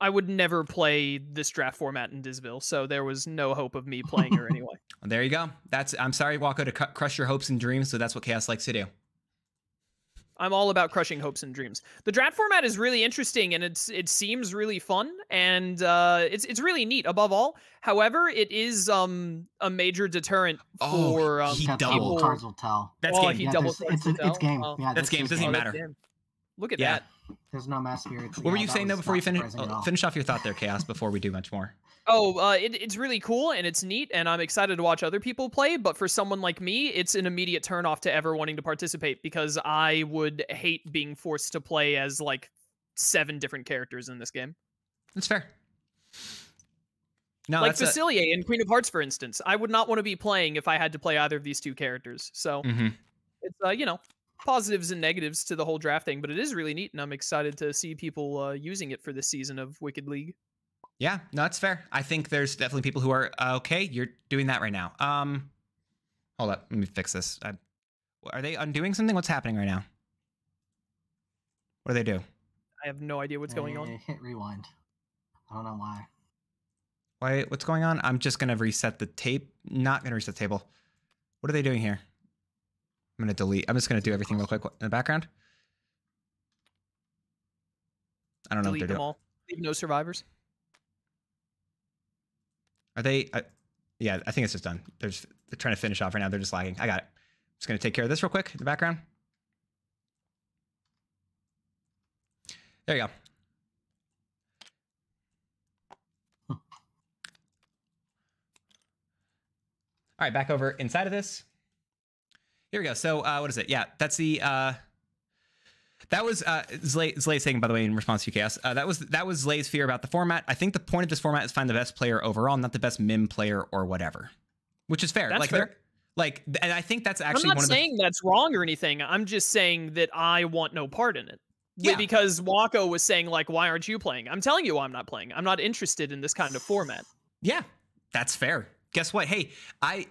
I would never play this draft format in Disville, so there was no hope of me playing her [LAUGHS] anyway. There you go. That's I'm sorry, Wako, to cu- crush your hopes and dreams. So that's what Chaos likes to do. I'm all about crushing hopes and dreams. The draft format is really interesting and it's it seems really fun and uh, it's it's really neat. Above all, however, it is um a major deterrent Oh, for um he Got double. double people- cards will tell. That's Oh, game. he yeah, double it's, cards a, it's game. tell. Yeah, That's game. just Doesn't Oh, even that's matter. damn. Look at Yeah. that. There's no mass spirits. What were you saying though before you finish? Oh, finish off your thought there, Chaos, before we do much more. Oh, uh, it, it's really cool and it's neat, and I'm excited to watch other people play. But for someone like me, it's an immediate turnoff to ever wanting to participate because I would hate being forced to play as like seven different characters in this game. That's fair. No, like Facilier in Queen of Hearts, for instance. I would not want to be playing if I had to play either of these two characters. So Mhm. it's uh, you know positives and negatives to the whole draft thing, but it is really neat, and I'm excited to see people uh, using it for this season of Wicked League. Yeah, no, that's fair. I think there's definitely people who are uh, okay. You're doing that right now. Um, hold up, let me fix this. I, are they undoing something? What's happening right now? What do they do? I have no idea what's going on. Hit rewind. I don't know why. Why? What's going on? I'm just gonna reset the tape. Not gonna reset the table. What are they doing here? I'm gonna delete. I'm just gonna do everything real quick in the background. I don't know Delete what they're them doing. all. Leave no survivors. Are they? I, yeah, I think it's just done. They're just they're trying to finish off right now. They're just lagging. I got it. Just gonna take care of this real quick in the background. There you go. All right, back over inside of this. Here we go. So, uh, what is it? Yeah, that's the. Uh, that was uh, Zlay, Zlay saying, by the way, in response to UKS, uh, that was that was Zlay's fear about the format. I think the point of this format is find the best player overall, not the best Mim player or whatever, which is fair. That's like, fair. like, and I think that's actually. I'm not one of the saying that's wrong or anything. I'm just saying that I want no part in it. Yeah. Because Wako was saying like, why aren't you playing? I'm telling you, why I'm not playing. I'm not interested in this kind of format. Yeah, that's fair. Guess what? Hey, I,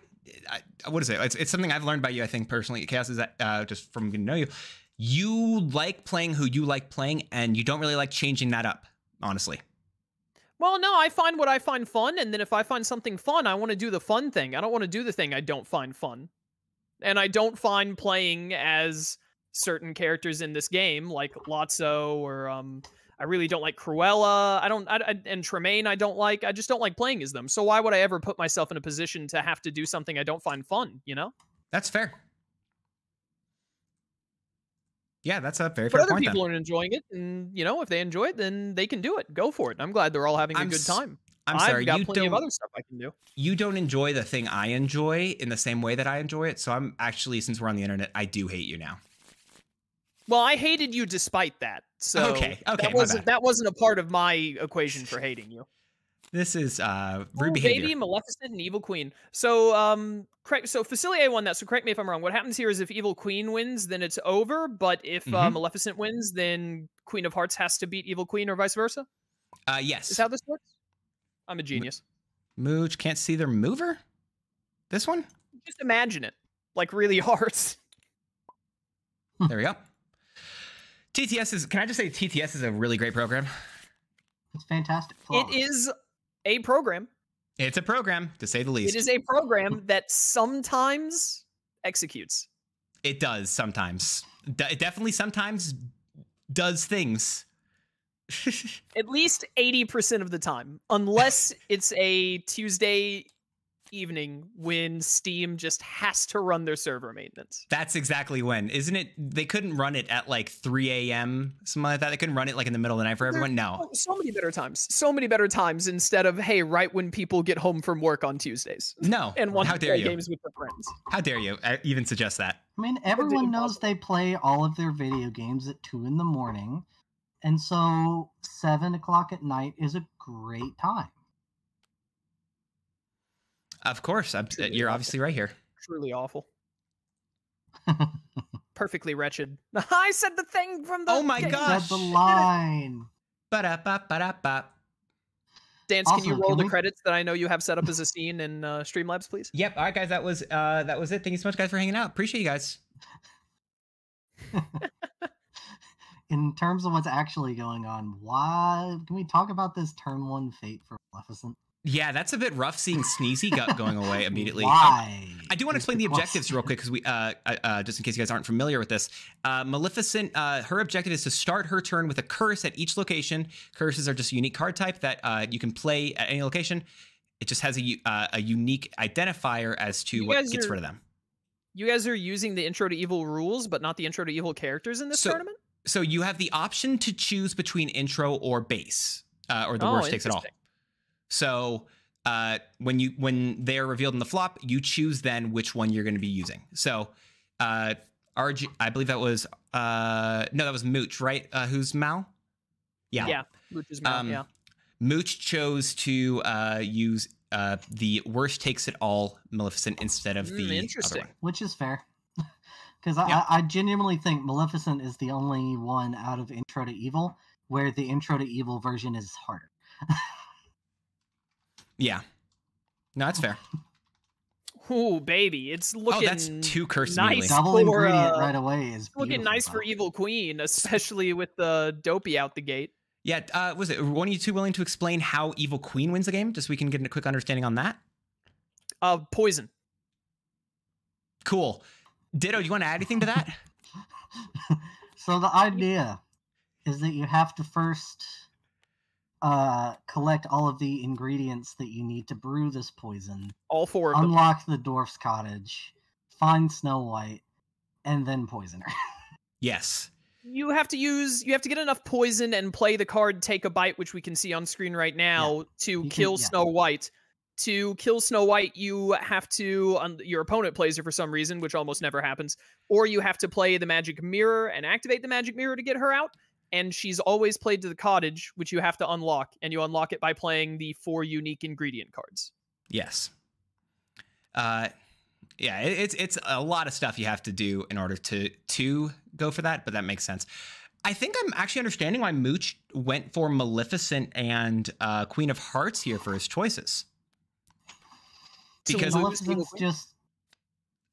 I what is it? It's, it's something I've learned about you. I think personally, Chaos is that uh, just from getting to know you, you like playing who you like playing, and you don't really like changing that up. Honestly, Well, no, I find what I find fun, and then if I find something fun, I want to do the fun thing. I don't want to do the thing I don't find fun. And I don't find playing as certain characters in this game, like Lotso or um, I really don't like Cruella. I don't, I, I, and Tremaine. I don't like. I just don't like playing as them. So why would I ever put myself in a position to have to do something I don't find fun? You know. that's fair. Yeah, that's a very But fair other point. people then. are enjoying it, and you know, if they enjoy it, then they can do it. Go for it. I'm glad they're all having a I'm good time. I'm I've sorry, got you plenty of don't. other stuff I can do. You don't enjoy the thing I enjoy in the same way that I enjoy it. So I'm actually, since we're on the internet, I do hate you now. Well, I hated you despite that. So Okay, okay, that wasn't that wasn't a part of my equation for hating you. This is uh, rude Ooh, behavior. baby, Maleficent and Evil Queen. So um, correct. So Facilier won that. So correct me if I'm wrong. What happens here is if Evil Queen wins, then it's over. But if uh, Mhm. Maleficent wins, then Queen of Hearts has to beat Evil Queen, or vice versa. Uh, yes. Is how this works? I'm a genius. Mooch can't see their mover. This one. Just imagine it, like really [LAUGHS] hard. There we go. TTS is. Can I just say TTS is a really great program. It's fantastic. It Flawless. is a program. It's a program to say the least. It is a program that sometimes executes. It does sometimes. It definitely sometimes does things. [LAUGHS] At least 80% of the time. Unless it's a Tuesday evening when Steam just has to run their server maintenance. That's exactly when, isn't it? They couldn't run it at like 3 a.m. something like that. They couldn't run it like in the middle of the night for everyone. No, so many better times. So many better times instead of hey, right when people get home from work on Tuesdays no. [LAUGHS] and want How to dare play you? games with their friends. How dare you uh, even suggest that? I mean, everyone knows they play all of their video games at two in the morning, and so seven o'clock at night is a great time. Of course, I'm, Truly you're awful. obviously right here. Truly awful. [LAUGHS] Perfectly wretched. [LAUGHS] I said the thing from the Oh my game. gosh. Said the line. Ba-da-ba, ba-da-ba. Dance, can you roll can the we- credits that I know you have set up as a scene in uh, Streamlabs, please? Yep. All right, guys. That was uh that was it. Thank you so much, guys, for hanging out. Appreciate you guys. [LAUGHS] In terms of what's actually going on, why can we talk about this turn one fate for Maleficent? Yeah, that's a bit rough seeing Sneezy go- going away [LAUGHS] immediately. Um, Why? I do want to explain the question. objectives real quick because we, uh, uh, uh, just in case you guys aren't familiar with this, uh, Maleficent, uh, her objective is to start her turn with a curse at each location. Curses are just a unique card type that uh, you can play at any location. It just has a u- uh, a unique identifier as to You what gets are- rid of them. You guys are using the Intro to Evil rules, but not the Intro to Evil characters in this So- tournament? So you have the option to choose between intro or base, uh, or the Oh, worst takes it all. Interesting. So uh, when you when they are revealed in the flop, you choose then which one you're going to be using. So uh, RG, I believe that was uh, no, that was Mooch, right? Uh, who's Mal? Yeah. Yeah. Which is mount, Um, yeah. Mooch chose to uh, use uh, the worst takes it all Maleficent instead of Mm, the other interesting. one. Which is fair. [LAUGHS] Because I, Yeah. I, I genuinely think Maleficent is the only one out of Intro to Evil where the Intro to Evil version is harder. [LAUGHS] Yeah. No, that's fair. Ooh, baby. It's looking oh, that's two curses nice. Double for, ingredient uh, right away is looking beautiful, nice for. Evil Queen, especially with the dopey out the gate. Yeah, uh, was it one of you two willing to explain how Evil Queen wins the game, just so we can get a quick understanding on that? Uh, poison. Cool. Ditto, do you want to add anything to that? [LAUGHS] so the idea is that you have to first uh, collect all of the ingredients that you need to brew this poison, All four of them. unlock the dwarf's cottage, find Snow White, and then poison her. [LAUGHS] yes. You have to use. You have to get enough poison and play the card "Take a Bite," which we can see on screen right now, to can- kill yeah. Snow White. To kill Snow White, you have to. Um, your opponent plays her for some reason, which almost never happens, or you have to play the magic mirror and activate the magic mirror to get her out. And she's always played to the cottage, which you have to unlock, and you unlock it by playing the four unique ingredient cards. Yes. Uh, yeah, it, it's it's a lot of stuff you have to do in order to to go for that, but that makes sense. I think I'm actually understanding why Mooch went for Maleficent and uh, Queen of Hearts here for his choices. So Because Male- Maleficent's just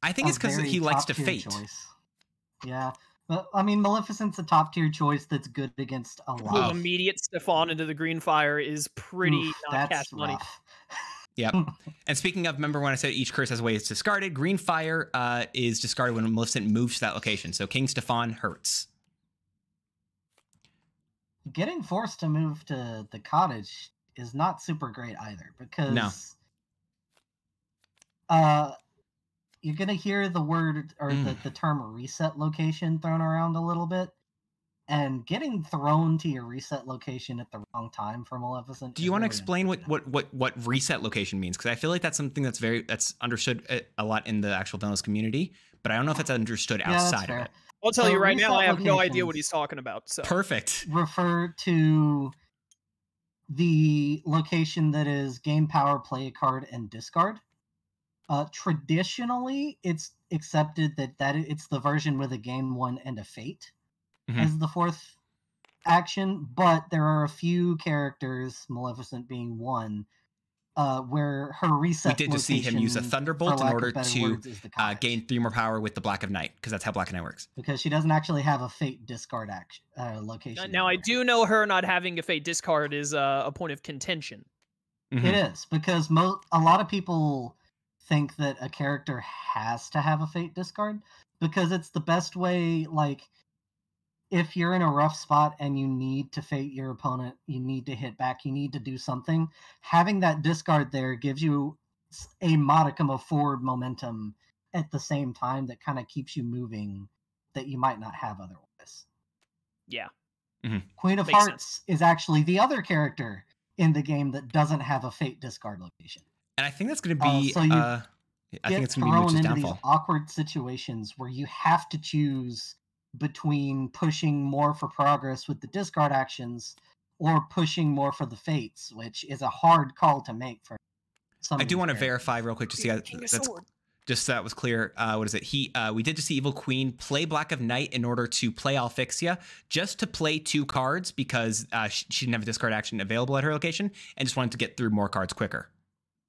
I think it's because he likes to top-tier fate. Choice. Yeah, but I mean, Maleficent's a top tier choice that's good against a lot. Oh. immediate Stefan into the green fire is pretty Oof, not that's cash money. rough. [LAUGHS] Yep. and speaking of, remember when I said each curse has a way it's discarded? Green fire uh, is discarded when Maleficent moves to that location. So King Stefan hurts. Getting forced to move to the cottage is not super great either because No. uh you're gonna hear the word or the, Mm. the term reset location thrown around a little bit. And getting thrown to your reset location at the wrong time for Maleficent. Do you want to really explain what, what what what reset location means? Because I feel like that's something that's very that's understood a- a lot in the actual Villainous community, but I don't know if it's understood Yeah, outside fair. of it. I'll tell So you right now, I have no idea what he's talking about. So Perfect. refer to the location that is game power, play a card, and discard. Uh, traditionally, it's accepted that that it's the version with a game one and a fate Mhm. as the fourth action, but there are a few characters, Maleficent being one, uh, where her reset. We did to see him use a thunderbolt in order to words, uh, gain three more power with the Black of Night, because that's how Black of Night works. because she doesn't actually have a fate discard action uh, location. now I do know her not having a fate discard is uh, a point of contention. Mhm. It is because mo- a lot of people think that a character has to have a fate discard because it's the best way. Like, if you're in a rough spot and you need to fate your opponent, you need to hit back, you need to do something. Having that discard there gives you a modicum of forward momentum at the same time that kind of keeps you moving that you might not have otherwise. Yeah. Mm-hmm. Queen of Makes sense. Hearts is actually the other character in the game that doesn't have a fate discard location. And I think that's going to Uh, be. so you uh, I think Get it's going to be thrown Mooch's into downfall. these awkward situations where you have to choose between pushing more for progress with the discard actions or pushing more for the fates, which is a hard call to make for some. I do want to verify real quick to see how that's just so that was clear. Uh, what is it? He uh, we did just see Evil Queen play Black of Night in order to play Alfixia, just to play two cards because uh, she, she didn't have a discard action available at her location, and just wanted to get through more cards quicker.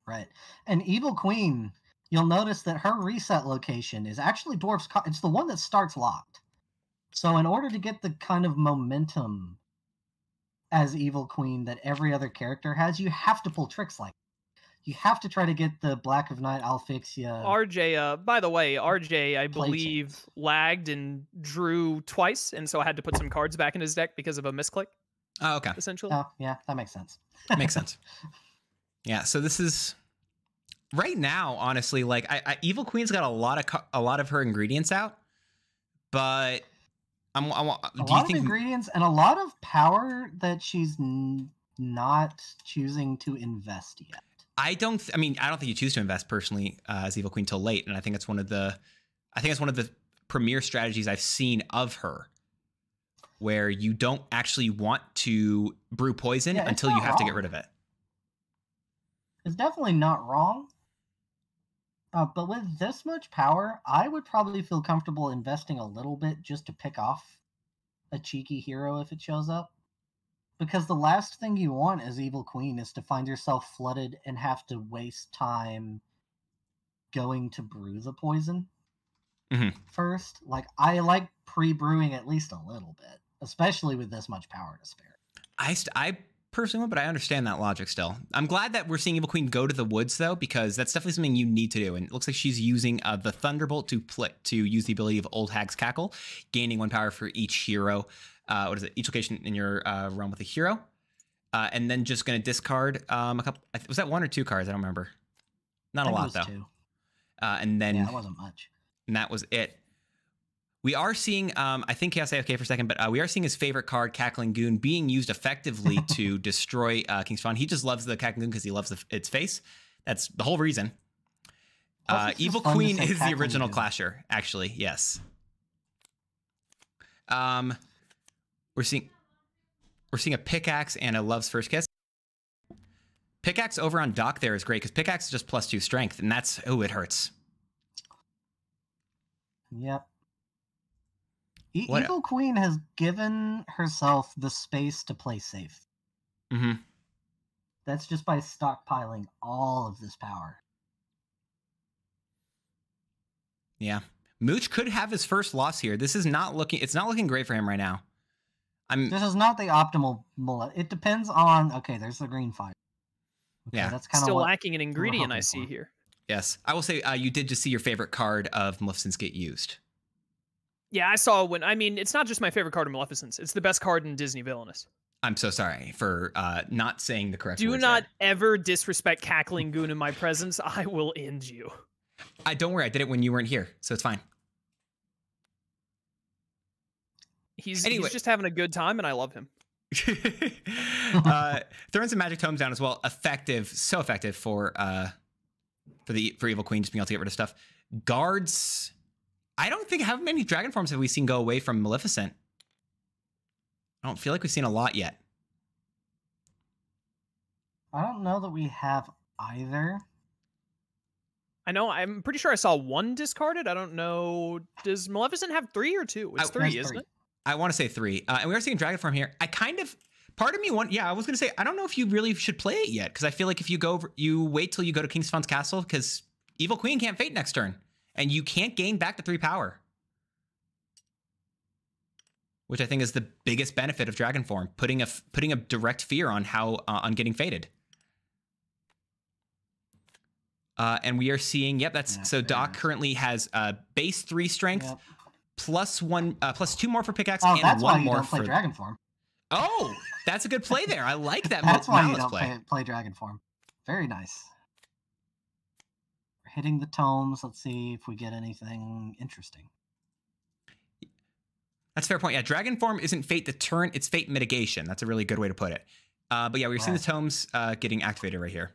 Right. And Evil Queen, you'll notice that her reset location is actually Dwarf's. Co- it's the one that starts locked. So, in order to get the kind of momentum as Evil Queen that every other character has, you have to pull tricks like you have to try to get the Black of Night Alfixia. RJ, uh, by the way, RJ, I believe, chance. lagged and drew twice, and so I had to put some cards back in his deck because of a misclick, Oh, okay, essentially. Oh, yeah, that makes sense. makes sense. [LAUGHS] Yeah, so this is right now, honestly, like I, I, Evil Queen's got a lot of co- a lot of her ingredients out, but I'm, I want. a Do you lot of ingredients and a lot of power that she's n- not choosing to invest yet. I don't. th- I mean, I don't think you choose to invest personally uh, as Evil Queen till late, and I think it's one of the. I think it's one of the premier strategies I've seen of her, where you don't actually want to brew poison Yeah, until you have to get rid of it. It's definitely not wrong. Uh, but with this much power, I would probably feel comfortable investing a little bit just to pick off a cheeky hero if it shows up. Because the last thing you want as Evil Queen is to find yourself flooded and have to waste time going to brew the poison Mhm. first. Like, I like pre brewing at least a little bit, especially with this much power to spare. I st- I personally but I understand that logic still. I'm glad that we're seeing Evil Queen go to the woods though, because that's definitely something you need to do. And it looks like she's using uh, the Thunderbolt to pl- to use the ability of Old Hag's Cackle, gaining one power for each hero. Uh, what is it? Each location in your uh, realm with a hero, uh, and then just going to discard um, a couple. Was that one or two cards? I don't remember. Not I a lot though. Uh, and then Yeah, it wasn't much. and that was it. We are seeing, um, I think Chaos AFK for a second, but uh, we are seeing his favorite card, Cackling Goon, being used effectively [LAUGHS] to destroy uh, King Stefan. He just loves the Cackling Goon because he loves the, its face. That's the whole reason. Uh, Evil Queen is the original Goon. Clasher, actually. Yes. Um, we're seeing we're seeing a pickaxe and a love's first kiss. Pickaxe over on Doc there is great because pickaxe is just plus two strength, and that's oh, it hurts. Yep. E- What- Evil Queen has given herself the space to play safe. hmm That's just by stockpiling all of this power. Yeah. Mooch could have his first loss here. This is not looking it's not looking great for him right now. I'm This is not the optimal mullet. It depends on okay, there's the green fire. Okay, Yeah. that's kind of Still lacking an ingredient I see for. here. yes. I will say uh, you did just see your favorite card of Maleficent's get used. Yeah, I saw when. I mean, it's not just my favorite card in Maleficent's. It's the best card in Disney Villainous. I'm so sorry for uh, not saying the correct Do not there. ever disrespect Cackling Goon in my presence. I will end you. I don't worry, I did it when you weren't here, so it's fine. He's, Anyway. he's just having a good time, and I love him. [LAUGHS] uh, throwing some magic tomes down as well. Effective, so effective for uh, for the for Evil Queen just being able to get rid of stuff. Guards. I don't think how many dragon forms have we seen go away from Maleficent. I don't feel like we've seen a lot yet. I don't know that we have either. I know. I'm pretty sure I saw one discarded. I don't know. Does Maleficent have three or two? It's I- three, There's isn't three. it? I want to say three, uh, and we are seeing dragon form here. I kind of part of me want yeah, I was gonna say I don't know if you really should play it yet because I feel like if you go you wait till you go to King Stefan's castle because Evil Queen can't fate next turn, and you can't gain back to three power. Which I think is the biggest benefit of Dragon Form, putting a putting a direct fear on how uh, on getting faded. Uh, and we are seeing, yep, that's Yeah, so. Doc fair. currently has uh, base three strength, plus one, uh, plus two more for pickaxe, Oh, and that's why one you more don't play for. Dragon Form. Oh, that's a good play there. I like that. [LAUGHS] That's why you don't play, play Dragon Form. Very nice. Hitting the tomes. Let's see if we get anything interesting. That's a fair point. Yeah, dragon form isn't fate deterrent; it's fate mitigation. That's a really good way to put it. Uh, but yeah, we've seen the tomes uh, getting activated right here.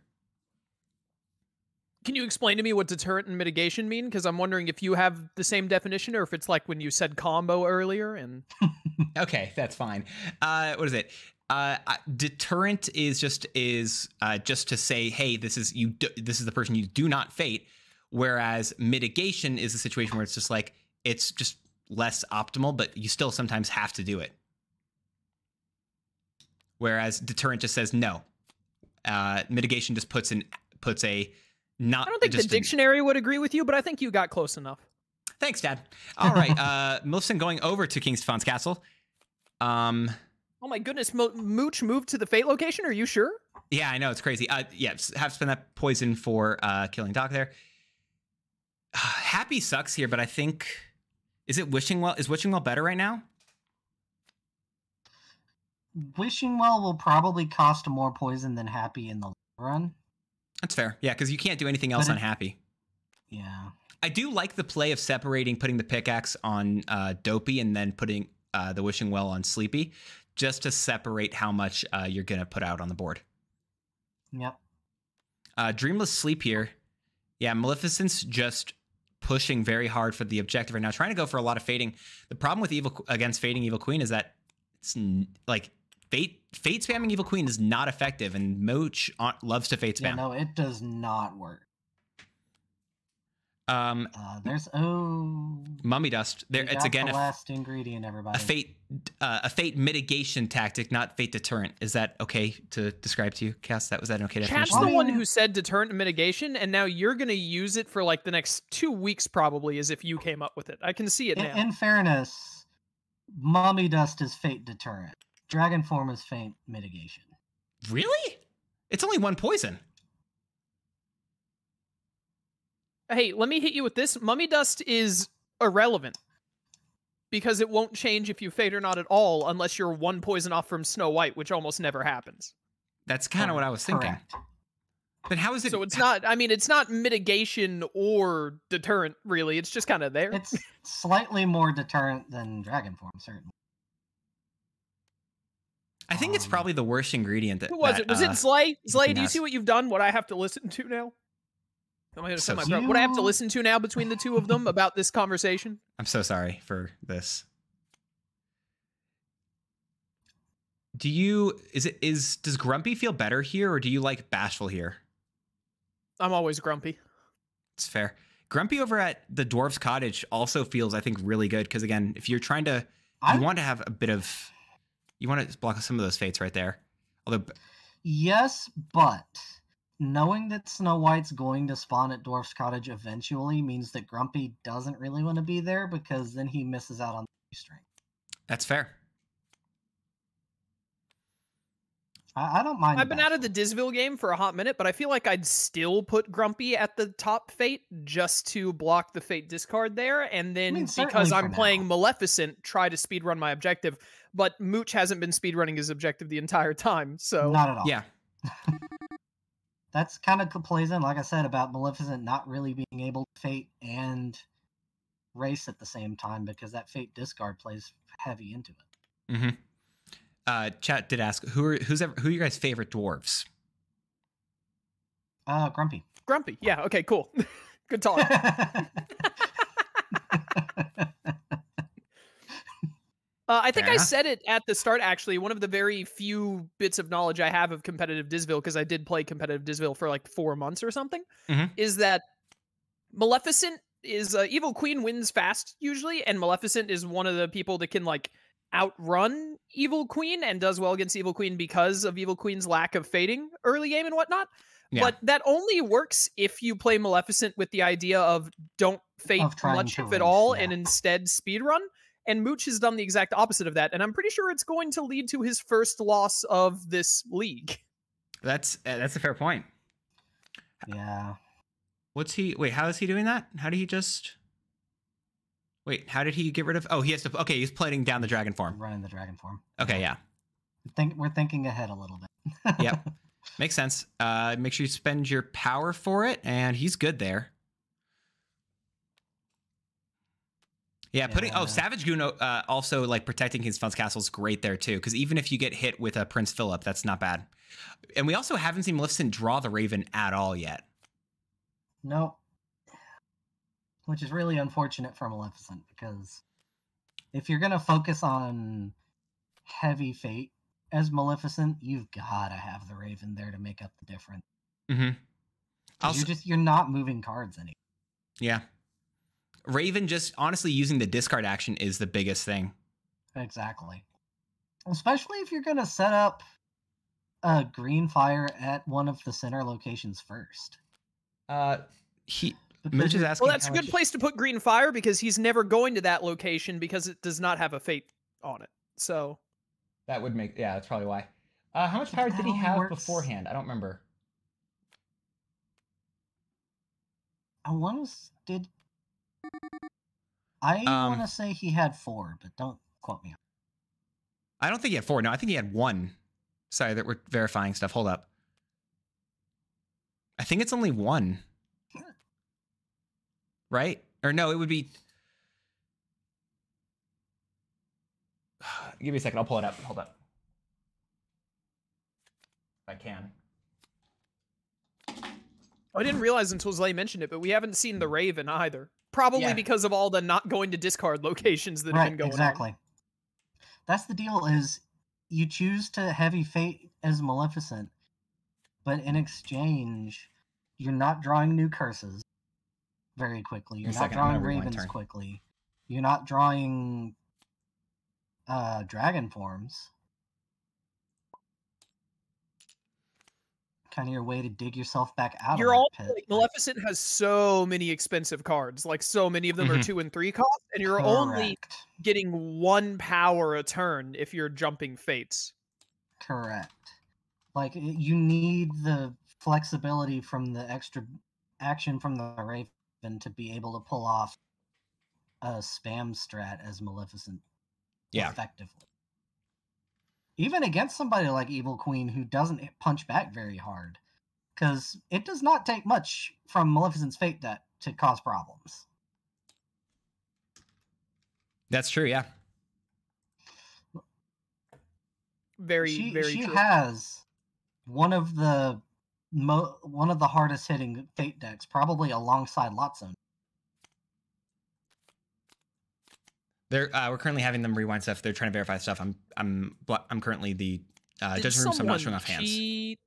Can you explain to me what deterrent and mitigation mean? Because I'm wondering if you have the same definition or if it's like when you said combo earlier and [LAUGHS] Okay, that's fine. Uh, what is it? Uh, deterrent is just is uh, just to say, hey, this is you. Do, this is the person you do not fate. Whereas mitigation is a situation where it's just like it's just less optimal, but you still sometimes have to do it. Whereas deterrent just says no. Uh, mitigation just puts in puts a not. I don't think the dictionary would agree with you, but I think you got close enough. Thanks, Dad. All right, [LAUGHS] uh, Maleficent going over to King Stefan's castle. Um, Oh my goodness, Mo- Mooch moved to the fate location. Are you sure? yeah, I know it's crazy. Uh, yeah, have spent that poison for uh, killing Doc there. [SIGHS] Happy sucks here, but I think is it wishing well? Is wishing well better right now? Wishing Well will probably cost more poison than Happy in the long run. That's fair. Yeah, because you can't do anything else But on Happy. Yeah. I do like the play of separating, putting the pickaxe on uh, Dopey and then putting uh, the wishing well on Sleepy, just to separate how much uh, you're gonna put out on the board. Yep. Uh, Dreamless Sleep here. Yeah, Maleficent's just pushing very hard for the objective right now, trying to go for a lot of fating. The problem with Evil against fating Evil Queen is that it's n- like fate fate spamming Evil Queen is not effective, and Mooch uh, loves to fate Yeah, spam. no, it does not work. Um, Uh, there's oh, Mummy Dust. There, we again the a, last ingredient. Everybody. a fate uh, a fate mitigation tactic, not fate deterrent. Is that okay to describe to you, Cass? That was that an okay Chad's definition? the one who said deterrent and mitigation, and now you're going to use it for like the next two weeks, probably, as if you came up with it. I can see it In, now. in fairness, Mummy Dust is fate deterrent. Dragon form is fate mitigation. Really? It's only one poison. Hey, let me hit you with this. Mummy dust is irrelevant because it won't change if you fade or not at all, unless you're one poison off from Snow White, which almost never happens. That's kind of what I was thinking. Correct. Then how is it? So it's not. I mean, it's not mitigation or deterrent, really. It's just kind of there. It's slightly more deterrent than dragon form, certainly. I think it's um, probably the worst ingredient that. Who was that, it? Was uh, it Slay? Slay, do you see what you've done? What I have to listen to now? Am I gonna So my throat? What I have to listen to now between the two of them about this conversation? [LAUGHS] I'm so sorry for this. Do you is it is does Grumpy feel better here or do you like Bashful here? I'm always grumpy. It's fair. Grumpy over at the Dwarf's Cottage also feels, I think, really good because again, if you're trying to, I you want to have a bit of, you want to block some of those fates right there. Although, Yes, but knowing that Snow White's going to spawn at Dwarf's Cottage eventually means that Grumpy doesn't really want to be there because then he misses out on the string. that's fair. I, I don't mind. I've been out of the Disville game for a hot minute, but I feel like I'd still put Grumpy at the top fate just to block the fate discard there, and then mean, because I'm playing now. Maleficent, try to speedrun my objective. But Mooch hasn't been speedrunning his objective the entire time, so Not at all. Yeah, [LAUGHS] That's kind of plays in, like I said, about Maleficent not really being able to fate and race at the same time because that fate discard plays heavy into it. Mm-hmm. Uh, chat did ask who are who's ever, who are your guys' favorite dwarves? Uh, Grumpy. Grumpy. Yeah, okay, cool. [LAUGHS] Good talk. [LAUGHS] Uh, I think I said it at the start. Actually, one of the very few bits of knowledge I have of competitive Disville, because I did play competitive Disville for like four months or something, Mhm. is that Maleficent is uh, Evil Queen wins fast usually, and Maleficent is one of the people that can like outrun Evil Queen and does well against Evil Queen because of Evil Queen's lack of fating early game and whatnot. Yeah. But that only works if you play Maleficent with the idea of don't fade much if at all, yeah. and instead speedrun. And Mooch has done the exact opposite of that, and I'm pretty sure it's going to lead to his first loss of this league. That's uh, that's a fair point. yeah. What's he? Wait, how is he doing that? How did he just? Wait, how did he get rid of? Oh, he has to. Okay, he's playing down the dragon form. Running the dragon form. Okay, yeah, Think we're thinking ahead a little bit. [LAUGHS] Yep. makes sense. Uh, make sure you spend your power for it, and he's good there. Yeah, putting oh Savage Goon uh, also like protecting King Stefan's castle is great there too because even if you get hit with a Prince Philip, that's not bad. And we also haven't seen Maleficent draw the Raven at all yet. No. Which is really unfortunate for Maleficent because if you're gonna focus on heavy fate as Maleficent, you've gotta have the Raven there to make up the difference. Mm-hmm. Also, you're just you're not moving cards anymore. yeah, Raven just honestly using the discard action is the biggest thing. Exactly. Especially if you're gonna set up a green fire at one of the center locations first. Uh, he Because Mooch is asking Well, that's a good place to put Green Fire because he's never going to that location because it does not have a fate on it. So That would make yeah, that's probably why. Uh, how much power That did he have works- beforehand? I don't remember. I want to did. I Um, want to say he had four, but don't quote me. I don't think he had four. No, I think he had one. Sorry, that we're verifying stuff. Hold up. I think it's only one. Right? Or no, it would be. [SIGHS] Give me a second. I'll pull it up. Hold up. If I can. I didn't realize until Zlay mentioned it, but we haven't seen the Raven either. Probably Yeah. because of all the not going to discard locations that have right, been going exactly. That's the deal. Is you choose to heavy fate as Maleficent, but in exchange, you're not drawing new curses very quickly. You're me not second, I'm gonna drawing ravens quickly. You're not drawing uh dragon forms. Kind of your way to dig yourself back out. You're of all pit. like, Maleficent has so many expensive cards. Like so many of them are Mhm. two and three cost, and you're only getting one power a turn if you're jumping fates. Correct. Like you need the flexibility from the extra action from the Raven to be able to pull off a spam strat as Maleficent Yeah. effectively. Even against somebody like Evil Queen who doesn't punch back very hard. Because it does not take much from Maleficent's fate deck to cause problems. That's true. Yeah. Very, she very she true. has one of the mo- one of the hardest hitting fate decks, probably alongside Lotso. They're uh, we're currently having them rewind stuff. They're trying to verify stuff. I'm I'm I'm currently the uh, Did judging room, so I'm not showing someone off hands. cheat?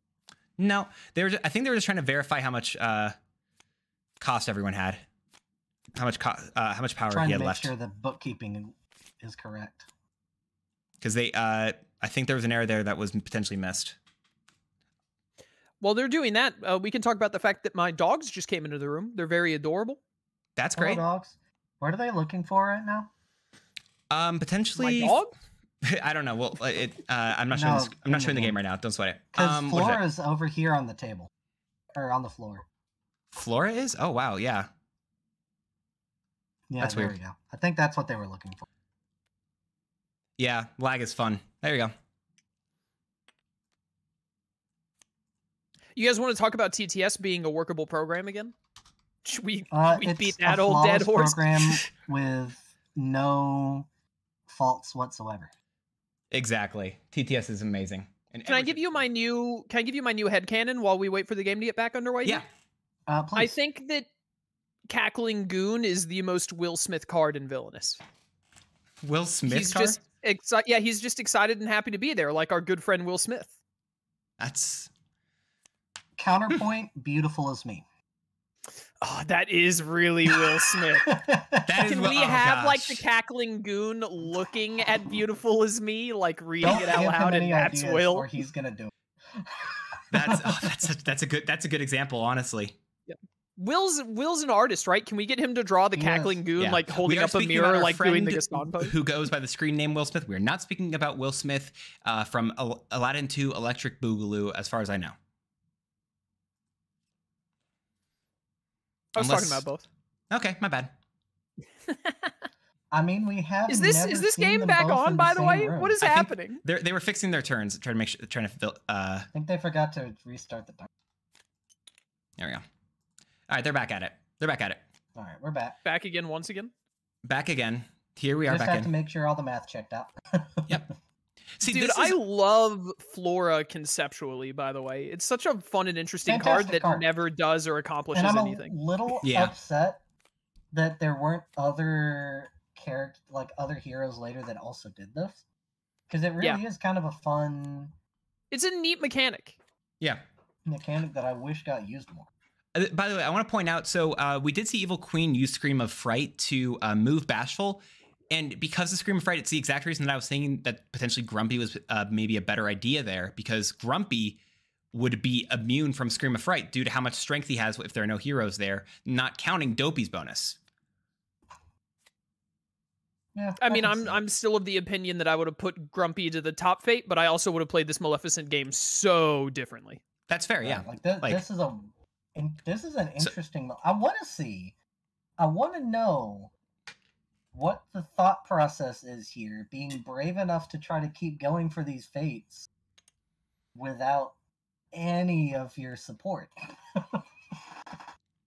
No, they were. Just, I think they were just trying to verify how much uh, cost everyone had, how much co- uh, how much power trying he to had make left. sure the bookkeeping is correct. Because they, uh, I think there was an error there that was potentially missed. While they're doing that, uh, we can talk about the fact that my dogs just came into the room. They're very adorable. That's Hello, great. dogs. What are they looking for right now? Um, My potentially. dog? [LAUGHS] I don't know. Well, it. Uh, I'm not showing. This, I'm not the showing the game game. right now. Don't sweat it. Because Um, what is Flora that? is over here on the table, or on the floor. Flora is. Oh wow, yeah. Yeah, That's there weird. we go. I think that's what they were looking for. Yeah, lag is fun. There you go. You guys want to talk about TTS being a workable program again? Should we, Uh, we beat that old dead horse? program [LAUGHS] with no faults whatsoever. Exactly. TTS is amazing. And Can I give you my new? Can I give you my new headcanon while we wait for the game to get back underway? Yeah. Uh. I think that Cackling Goon is the most Will Smith card in Villainous. Will Smith he's car? just exci- yeah, he's just excited and happy to be there, like our good friend Will Smith. That's Counterpoint, [LAUGHS] beautiful as me. Oh, that is really Will Smith. [LAUGHS] that is Can Will- we oh, have like the cackling goon looking at beautiful as me, like reading Don't it out loud, and that's Will? or he's gonna do it. [LAUGHS] That's oh, that's a, that's a good that's a good example. Honestly, Will's Will's an artist, right? Can we get him to draw the He cackling is. goon, Yeah. like holding up a mirror, like doing the Gaston pose? who goes by the screen name Will Smith. We are not speaking about Will Smith uh, from Al- Aladdin 2 Electric Boogaloo, as far as I know. I was Unless- talking about both. Okay, my bad. I mean, we have. Is this never is this game back on? By the same way, room. what is I happening? They they were fixing their turns, trying to make sure, trying to fill. Uh, I think they forgot to restart the time. there we go. All right, they're back at it. They're back at it. All right, we're back. Back again, once again. Back again. Here we are Just back have in. to make sure all the math checked out. Yep. [LAUGHS] See, Dude, this I is, love Flora conceptually, by the way. It's such a fun and interesting card that card. never does or accomplishes and I'm anything. a little Yeah. upset that there weren't other character like other heroes later that also did this because it really Yeah. is kind of a fun It's a neat mechanic. yeah. mechanic that I wish got used more. Uh, By the way, I want to point out. So uh, we did see Evil Queen use Scream of Fright to uh, move Bashful, and because of Scream of Fright, it's the exact reason that I was saying that potentially Grumpy was uh, maybe a better idea there because Grumpy would be immune from Scream of Fright due to how much strength he has if there are no heroes there, not counting Dopey's bonus. Yeah, I mean, I'm see. I'm still of the opinion that I would have put Grumpy to the top fate, but I also would have played this Maleficent game so differently. That's fair, Right, yeah. Like, this, like- this is a, this is an So- interesting. I want to see, I want to know what the thought process is here. Being brave enough to try to keep going for these fates without any of your support.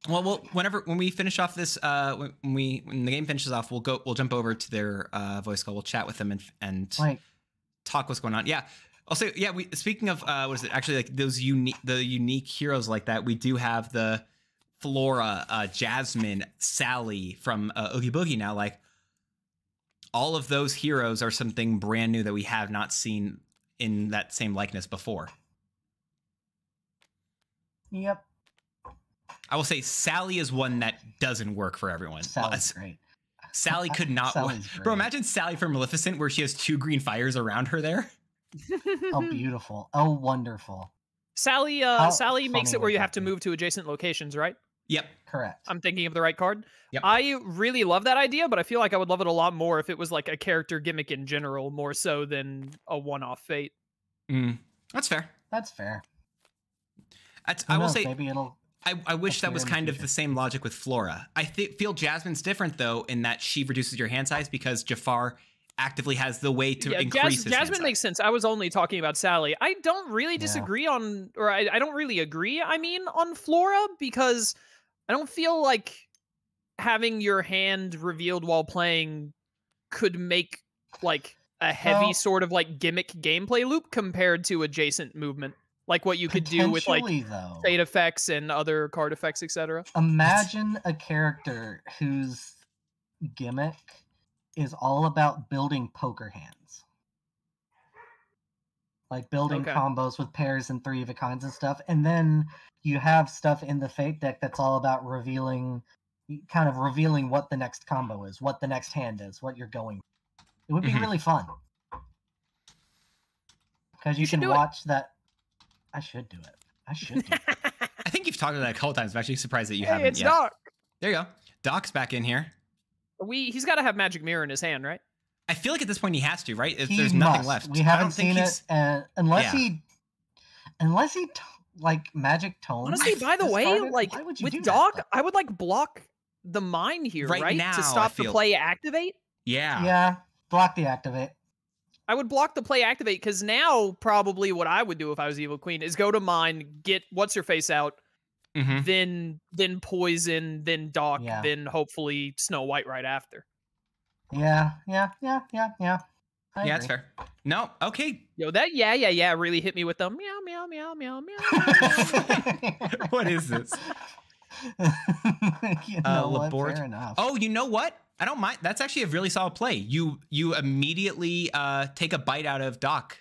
Well, we'll whenever when we finish off this, uh, when we when the game finishes off, we'll go. We'll jump over to their uh, voice call. We'll chat with them and and like, talk what's going on. Yeah. Also, yeah. We speaking of uh, what is it? Actually, like those unique the unique heroes like that. We do have the Flora, uh, Jasmine, Sally from uh, Oogie Boogie now. Like all of those heroes are something brand new that we have not seen in that same likeness before. yep, I will say Sally is one that doesn't work for everyone. Sally's Uh, great. Sally could not. Sally's Bro, imagine Sally from Maleficent where she has two green fires around her there. Oh, [LAUGHS] beautiful. Oh, wonderful. Sally, uh, How Sally makes it where you have to move to adjacent locations, right? Yep. Correct. I'm thinking of the right card. Yep. I really love that idea, but I feel like I would love it a lot more if it was like a character gimmick in general, more so than a one-off fate. Mm, that's fair. That's fair. That's, I will knows, say, maybe it'll. I, I wish that was in the kind of the same logic with Flora. I th- feel Jasmine's different though, in that she reduces your hand size because Jafar actively has the way to yeah, increase Jas- his hand Jasmine size. makes sense. I was only talking about Sally. I don't really Yeah. disagree on, or I, I don't really agree. I mean, on Flora because I don't feel like having your hand revealed while playing could make like a heavy Well- sort of like gimmick gameplay loop compared to adjacent movement, like what you could do with like though. fate effects and other card effects, etc. Imagine a character whose gimmick is all about building poker hands. Like building Okay. combos with pairs and three of a kinds and stuff. And then you have stuff in the fate deck that's all about revealing kind of revealing what the next combo is, what the next hand is, what you're going. It would be Mhm. really fun. Because you, You can do it. watch that I should do it. I should do it. [LAUGHS] I think you've talked about that a couple times. I'm actually surprised that you hey, haven't it's yet. Doc. There you go. Doc's back in here. We he's got to have magic mirror in his hand, right? I feel like at this point he has to, right? If He there's nothing must. left. We haven't don't think seen he's- it, and unless Yeah. he, unless he, t- like magic tones. Honestly, [LAUGHS] by the way, discarded, like why would you with do that, Doc. I would like block the mine here, Right right? now, to stop the feel- play activate. Yeah. yeah, block the activate. I would block the play activate because now probably what I would do if I was Evil Queen is go to mine, get what's your face out, hmm then then poison, then Doc, Yeah. then hopefully Snow White right after. Yeah, yeah, yeah, yeah, yeah. I Yeah, that's fair. No, okay. Yo, that yeah yeah yeah really hit me with the meow meow meow meow meow. [LAUGHS] what is this? [LAUGHS] you Uh, know what? Labort- Fair enough. Oh, you know what? I don't mind. That's actually a really solid play. You you immediately uh, take a bite out of Doc.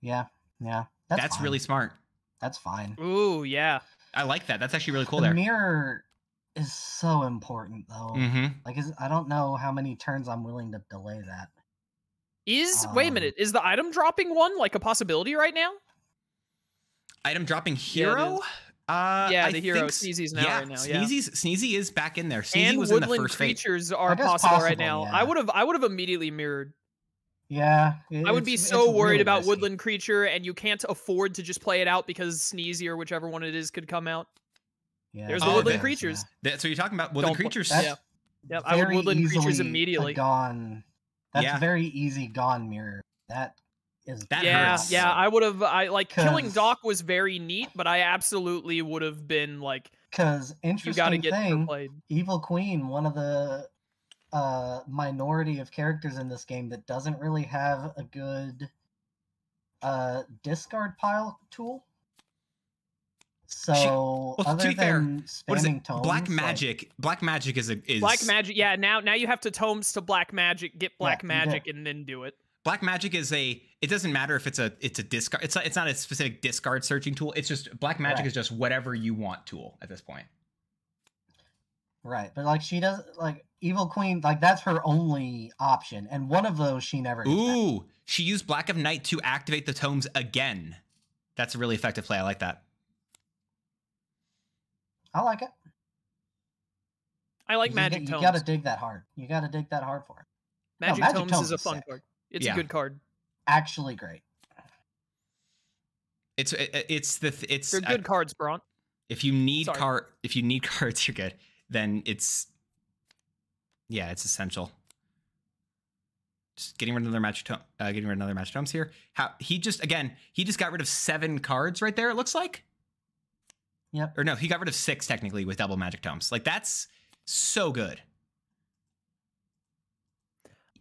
yeah, yeah. That's, That's, really smart. that's fine. Ooh yeah. I like that. That's actually really cool the there. mirror is so important, though. hmm Like, is, I don't know how many turns I'm willing to delay that. Is wait a Um, minute, is the item dropping one like a possibility right now? Item dropping hero. is. uh, Yeah, I the hero, think Sneezy's now yeah, right now, yeah. Sneezy's Sneezy is back in there. Sneezy and was in the woodland first fate. creatures are guess possible, right now. yeah. I would have I would have immediately mirrored. Yeah, it- I would be so worried really about risky. woodland creature, and you can't afford to just play it out because Sneezy or whichever one it is could come out. Yeah, There's the that woodland is, creatures. yeah. That, so you're talking about woodland Don't creatures. That's Yeah. Yep, I would woodland creatures immediately. Gone. That's Yeah. very easy. Gone mirror. That is. That yeah, hurts. yeah, I would have. I like killing Doc was very neat, but I absolutely would have been like, Because you got to interesting get thing, played. Evil Queen, one of the uh minority of characters in this game that doesn't really have a good uh discard pile tool. So [LAUGHS] well, to other be fair, What is it? tomes, Black like- magic. Black magic is a is Black magic. Yeah, now now you have to tomes to black magic, get black you do. magic, and then do it. Black magic is a. It doesn't matter if it's a. It's a discard. It's not, it's not a specific discard searching tool. It's just black magic Right. is just whatever you want tool at this point. Right, but like she does like Evil Queen, like that's her only option, and one of those she never. gets back. Ooh, she used Black of Night to activate the tomes again. That's a really effective play. I like that. I like it. I like You magic get- tomes. You gotta dig that hard. You gotta dig that hard for it. no, magic, Magic tomes, Tomes is a fun sick. card. It's Yeah. a good card. Actually, great. It's it's the it's They're good cards, Braun. if you need Sorry. card if you need [LAUGHS] cards you're good then it's yeah it's essential just getting rid of another magic tome uh, getting rid of another magic tomes here how he just again he just got rid of seven cards right there it looks like Yep. or no he got rid of six technically with double magic tomes like that's so good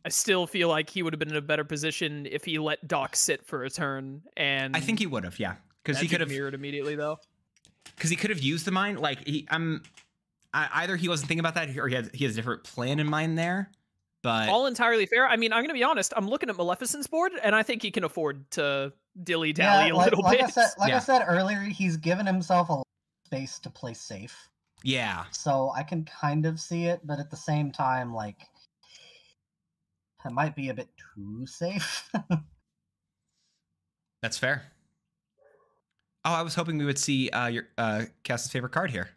I still feel like he would have been in a better position if he let Doc sit for a turn and i think he would have yeah because he could have mirrored immediately though. because he could have used the mine. like he i'm I, either he wasn't thinking about that or he has he has a different plan in mind there but All entirely fair. I mean, I'm gonna be honest. I'm looking at Maleficent's board, and I think he can afford to dilly dally a like, little like bit. I said, like Yeah. I said earlier, he's given himself a lot of space to play safe. yeah So I can kind of see it, but at the same time, like it might be a bit too safe. [LAUGHS] That's fair. Oh, I was hoping we would see uh, your uh, Cass's favorite card here,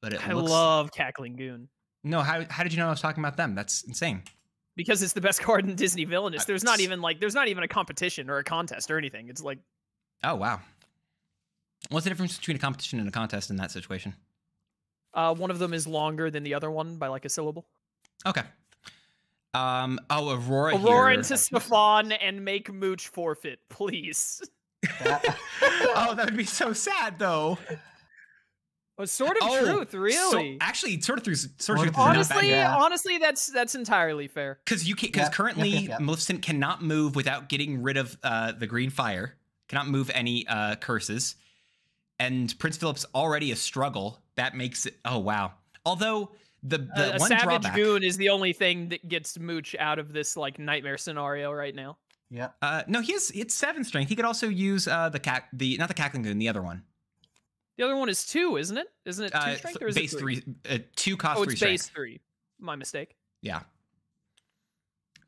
but it I looks. love Cackling Goon No, how how did you know I was talking about them? That's insane. because it's the best [LAUGHS] card in Disney Villainous. Uh, There's not even like there's not even a competition or a contest or anything. It's like Oh wow. What's the difference between a competition and a contest in that situation? uh, one of them is longer than the other one by like a syllable. Okay. Um. Oh, Aurora. Aurora here. into Stefan and make Mooch forfeit, please. That- [LAUGHS] oh, that would be so sad, though. Oh, sword of Oh, truth, really? So, actually, sort of through sort of of truth is not honestly, bad. Yeah. honestly, that's that's entirely fair. Because you can because Yep, yep, currently yep, yep. Maleficent cannot move without getting rid of uh, the green fire. Cannot move any uh, curses, and Prince Philip's already a struggle. That makes it. Oh wow. Although the the a, a savage drawback. goon is the only thing that gets Mooch out of this like nightmare scenario right now. Yeah. Uh, no, he has it's seven strength. He could also use uh, the cac the not the cackling goon, the other one. The other one is two, isn't it? Isn't it two Uh, strength or is base it three? three, uh, two cost Oh, three it's strength. base three. My mistake. Yeah.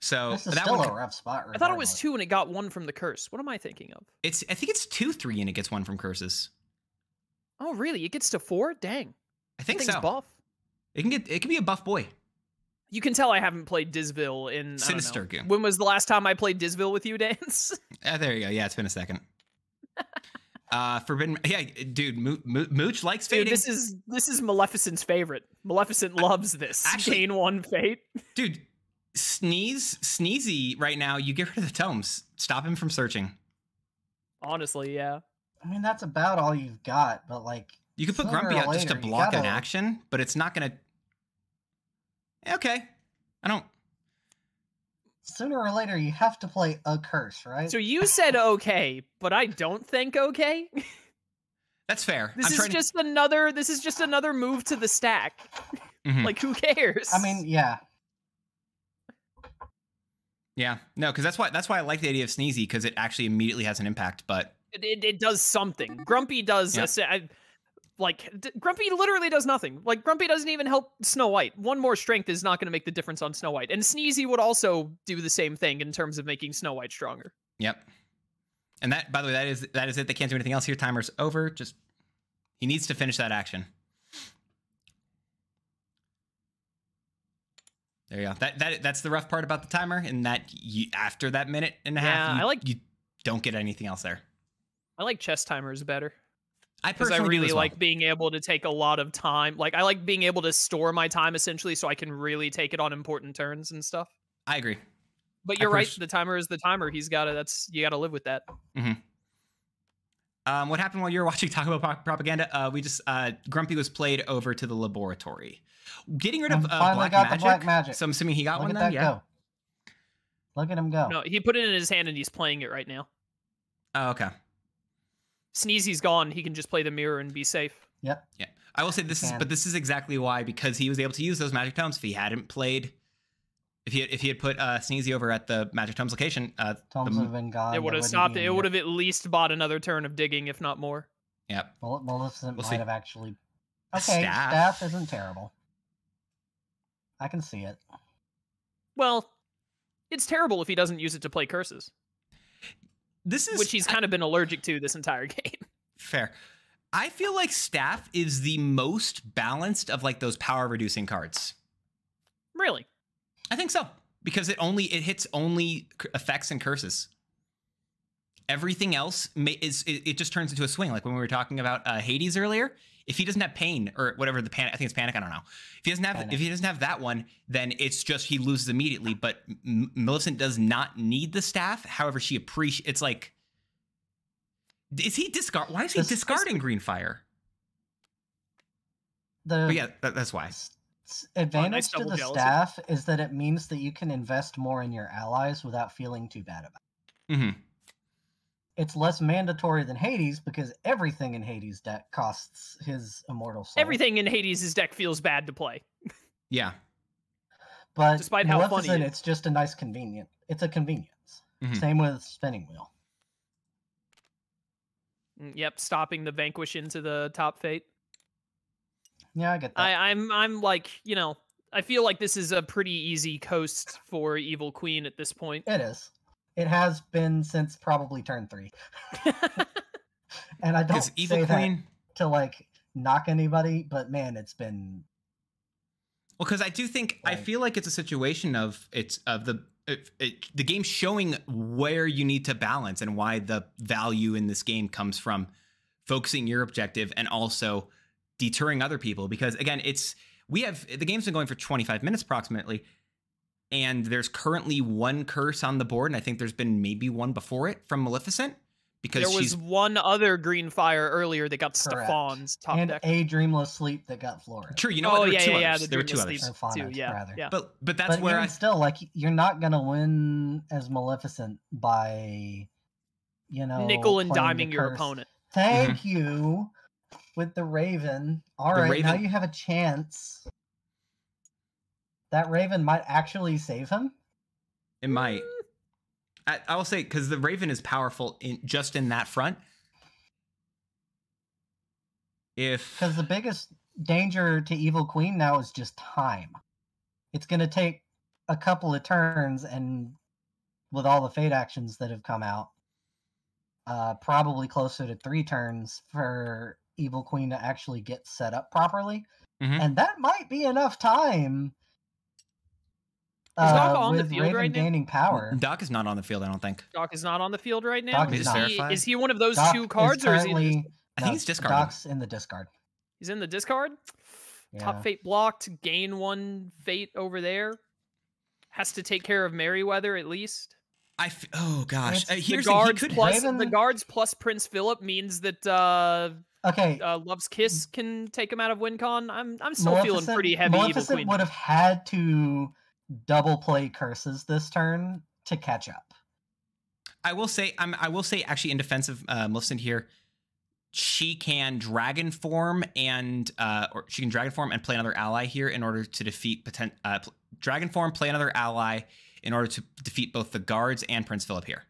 So this is that still one, a rough spot. I thought it was two and it got one from the curse. What am I thinking of? it's I think it's two three and it gets one from curses. Oh, really? It gets to four? Dang. I think so. buff. It can get it can be a buff boy. You can tell I haven't played Disville in I. Sinister goon. When was the last time I played Disville with you, [LAUGHS] Dance? Uh, there you go. Yeah, it's been a second. [LAUGHS] uh, Forbidden. Yeah, dude, Mo- Mo- Mooch likes Dude, this is this is Maleficent's favorite. Maleficent loves this. actually- Gain one fate. Dude, sneeze, sneezy. Right now, you get rid of the tomes. Stop him from searching. Honestly, yeah. I mean, that's about all you've got, but like, You could put Grumpy or out just to block an gotta- action, but it's not gonna. Okay, I don't. sooner or later you have to play a curse, right? So you said okay, but I don't think okay. [LAUGHS] That's fair. This I'm is trying just another this is just another move to the stack. Mhm. Like who cares? I mean, yeah, yeah, no, because that's why that's why I like the idea of sneezy because it actually immediately has an impact. But it, it, does something. Grumpy does Yeah. a I- like d- Grumpy literally does nothing. Like Grumpy doesn't even help Snow White. One more strength is not going to make the difference on Snow White. And Sneezy would also do the same thing in terms of making Snow White stronger. Yep. And that, by the way, that is that is it. They can't do anything else here. Timer's over. Just he needs to finish that action. There you go. That that that's the rough part about the timer, and that you, after that minute and a half, Yeah, you, I like- you don't get anything else there. I like chess timers better I because I personally do really as well. like being able to take a lot of time. Like I like being able to store my time essentially, so I can really take it on important turns and stuff. I agree. But you're right. pers- The timer is the timer. He's got to. That's you got to live with that. Um, what happened while you were [LAUGHS] watching Taco Bell Pro- Propaganda? Uh, we just uh, Grumpy was played over to the laboratory, getting rid of uh, finally black, got the magic. black magic. So I'm assuming he got Look one at then. that Yeah. go. Look at him go. No, he put it in his hand and he's playing it right now. Oh, okay. Sneezy's gone. He can just play the mirror and be safe. Yep. Yeah. I will say this is, but this is exactly why because he was able to use those magic tomes. If he hadn't played, if he had, if he had put uh, Sneezy over at the magic tomes location, uh, Tomes the- would have been gone. it would have stopped it. It would have at least bought another turn of digging, if not more. yeah, Mal- Maleficent We'll might see. have actually. Okay, staff. staff. isn't terrible. I can see it. Well, it's terrible if he doesn't use it to play curses, this is which he's kind of been allergic to this entire [LAUGHS] game. fair. I feel like staff is the most balanced of like those power reducing cards. really? I think so because it only it hits only effects and curses. Everything else ma- is it, it just turns into a swing. Like when we were talking about uh, Hades earlier, if he doesn't have pain or whatever the panic, I think it's panic. I don't know. If he doesn't have Panic. if he doesn't have that one, then it's just he loses immediately. But M- Millicent does not need the staff. However, she appreciates. It's like, is he discard? Why is he This- discarding green fire? The But yeah, that, that's why. s- s- advantage to the jealousy. staff is that it means that you can invest more in your allies without feeling too bad about it. hmm It's less mandatory than Hades because everything in Hades deck costs his immortal soul. Everything in Hades' deck feels bad to play. Yeah. but despite how funny Maleficent, it is. just a nice convenient. It's a convenience. Mhm. Same with spinning wheel. Mm, Yep, stopping the vanquish into the top fate. Yeah, I get that. I, I'm I'm like, you know, I feel like this is a pretty easy coast for Evil Queen at this point. It is. It has been since probably turn three, [LAUGHS] and I don't Because say Evil that to like knock anybody, but man, it's been Well, because I do think I feel like it's a situation of it's of the it, it, the game showing where you need to balance and why the value in this game comes from focusing your objective and also deterring other people. Because again, it's we have the game's been going for 25 minutes approximately, and there's currently one curse on the board, and I think there's been maybe one before it from Maleficent because there was one other green fire earlier that got Correct. Stefan's top and deck. a dreamless sleep that got Flora. true. You know oh what? There yeah, were two yeah, yeah. others. The There were two others. Too. Yeah, rather. yeah. But but that's but where even I still, like you're not gonna win as Maleficent by, you know, Nickel and diming your opponent. Thank mm-hmm. you with the Raven. All The right, now you have a chance. That Raven might actually save him. It might. I, I will say because the Raven is powerful in just in that front. If Because the biggest danger to Evil Queen now is just time. It's going to take a couple of turns, and with all the fate actions that have come out, uh, probably closer to three turns for Evil Queen to actually get set up properly. Mhm. And that might be enough time. Is Doc uh, on the field Raven right now? gaining power. Doc is not on the field, I don't think. Doc is not on the field right now. Doc is is, he, is he one of those Doc two cards, or is he? currently- Just, I think he's discarded. Doc's in the discard. he's in the discard. Yeah. Top fate blocked. Gain one fate over there. Has to take care of Merryweather at least. I f- oh gosh, uh, the here's the the, he guards could plus the guards plus Prince Philip means that uh, Okay, uh, Love's Kiss can take him out of WinCon. I'm I'm still feeling pretty heavy Evil Maleficent Queen. would have had to double play curses this turn to catch up. I will say I'm I will say actually in defense of uh, Maleficent here, she can dragon form and uh or she can dragon form and play another ally here in order to defeat potent uh pl- dragon form play another ally in order to defeat both the guards and Prince Philip here.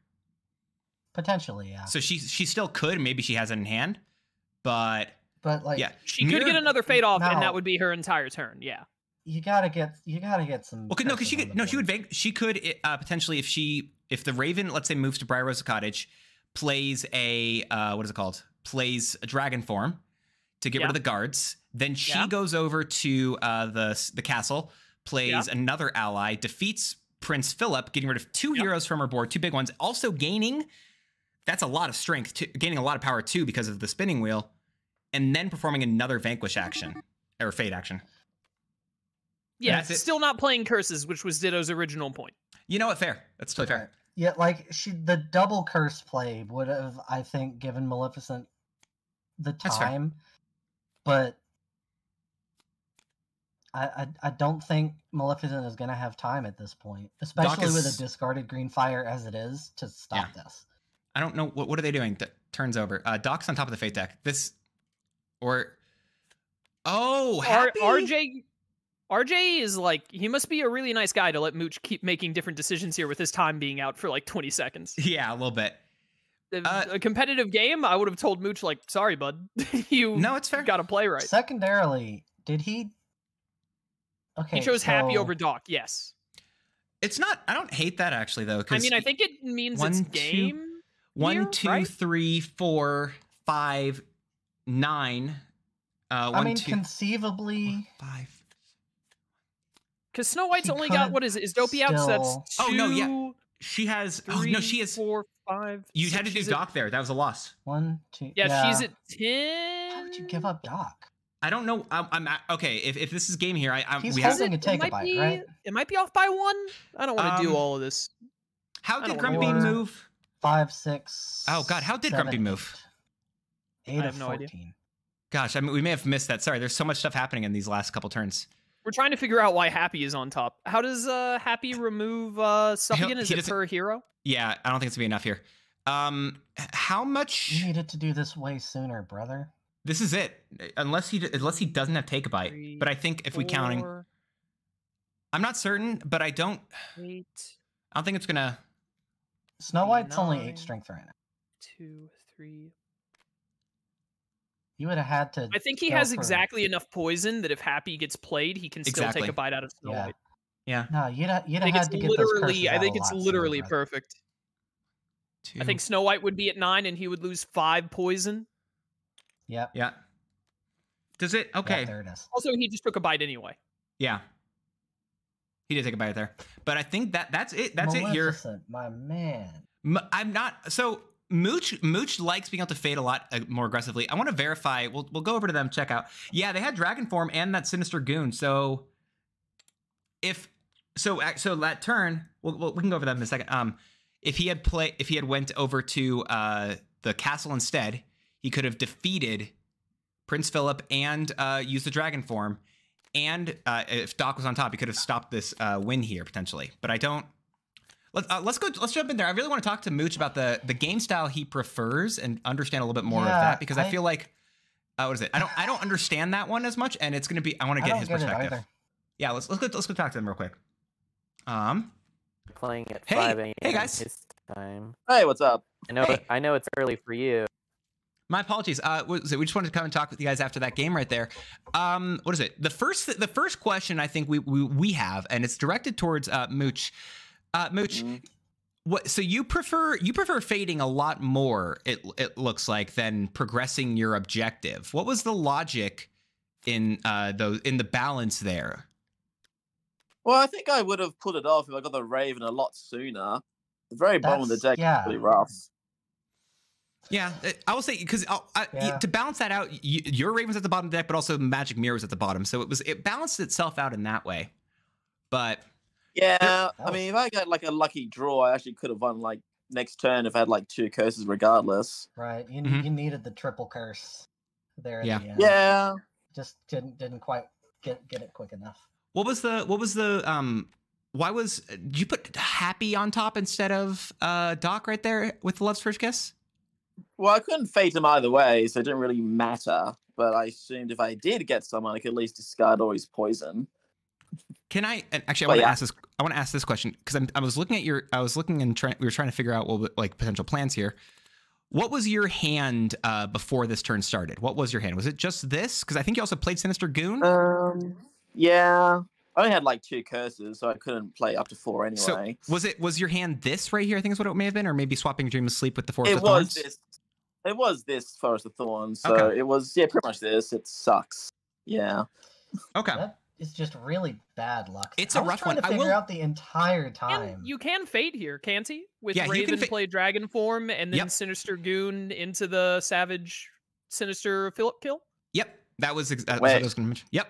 Potentially, yeah. So she she still could maybe she has it in hand, but But like, yeah. she could Mirror- get another fade off, and that would be her entire turn. Yeah. You gotta get you gotta get some. Well, 'cause- no, because she could the no, she would vanq- she could uh, potentially if she if the Raven let's say moves to Briar Rose Cottage, plays a uh, what is it called? Plays a dragon form to get Yeah. rid of the guards. Then she Yeah. goes over to uh, the the castle, plays another ally, defeats Prince Philip, getting rid of two Yep. heroes from her board, two big ones, also gaining. That's a lot of strength, to, gaining a lot of power too because of the spinning wheel, and then performing another vanquish action or fate action. Yeah, That's it. still not playing curses, which was Ditto's original point. You know what? Fair. That's totally fair. Yeah, like she the double curse play would have, I think, given Maleficent the That's fair. time, but I, I I don't think Maleficent is gonna have time at this point, especially with a discarded green fire as it is to stop this. I don't know what what are they doing. That turns over. Uh, Doc's on top of the fate deck. This or oh, R- happy? RJ RJ is like he must be a really nice guy to let Mooch keep making different decisions here with his time being out for like 20 seconds. [LAUGHS] Yeah, a little bit. If Uh, a competitive game, I would have told Mooch like, "Sorry, bud, [LAUGHS] you No, it's fair. got to play right." Secondarily, did he? Okay, he chose happy over Doc. Yes, It's not. I don't hate that actually though. I mean I think it means one, it's two- game. One, here, two, right? three, four, five, nine. Uh, I one, mean, two, conceivably, five. Because Snow White's He only got what is it? Is Dopey out? So that's still- two, Oh, no, yeah. She has. oh three, no, she is. four, five. You six. had to do She's at- Doc there. That was a loss. one, two. Yeah, she's at ten. How would you give up Doc? I don't know. I'm, I'm at- okay. If, if this is game here, I, I'm, He's we Is have. holding it- a it might take-a-bite, be- right? It might be off by one. I don't want to do Um, all of this. How did Grumpy wanna- move? Five, six. Oh, God, how did Grumpy move? Eight, eight I have of no idea. fourteen. Gosh, I mean, we may have missed that. Sorry, there's so much stuff happening in these last couple turns. We're trying to figure out why Happy is on top. How does uh Happy remove uh stuff He'll- again? Is he it doesn't- per hero? Yeah, I don't think it's gonna be enough here. Um, how much? You needed to do this way sooner, brother. This is it. Unless he unless he doesn't have take a bite. Three, But I think if we counting, I'm not certain, but I don't. eight, I don't think it's gonna. Snow White's only eight strength right now. two, three. You would have had to. I think he has for- exactly enough poison that if Happy gets played, he can still Exactly. take a bite out of Snow Yeah. White. Yeah. No, you'd have, you'd I have had to get those literally. I think it's lot sooner, literally brother. perfect. Two. I think Snow White would be at nine, and he would lose five poison. Yep. Yeah. Does it? yeah, Okay. there it is. Also, he just took a bite anyway. Yeah. He did take a bite there, but I think that that's it. That's it here. My man. M- I'm not so Mooch. Mooch likes being able to fade a lot uh, more aggressively. I want to verify. We'll we'll go over to them. Check out. Yeah, they had Dragon Form and that Sinister Goon. So if so, so that turn, we'll, we'll, we can go over that in a second. Um, if he had play, if he had went over to uh the castle instead, he could have defeated Prince Philip and uh used the Dragon Form. And uh, if Doc was on top, he could have stopped this uh, win here potentially. But I don't. Let's uh, let's go. Let's jump in there. I really want to talk to Mooch about the the game style he prefers and understand a little bit more of that because I, I- feel like uh, what is it? I don't I don't understand that one as much, and it's going to be. I want to get his get perspective. Yeah, let's let's go let's go talk to them real quick. Um, playing at Hey, 5 a.m. hey, guys. his time. Hey, what's up? I know Hey. I know it's early for you. my apologies. Uh, what was it? We just wanted to come and talk with you guys after that game right there. Um, what is it? The first the first question I think we we, we have, and it's directed towards uh, Mooch. Uh, Mooch, Mhm. what? So you prefer you prefer fating a lot more? It it looks like than progressing your objective. What was the logic in uh those in the balance there? Well, I think I would have put it off if I got the Raven a lot sooner. The very bottom of the deck yeah. is really rough. Yeah, uh, I will say because Yeah. to balance that out, you, your Ravens at the bottom of the deck, but also Magic Mirror was at the bottom, so it was it balanced itself out in that way. But Yeah, that I mean, if I got like a lucky draw, I actually could have won like next turn if I had like two curses regardless. Right. You, Mhm. you needed the triple curse there. Yeah. The. Yeah, Just didn't didn't quite get get it quick enough. What was the what was the um why was did you put happy on top instead of uh Doc right there with the love's first kiss? well, I couldn't fate him either way, so it didn't really matter. But I assumed if I did get someone, I could at least discard all his poison. Can I actually I want to yeah. ask this I want to ask this question because I was looking at your I was looking and trying we were trying to figure out what like potential plans here. What was your hand uh before this turn started? What was your hand? Was it just this? Because I think you also played Sinister Goon. Um, yeah, I only had like two curses, so I couldn't play up to four anyway. So was it was your hand this right here? I think is what it may have been, or maybe swapping Dreamless Sleep with the Forest it of was Thorns. this. It was this Forest of Thorns. So Okay. it was yeah, pretty much this. It sucks. Yeah. Okay. That is just really bad luck. It's I a was rough trying one. To I figure will- out the entire And time. you can fade here, can't he? With Yeah, you can Raven fa- play Dragon Form and then Yep. Sinister Goon into the Savage Sinister Philip kill. Yep. That was ex- uh, that's what Wait. I was going to mention. Yep.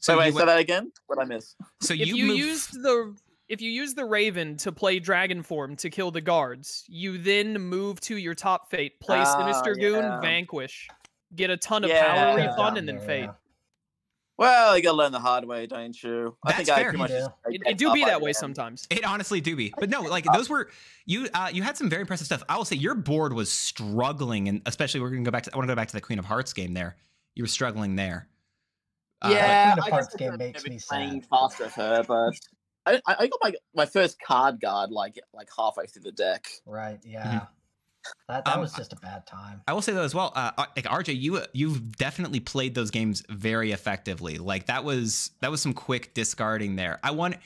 So So wait, you say that again. What I miss? so if you, you moved- used the if you use the Raven to play Dragon Form to kill the guards, you then move to your top fate, play Ah, Sinister Goon. Vanquish, get a ton of Yeah. power refund, Yeah, and then fade. yeah. Well, you gotta learn the hard way, don't you? I That's think I fair. pretty much You do. It, it do be that way then. sometimes. It honestly do be, but no, [LAUGHS] like those were you. Uh, you had some very impressive stuff. I will say your board was struggling, and especially we're gonna go back to. I want to go back to the Queen of Hearts game. There, you were struggling there. Uh, yeah, Queen of Hearts game makes me playing sad. faster with her, but I, I I got my my first card guard like like halfway through the deck. Right. Yeah. That that Um, was just a bad time. I will say though as well, uh, like RJ, you you've definitely played those games very effectively. Like that was that was some quick discarding there. I want,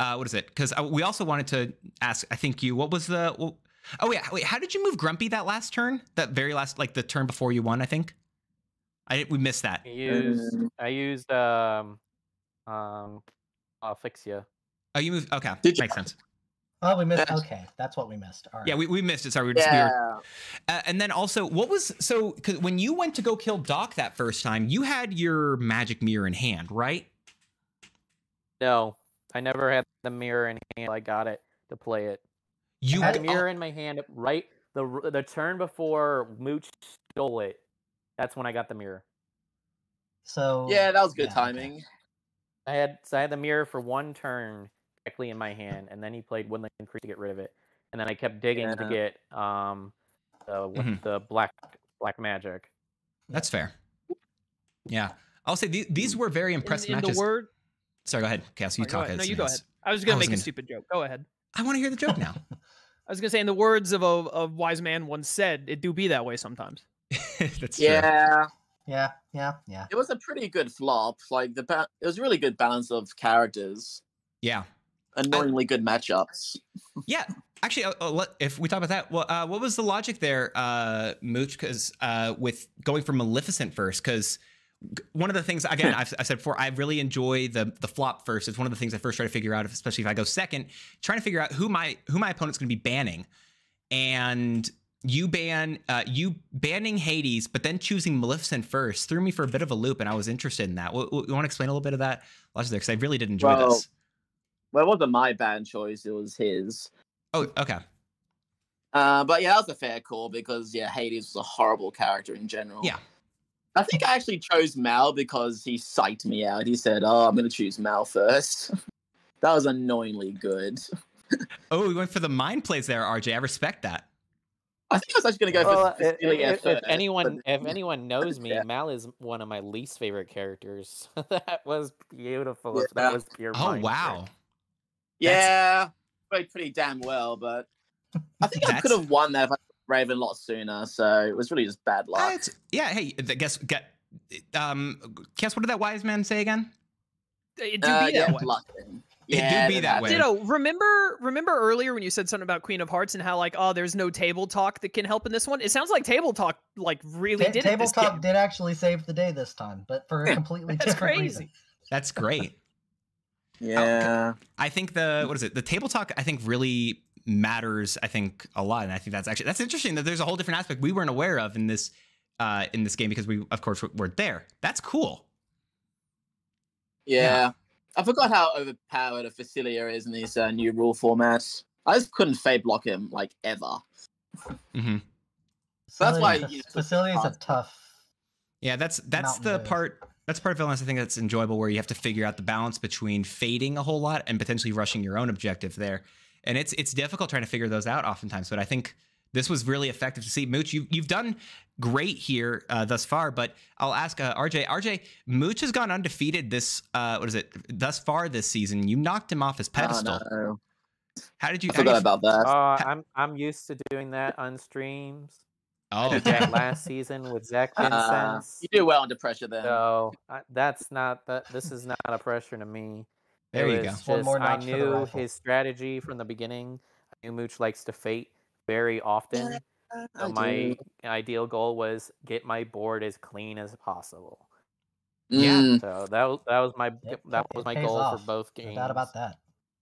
uh, what is it? Because we also wanted to ask. I think you. What was the? Well, oh yeah, wait. How did you move Grumpy that last turn? That very last, like the turn before you won. I think. I we missed that. I used I used um um Asphyxia. Oh, you moved. Okay, Did you- makes sense. Oh, we missed. Yes. Okay, that's what we missed. All right. Yeah, we, we missed it. Sorry, we were just we were Yeah, Uh, and then also, what was so? Because when you went to go kill Doc that first time, you had your magic mirror in hand, right? No, I never had the mirror in hand. I got it to play it. You I had the mirror in my hand right the the turn before Mooch stole it. That's when I got the mirror. So yeah, that was good yeah, okay. timing. I had so I had the mirror for one turn directly in my hand, and then he played Woodland Creek to get rid of it, and then I kept digging to get um the what- Mhm. the black black magic. That's fair. Yeah, I'll say these, these were very impressive in the matches. word, Sorry, go ahead, Cass. You Sorry, go talk. No, you go ahead. I was gonna was make gonna- a stupid joke. Go ahead. I want to hear the joke now. [LAUGHS] I was gonna say, in the words of a, a wise man once said, "It do be that way sometimes." [LAUGHS] That's true. Yeah, Yeah, yeah, yeah. it was a pretty good flop. Like the ba- it was a really good balance of characters, Yeah. Annoyingly good matchups. Yeah. Actually, uh, uh, if we talk about that, well, uh, what was the logic there, uh, Mooch? Because uh, with going for Maleficent first, because one of the things again [LAUGHS] I've, I said before, I really enjoy the the flop first. It's one of the things I first try to figure out, especially if I go second, trying to figure out who my who my opponent's going to be banning, and you ban uh, you banning Hades, but then choosing Maleficent first threw me for a bit of a loop, and I was interested in that. W- you want to explain a little bit of that logic there? Because I really did enjoy Well, this. Well, it wasn't my band choice; it was his. Oh, okay. Uh, but yeah, that was a fair call because yeah, Hades was a horrible character in general. Yeah. I think I actually chose Mal because he psyched me out. He said, "Oh, I'm going to choose Mal first. [LAUGHS] that was annoyingly good. [LAUGHS] Oh, we went for the mind plays there, RJ. I respect that. I think I was actually going to go Well, for i- i- Cecilia if, first. anyone but- if anyone [LAUGHS] knows me, Yeah. Mal is one of my least favorite characters. that was beautiful. if Yeah. That was pure. Oh mind wow. trick. Yeah, played pretty damn well, but [LAUGHS] I think I could have won that if I Raven a lot sooner. So it was really just bad Uh, luck. it's- yeah. Hey, guess get. Um, guess what did that wise man say again? It do Uh, be yeah, that way. luck. then. It do be then that way. Ditto. Remember, remember earlier when you said something about Queen of Hearts and how like, oh, there's no table talk that can help in this one. It sounds like table talk like really Ta- did it this tabletop game. did actually save the day this time, but for a [LAUGHS] completely That's different crazy. reason. That's great. Yeah. I think the what is it? The table talk. I think really matters. I think a lot, and I think that's actually that's interesting that there's a whole different aspect we weren't aware of in this uh in this game because we of course weren't there. That's cool. Yeah. I forgot how overpowered a Facilier is in these uh, new rule formats. I just couldn't fate block him like ever. Mm-hmm. So That's why, Facilier's a- you know, it's Facilier's a tough. Yeah, that's that's the Dew. part. That's part of villainous. I think that's enjoyable where you have to figure out the balance between fating a whole lot and potentially rushing your own objective there. And it's it's difficult trying to figure those out oftentimes. But I think this was really effective to see. Mooch, you you've done great here uh, thus far. But I'll ask uh, RJ. RJ, Mooch has gone undefeated this. Uh, what is it? Thus far this season, you knocked him off his pedestal. Oh, no. How did you? I forgot you- about that. Uh, I'm I'm used to doing that on streams. I oh, did that last season with Zach [LAUGHS] Uh, you do well under pressure then. So I, that's not that. This is not a pressure to me. There it you go. was One more I notch for the knew his strategy from the beginning. I knew Mooch likes to fate very often. So my ideal goal was get my board as clean as possible. Yeah. Mm, So that was that was my It- that was my goal off, for both No games. doubt about that.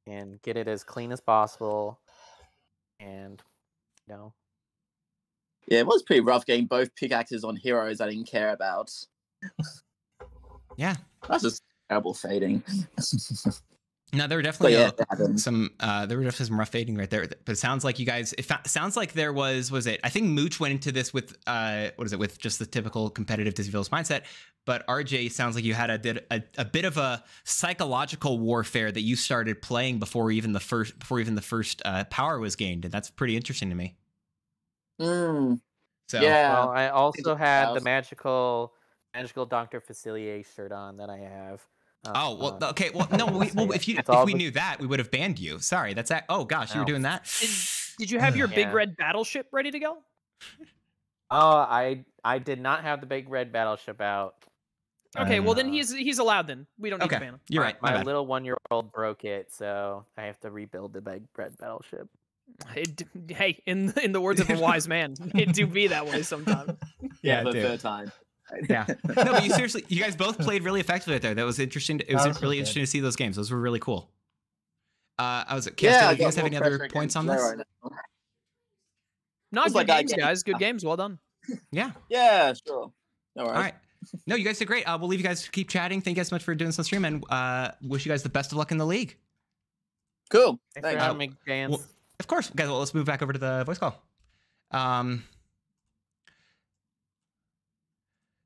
And get it as clean as possible. And you know, yeah, it was pretty rough getting both pickaxes on heroes I didn't care about. yeah. That's just terrible fating. No, there were definitely yeah, uh, happens. some uh there were definitely some rough fating right there but it sounds like you guys it sounds like there was was it i think mooch went into this with uh what is it with just the typical competitive Disney Villas mindset but rj sounds like you had a, bit- a a bit of a psychological warfare that you started playing before even the first before even the first uh power was gained and that's pretty interesting to me Mm, so yeah. Well, I also had the magical, magical Doctor Facilier shirt on that I have. uh, oh well on. okay well no we, well, [LAUGHS] if you if we the- knew that we would have banned you sorry that's that oh gosh you were doing that Did, [SIGHS] did you have your big red battleship ready to go? Oh, I I did not have the big red battleship out. Okay, well then Uh, he's he's allowed. Then we don't need okay to ban him. you're right my, My little one year old broke it, so I have to rebuild the big red battleship. It, hey, in in the words of a wise man, it do be that way sometimes. [LAUGHS] yeah the third time. yeah [LAUGHS] no but you seriously you guys both played really effectively out there that was interesting to, it was was really good. interesting to see those games those were really cool uh i was Yeah, yeah I you guys got have any other points on this right now. Not good like I games, guys. Good games. Well done. yeah Yeah, sure. No worries. all right no you guys did great uh, we'll leave you guys to keep chatting thank you guys so much for doing this on stream and uh wish you guys the best of luck in the league Cool. Thanks Thanks. for having me, Jans. well- of course. Guys well let's move back over to the voice call. Um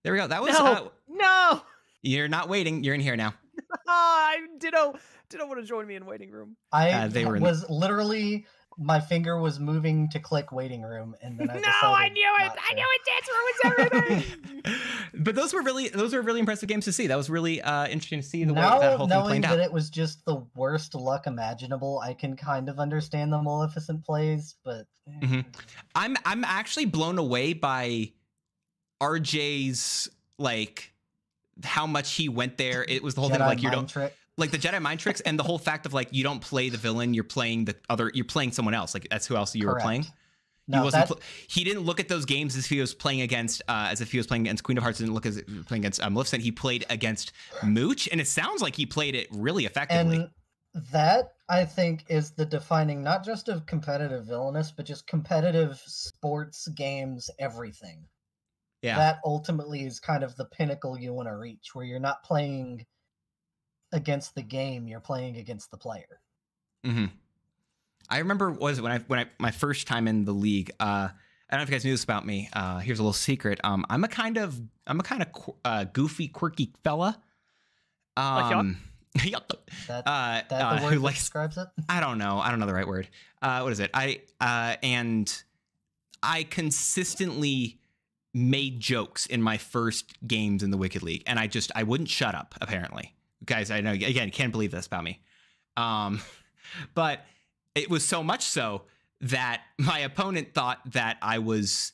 there we go. That was No. uh, No, you're not waiting. You're in here now. [LAUGHS] I didn't didn't want to join me in waiting room. I Uh, they were in- was literally my finger was moving to click waiting room, and then I no, I knew it. not I to. knew it. Dance room was everything. [LAUGHS] but those were really those were really impressive games to see that was really uh interesting to see the way that whole thing knowing played out that it was just the worst luck imaginable, I can kind of understand the Maleficent plays, but eh, Mhm. I'm I'm actually blown away by RJ's like how much he went there. It was the whole thing like you mind don't trick. Like the Jedi mind tricks and the whole fact of like you don't play the villain, you're playing the other you're playing someone else. Like that's who else you were playing. No, he wasn't that- he didn't look at those games as if he was playing against uh as if he was playing against Queen of Hearts didn't look as if he was playing against uh, Maleficent. He played against Mooch and it sounds like he played it really effectively. and that I think is the defining not just of competitive villainous, but just competitive sports games, everything. yeah. That ultimately is kind of the pinnacle you want to reach, where you're not playing against the game, you're playing against the player. hmm I remember was when I when I my first time in the league. Uh, I don't know if you guys knew this about me. Uh, here's a little secret. Um, I'm a kind of I'm a kind of qu- uh, goofy, quirky fella. Like yuck? Um, [LAUGHS] yuck. That uh, that uh, the [LAUGHS] who word that likes describes it. I don't know. I don't know the right word. Uh, what is it? I uh, and I consistently made jokes in my first games in the Wicked League, and I just I wouldn't shut up. Apparently, guys, I know again can't believe this about me. Um, [LAUGHS] but it was so much so that my opponent thought that I was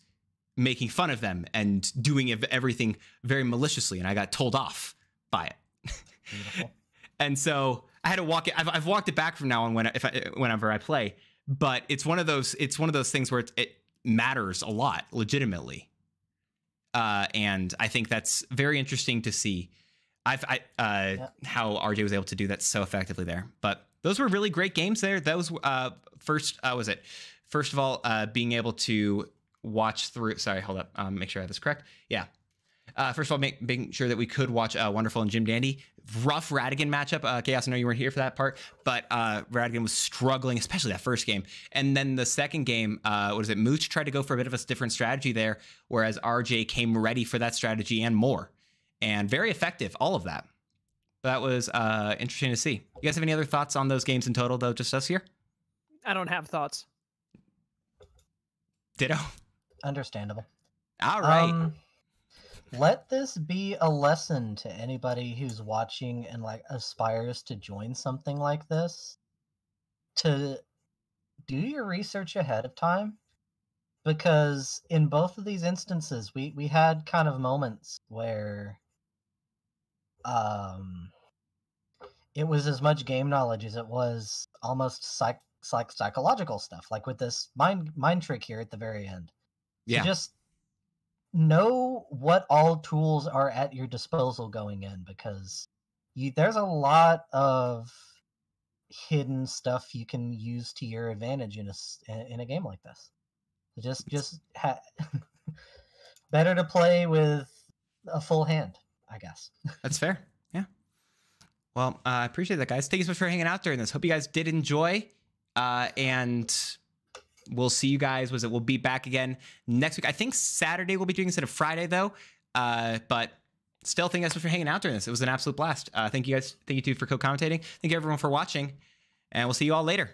making fun of them and doing everything very maliciously, and I got told off by it. [LAUGHS] And so I had to walk it. I've, I've walked it back from now on when if I, whenever I play. But it's one of those. It's one of those things where it, it matters a lot, legitimately. Uh, and I think that's very interesting to see. I've I, uh, Yeah. how RJ was able to do that so effectively there. But those were really great games there. That was uh, first. Uh, was it first of all uh, being able to watch through? Sorry, hold up. Um, make sure I have this correct. Yeah. Uh, first of all, make, making sure that we could watch uh, Wonderful and Jim Dandy. Rough Ratigan matchup. Uh, Chaos, I know you weren't here for that part, but uh, Ratigan was struggling, especially that first game. And then the second game, uh, what is it? Mooch tried to go for a bit of a different strategy there, whereas RJ came ready for that strategy and more. And very effective, all of that. That was uh, interesting to see. You guys have any other thoughts on those games in total, though? Just us here? I don't have thoughts. Ditto. Understandable. All right. Um, let this be a lesson to anybody who's watching and like aspires to join something like this to do your research ahead of time because in both of these instances we we had kind of moments where um it was as much game knowledge as it was almost psych, psych psychological stuff like with this mind mind trick here at the very end yeah. so just know what all tools are at your disposal going in because you there's a lot of hidden stuff you can use to your advantage in a in a game like this. Just just ha- [LAUGHS] better to play with a full hand, I guess. [LAUGHS] That's fair. Yeah. Well, uh, I appreciate that, guys. Thank you so much for hanging out during this. Hope you guys did enjoy. Uh, and we'll see you guys. Was it? We'll be back again next week. I think Saturday we'll be doing instead of Friday though. Uh, but still, thank you guys for hanging out during this. It was an absolute blast. Uh, thank you guys. Thank you too for co-commentating. Thank you everyone for watching, and we'll see you all later.